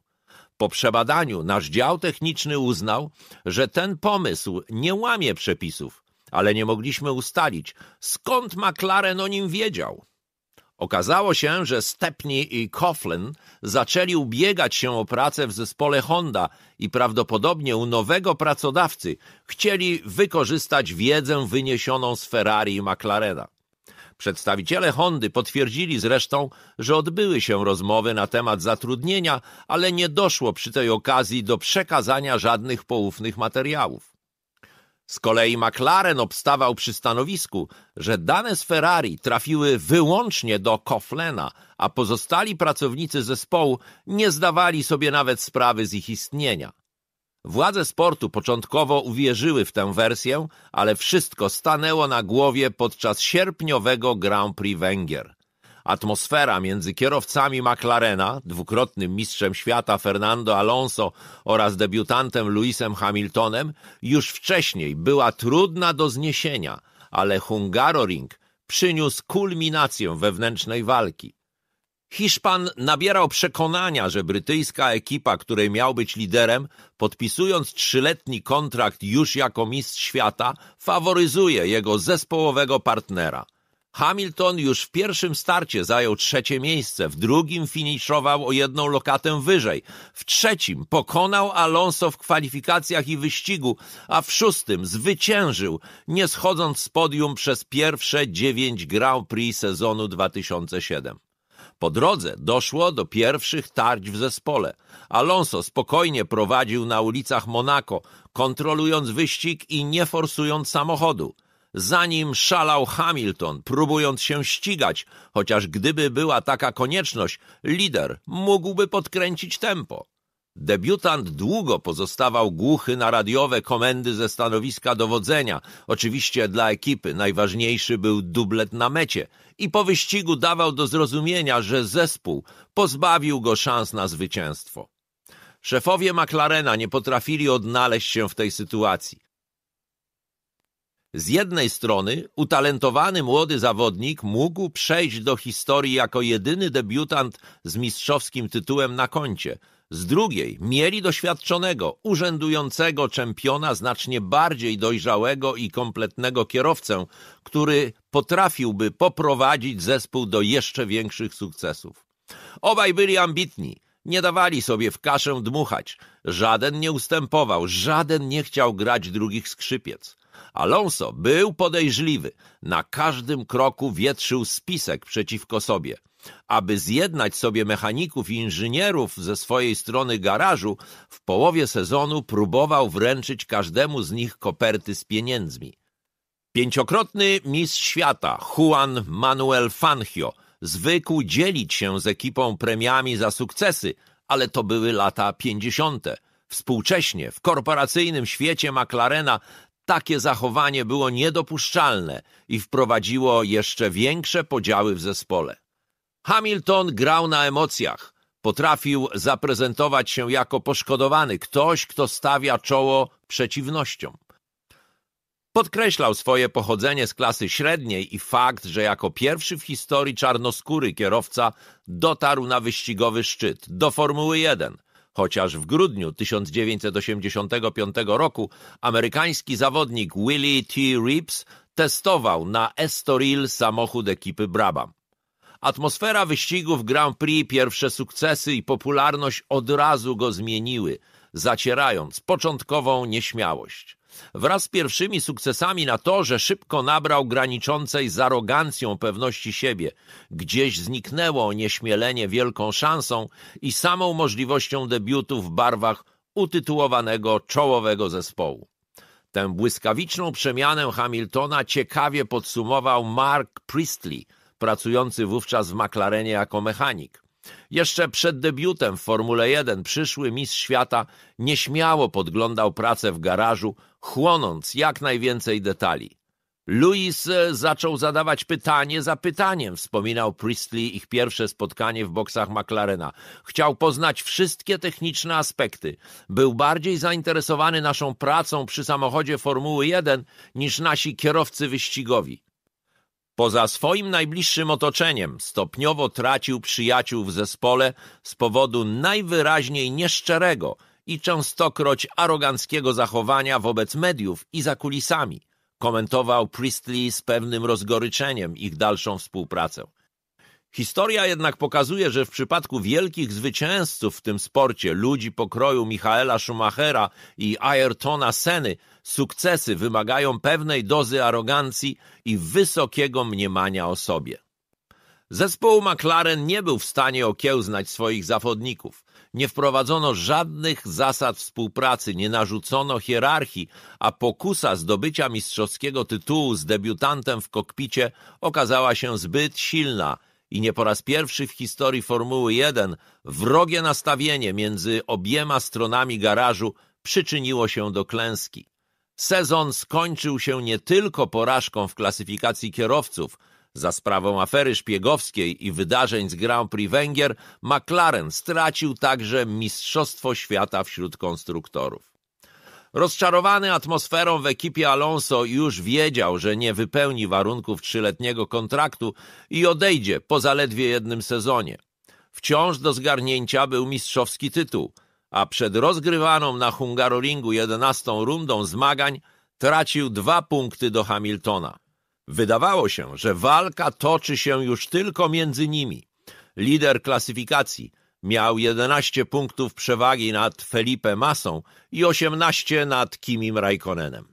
S1: Po przebadaniu nasz dział techniczny uznał, że ten pomysł nie łamie przepisów, ale nie mogliśmy ustalić, skąd McLaren o nim wiedział. Okazało się, że Stepney i Coughlin zaczęli ubiegać się o pracę w zespole Honda i prawdopodobnie u nowego pracodawcy chcieli wykorzystać wiedzę wyniesioną z Ferrari i McLarena. Przedstawiciele Hondy potwierdzili zresztą, że odbyły się rozmowy na temat zatrudnienia, ale nie doszło przy tej okazji do przekazania żadnych poufnych materiałów. Z kolei McLaren obstawał przy stanowisku, że dane z Ferrari trafiły wyłącznie do Coughlena, a pozostali pracownicy zespołu nie zdawali sobie nawet sprawy z ich istnienia. Władze sportu początkowo uwierzyły w tę wersję, ale wszystko stanęło na głowie podczas sierpniowego Grand Prix Węgier. Atmosfera między kierowcami McLarena, dwukrotnym mistrzem świata Fernando Alonso oraz debiutantem Lewisem Hamiltonem już wcześniej była trudna do zniesienia, ale Hungaroring przyniósł kulminację wewnętrznej walki. Hiszpan nabierał przekonania, że brytyjska ekipa, której miał być liderem, podpisując trzyletni kontrakt już jako mistrz świata, faworyzuje jego zespołowego partnera. Hamilton już w pierwszym starcie zajął trzecie miejsce, w drugim finiszował o jedną lokatę wyżej, w trzecim pokonał Alonso w kwalifikacjach i wyścigu, a w szóstym zwyciężył, nie schodząc z podium przez pierwsze dziewięć Grand Prix sezonu 2007. Po drodze doszło do pierwszych tarć w zespole. Alonso spokojnie prowadził na ulicach Monako, kontrolując wyścig i nie forsując samochodu. Zanim szalał Hamilton, próbując się ścigać, chociaż gdyby była taka konieczność, lider mógłby podkręcić tempo. Debiutant długo pozostawał głuchy na radiowe komendy ze stanowiska dowodzenia. Oczywiście dla ekipy najważniejszy był dublet na mecie i po wyścigu dawał do zrozumienia, że zespół pozbawił go szans na zwycięstwo. Szefowie McLarena nie potrafili odnaleźć się w tej sytuacji. Z jednej strony utalentowany młody zawodnik mógł przejść do historii jako jedyny debiutant z mistrzowskim tytułem na koncie – z drugiej mieli doświadczonego, urzędującego czempiona, znacznie bardziej dojrzałego i kompletnego kierowcę, który potrafiłby poprowadzić zespół do jeszcze większych sukcesów. Obaj byli ambitni, nie dawali sobie w kaszę dmuchać. Żaden nie ustępował, żaden nie chciał grać drugich skrzypiec. Alonso był podejrzliwy, na każdym kroku wietrzył spisek przeciwko sobie – aby zjednać sobie mechaników i inżynierów ze swojej strony garażu, w połowie sezonu próbował wręczyć każdemu z nich koperty z pieniędzmi. Pięciokrotny mistrz świata Juan Manuel Fangio zwykł dzielić się z ekipą premiami za sukcesy, ale to były lata pięćdziesiąte. Współcześnie w korporacyjnym świecie McLarena takie zachowanie było niedopuszczalne i wprowadziło jeszcze większe podziały w zespole. Hamilton grał na emocjach. Potrafił zaprezentować się jako poszkodowany, ktoś, kto stawia czoło przeciwnościom. Podkreślał swoje pochodzenie z klasy średniej i fakt, że jako pierwszy w historii czarnoskóry kierowca dotarł na wyścigowy szczyt do Formuły 1, chociaż w grudniu 1985 roku amerykański zawodnik Willie T. Reeves testował na Estoril samochód ekipy Brabham. Atmosfera wyścigów Grand Prix, pierwsze sukcesy i popularność od razu go zmieniły, zacierając początkową nieśmiałość. Wraz z pierwszymi sukcesami na torze szybko nabrał graniczącej z arogancją pewności siebie. Gdzieś zniknęło nieśmielenie wielką szansą i samą możliwością debiutu w barwach utytułowanego czołowego zespołu. Tę błyskawiczną przemianę Hamiltona ciekawie podsumował Mark Priestley – pracujący wówczas w McLarenie jako mechanik. Jeszcze przed debiutem w Formule 1 przyszły mistrz świata nieśmiało podglądał pracę w garażu, chłonąc jak najwięcej detali. Louis e, zaczął zadawać pytanie za pytaniem, wspominał Priestley ich pierwsze spotkanie w boksach McLarena. Chciał poznać wszystkie techniczne aspekty. Był bardziej zainteresowany naszą pracą przy samochodzie Formuły 1 niż nasi kierowcy wyścigowi. Poza swoim najbliższym otoczeniem stopniowo tracił przyjaciół w zespole z powodu najwyraźniej nieszczerego i częstokroć aroganckiego zachowania wobec mediów i za kulisami. Komentował Priestley z pewnym rozgoryczeniem ich dalszą współpracę. Historia jednak pokazuje, że w przypadku wielkich zwycięzców w tym sporcie, ludzi pokroju Michaela Schumachera i Ayrtona Seny, sukcesy wymagają pewnej dozy arogancji i wysokiego mniemania o sobie. Zespół McLaren nie był w stanie okiełznać swoich zawodników. Nie wprowadzono żadnych zasad współpracy, nie narzucono hierarchii, a pokusa zdobycia mistrzowskiego tytułu z debiutantem w kokpicie okazała się zbyt silna – i nie po raz pierwszy w historii Formuły 1 wrogie nastawienie między obiema stronami garażu przyczyniło się do klęski. Sezon skończył się nie tylko porażką w klasyfikacji kierowców, za sprawą afery szpiegowskiej i wydarzeń z Grand Prix Węgier, McLaren stracił także Mistrzostwo Świata wśród konstruktorów. Rozczarowany atmosferą w ekipie Alonso już wiedział, że nie wypełni warunków trzyletniego kontraktu i odejdzie po zaledwie jednym sezonie. Wciąż do zgarnięcia był mistrzowski tytuł, a przed rozgrywaną na Hungaroringu jedenastą rundą zmagań tracił dwa punkty do Hamiltona. Wydawało się, że walka toczy się już tylko między nimi. Lider klasyfikacji miał 11 punktów przewagi nad Felipe Massą i 18 nad Kimim Raikkonenem.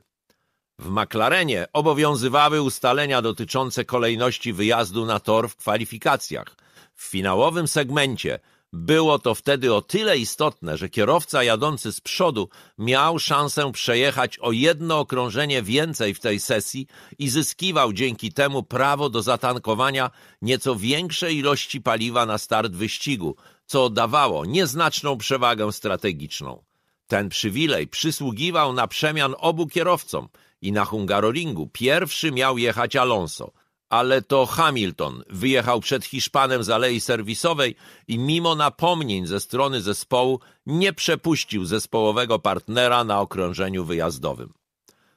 S1: W McLarenie obowiązywały ustalenia dotyczące kolejności wyjazdu na tor w kwalifikacjach. W finałowym segmencie było to wtedy o tyle istotne, że kierowca jadący z przodu miał szansę przejechać o jedno okrążenie więcej w tej sesji i zyskiwał dzięki temu prawo do zatankowania nieco większej ilości paliwa na start wyścigu, co dawało nieznaczną przewagę strategiczną. Ten przywilej przysługiwał na przemian obu kierowcom i na Hungaroringu pierwszy miał jechać Alonso – ale to Hamilton wyjechał przed Hiszpanem z alei serwisowej i mimo napomnień ze strony zespołu nie przepuścił zespołowego partnera na okrążeniu wyjazdowym.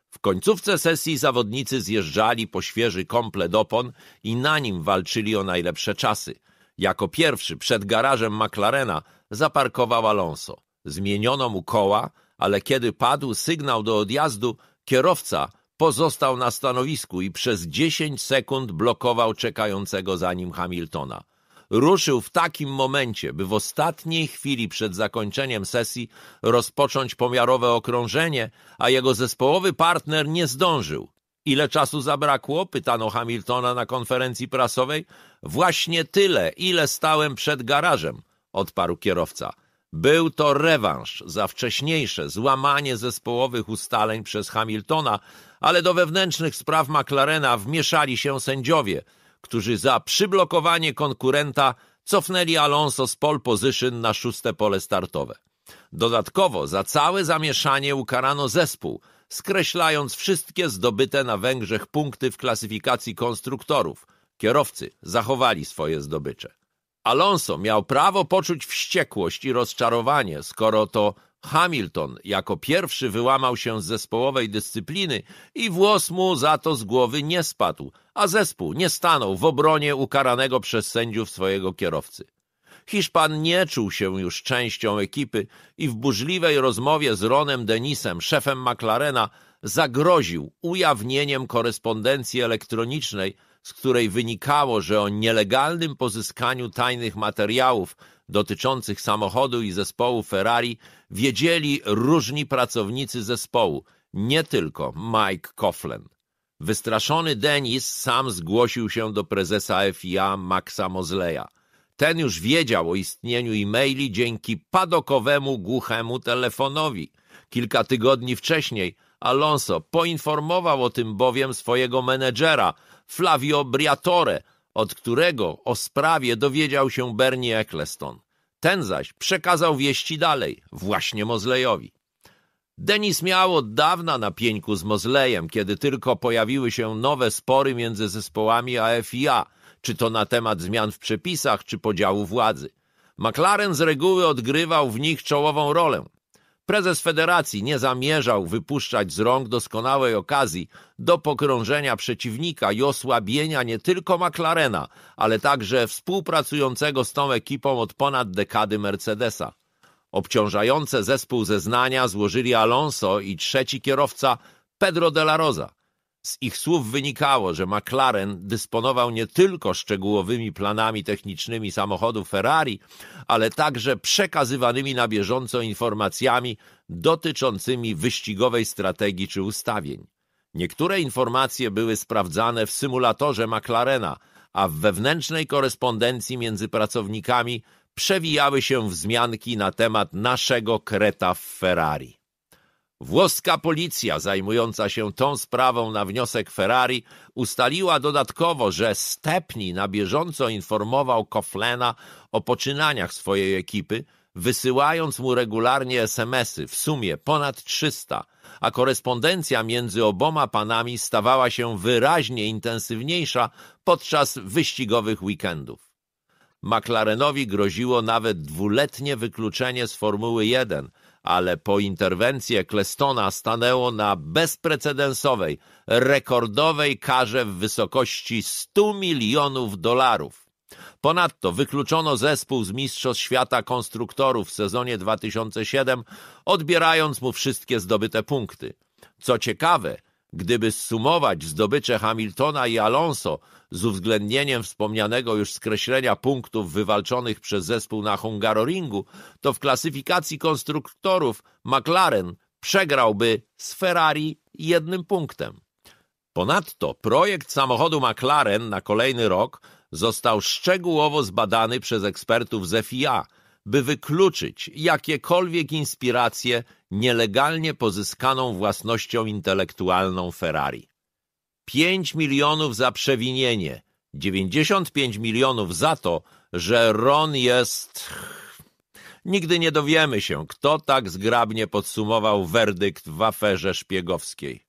S1: W końcówce sesji zawodnicy zjeżdżali po świeży komplet opon i na nim walczyli o najlepsze czasy. Jako pierwszy przed garażem McLarena zaparkował Alonso. Zmieniono mu koła, ale kiedy padł sygnał do odjazdu, kierowca Pozostał na stanowisku i przez 10 sekund blokował czekającego za nim Hamiltona. Ruszył w takim momencie, by w ostatniej chwili przed zakończeniem sesji rozpocząć pomiarowe okrążenie, a jego zespołowy partner nie zdążył. Ile czasu zabrakło? pytano Hamiltona na konferencji prasowej. Właśnie tyle, ile stałem przed garażem, odparł kierowca. Był to rewanż za wcześniejsze złamanie zespołowych ustaleń przez Hamiltona, ale do wewnętrznych spraw McLarena wmieszali się sędziowie, którzy za przyblokowanie konkurenta cofnęli Alonso z pole position na szóste pole startowe. Dodatkowo za całe zamieszanie ukarano zespół, skreślając wszystkie zdobyte na Węgrzech punkty w klasyfikacji konstruktorów. Kierowcy zachowali swoje zdobycze. Alonso miał prawo poczuć wściekłość i rozczarowanie, skoro to Hamilton jako pierwszy wyłamał się z zespołowej dyscypliny i włos mu za to z głowy nie spadł, a zespół nie stanął w obronie ukaranego przez sędziów swojego kierowcy. Hiszpan nie czuł się już częścią ekipy i w burzliwej rozmowie z Ronem Denisem, szefem McLarena, zagroził ujawnieniem korespondencji elektronicznej, z której wynikało, że o nielegalnym pozyskaniu tajnych materiałów dotyczących samochodu i zespołu Ferrari wiedzieli różni pracownicy zespołu, nie tylko Mike Coughlin. Wystraszony Denis sam zgłosił się do prezesa FIA Maxa Mosleya. Ten już wiedział o istnieniu e-maili dzięki padokowemu głuchemu telefonowi. Kilka tygodni wcześniej Alonso poinformował o tym bowiem swojego menedżera Flavio Briatore, od którego o sprawie dowiedział się Bernie Eccleston. Ten zaś przekazał wieści dalej, właśnie Mozlejowi. Denis miał od dawna na pieńku z Mozlejem, kiedy tylko pojawiły się nowe spory między zespołami a FIA, czy to na temat zmian w przepisach, czy podziału władzy. McLaren z reguły odgrywał w nich czołową rolę. Prezes federacji nie zamierzał wypuszczać z rąk doskonałej okazji do pokrążenia przeciwnika i osłabienia nie tylko McLarena, ale także współpracującego z tą ekipą od ponad dekady Mercedesa. Obciążające zespół zeznania złożyli Alonso i trzeci kierowca Pedro de la Rosa. Z ich słów wynikało, że McLaren dysponował nie tylko szczegółowymi planami technicznymi samochodu Ferrari, ale także przekazywanymi na bieżąco informacjami dotyczącymi wyścigowej strategii czy ustawień. Niektóre informacje były sprawdzane w symulatorze McLarena, a w wewnętrznej korespondencji między pracownikami przewijały się wzmianki na temat naszego kreta w Ferrari. Włoska policja zajmująca się tą sprawą na wniosek Ferrari ustaliła dodatkowo, że Stepni na bieżąco informował Koflena o poczynaniach swojej ekipy, wysyłając mu regularnie SMSy, w sumie ponad 300, a korespondencja między oboma panami stawała się wyraźnie intensywniejsza podczas wyścigowych weekendów. McLarenowi groziło nawet dwuletnie wykluczenie z Formuły 1, ale po interwencji Ecclestona stanęło na bezprecedensowej, rekordowej karze w wysokości 100 milionów dolarów. Ponadto wykluczono zespół z Mistrzostw Świata Konstruktorów w sezonie 2007, odbierając mu wszystkie zdobyte punkty. Co ciekawe, gdyby zsumować zdobycze Hamiltona i Alonso z uwzględnieniem wspomnianego już skreślenia punktów wywalczonych przez zespół na Hungaroringu, to w klasyfikacji konstruktorów McLaren przegrałby z Ferrari jednym punktem. Ponadto projekt samochodu McLaren na kolejny rok został szczegółowo zbadany przez ekspertów z FIA, by wykluczyć jakiekolwiek inspiracje nielegalnie pozyskaną własnością intelektualną Ferrari. 5 milionów za przewinienie, 95 milionów za to, że Ron jest... Nigdy nie dowiemy się, kto tak zgrabnie podsumował werdykt w aferze szpiegowskiej.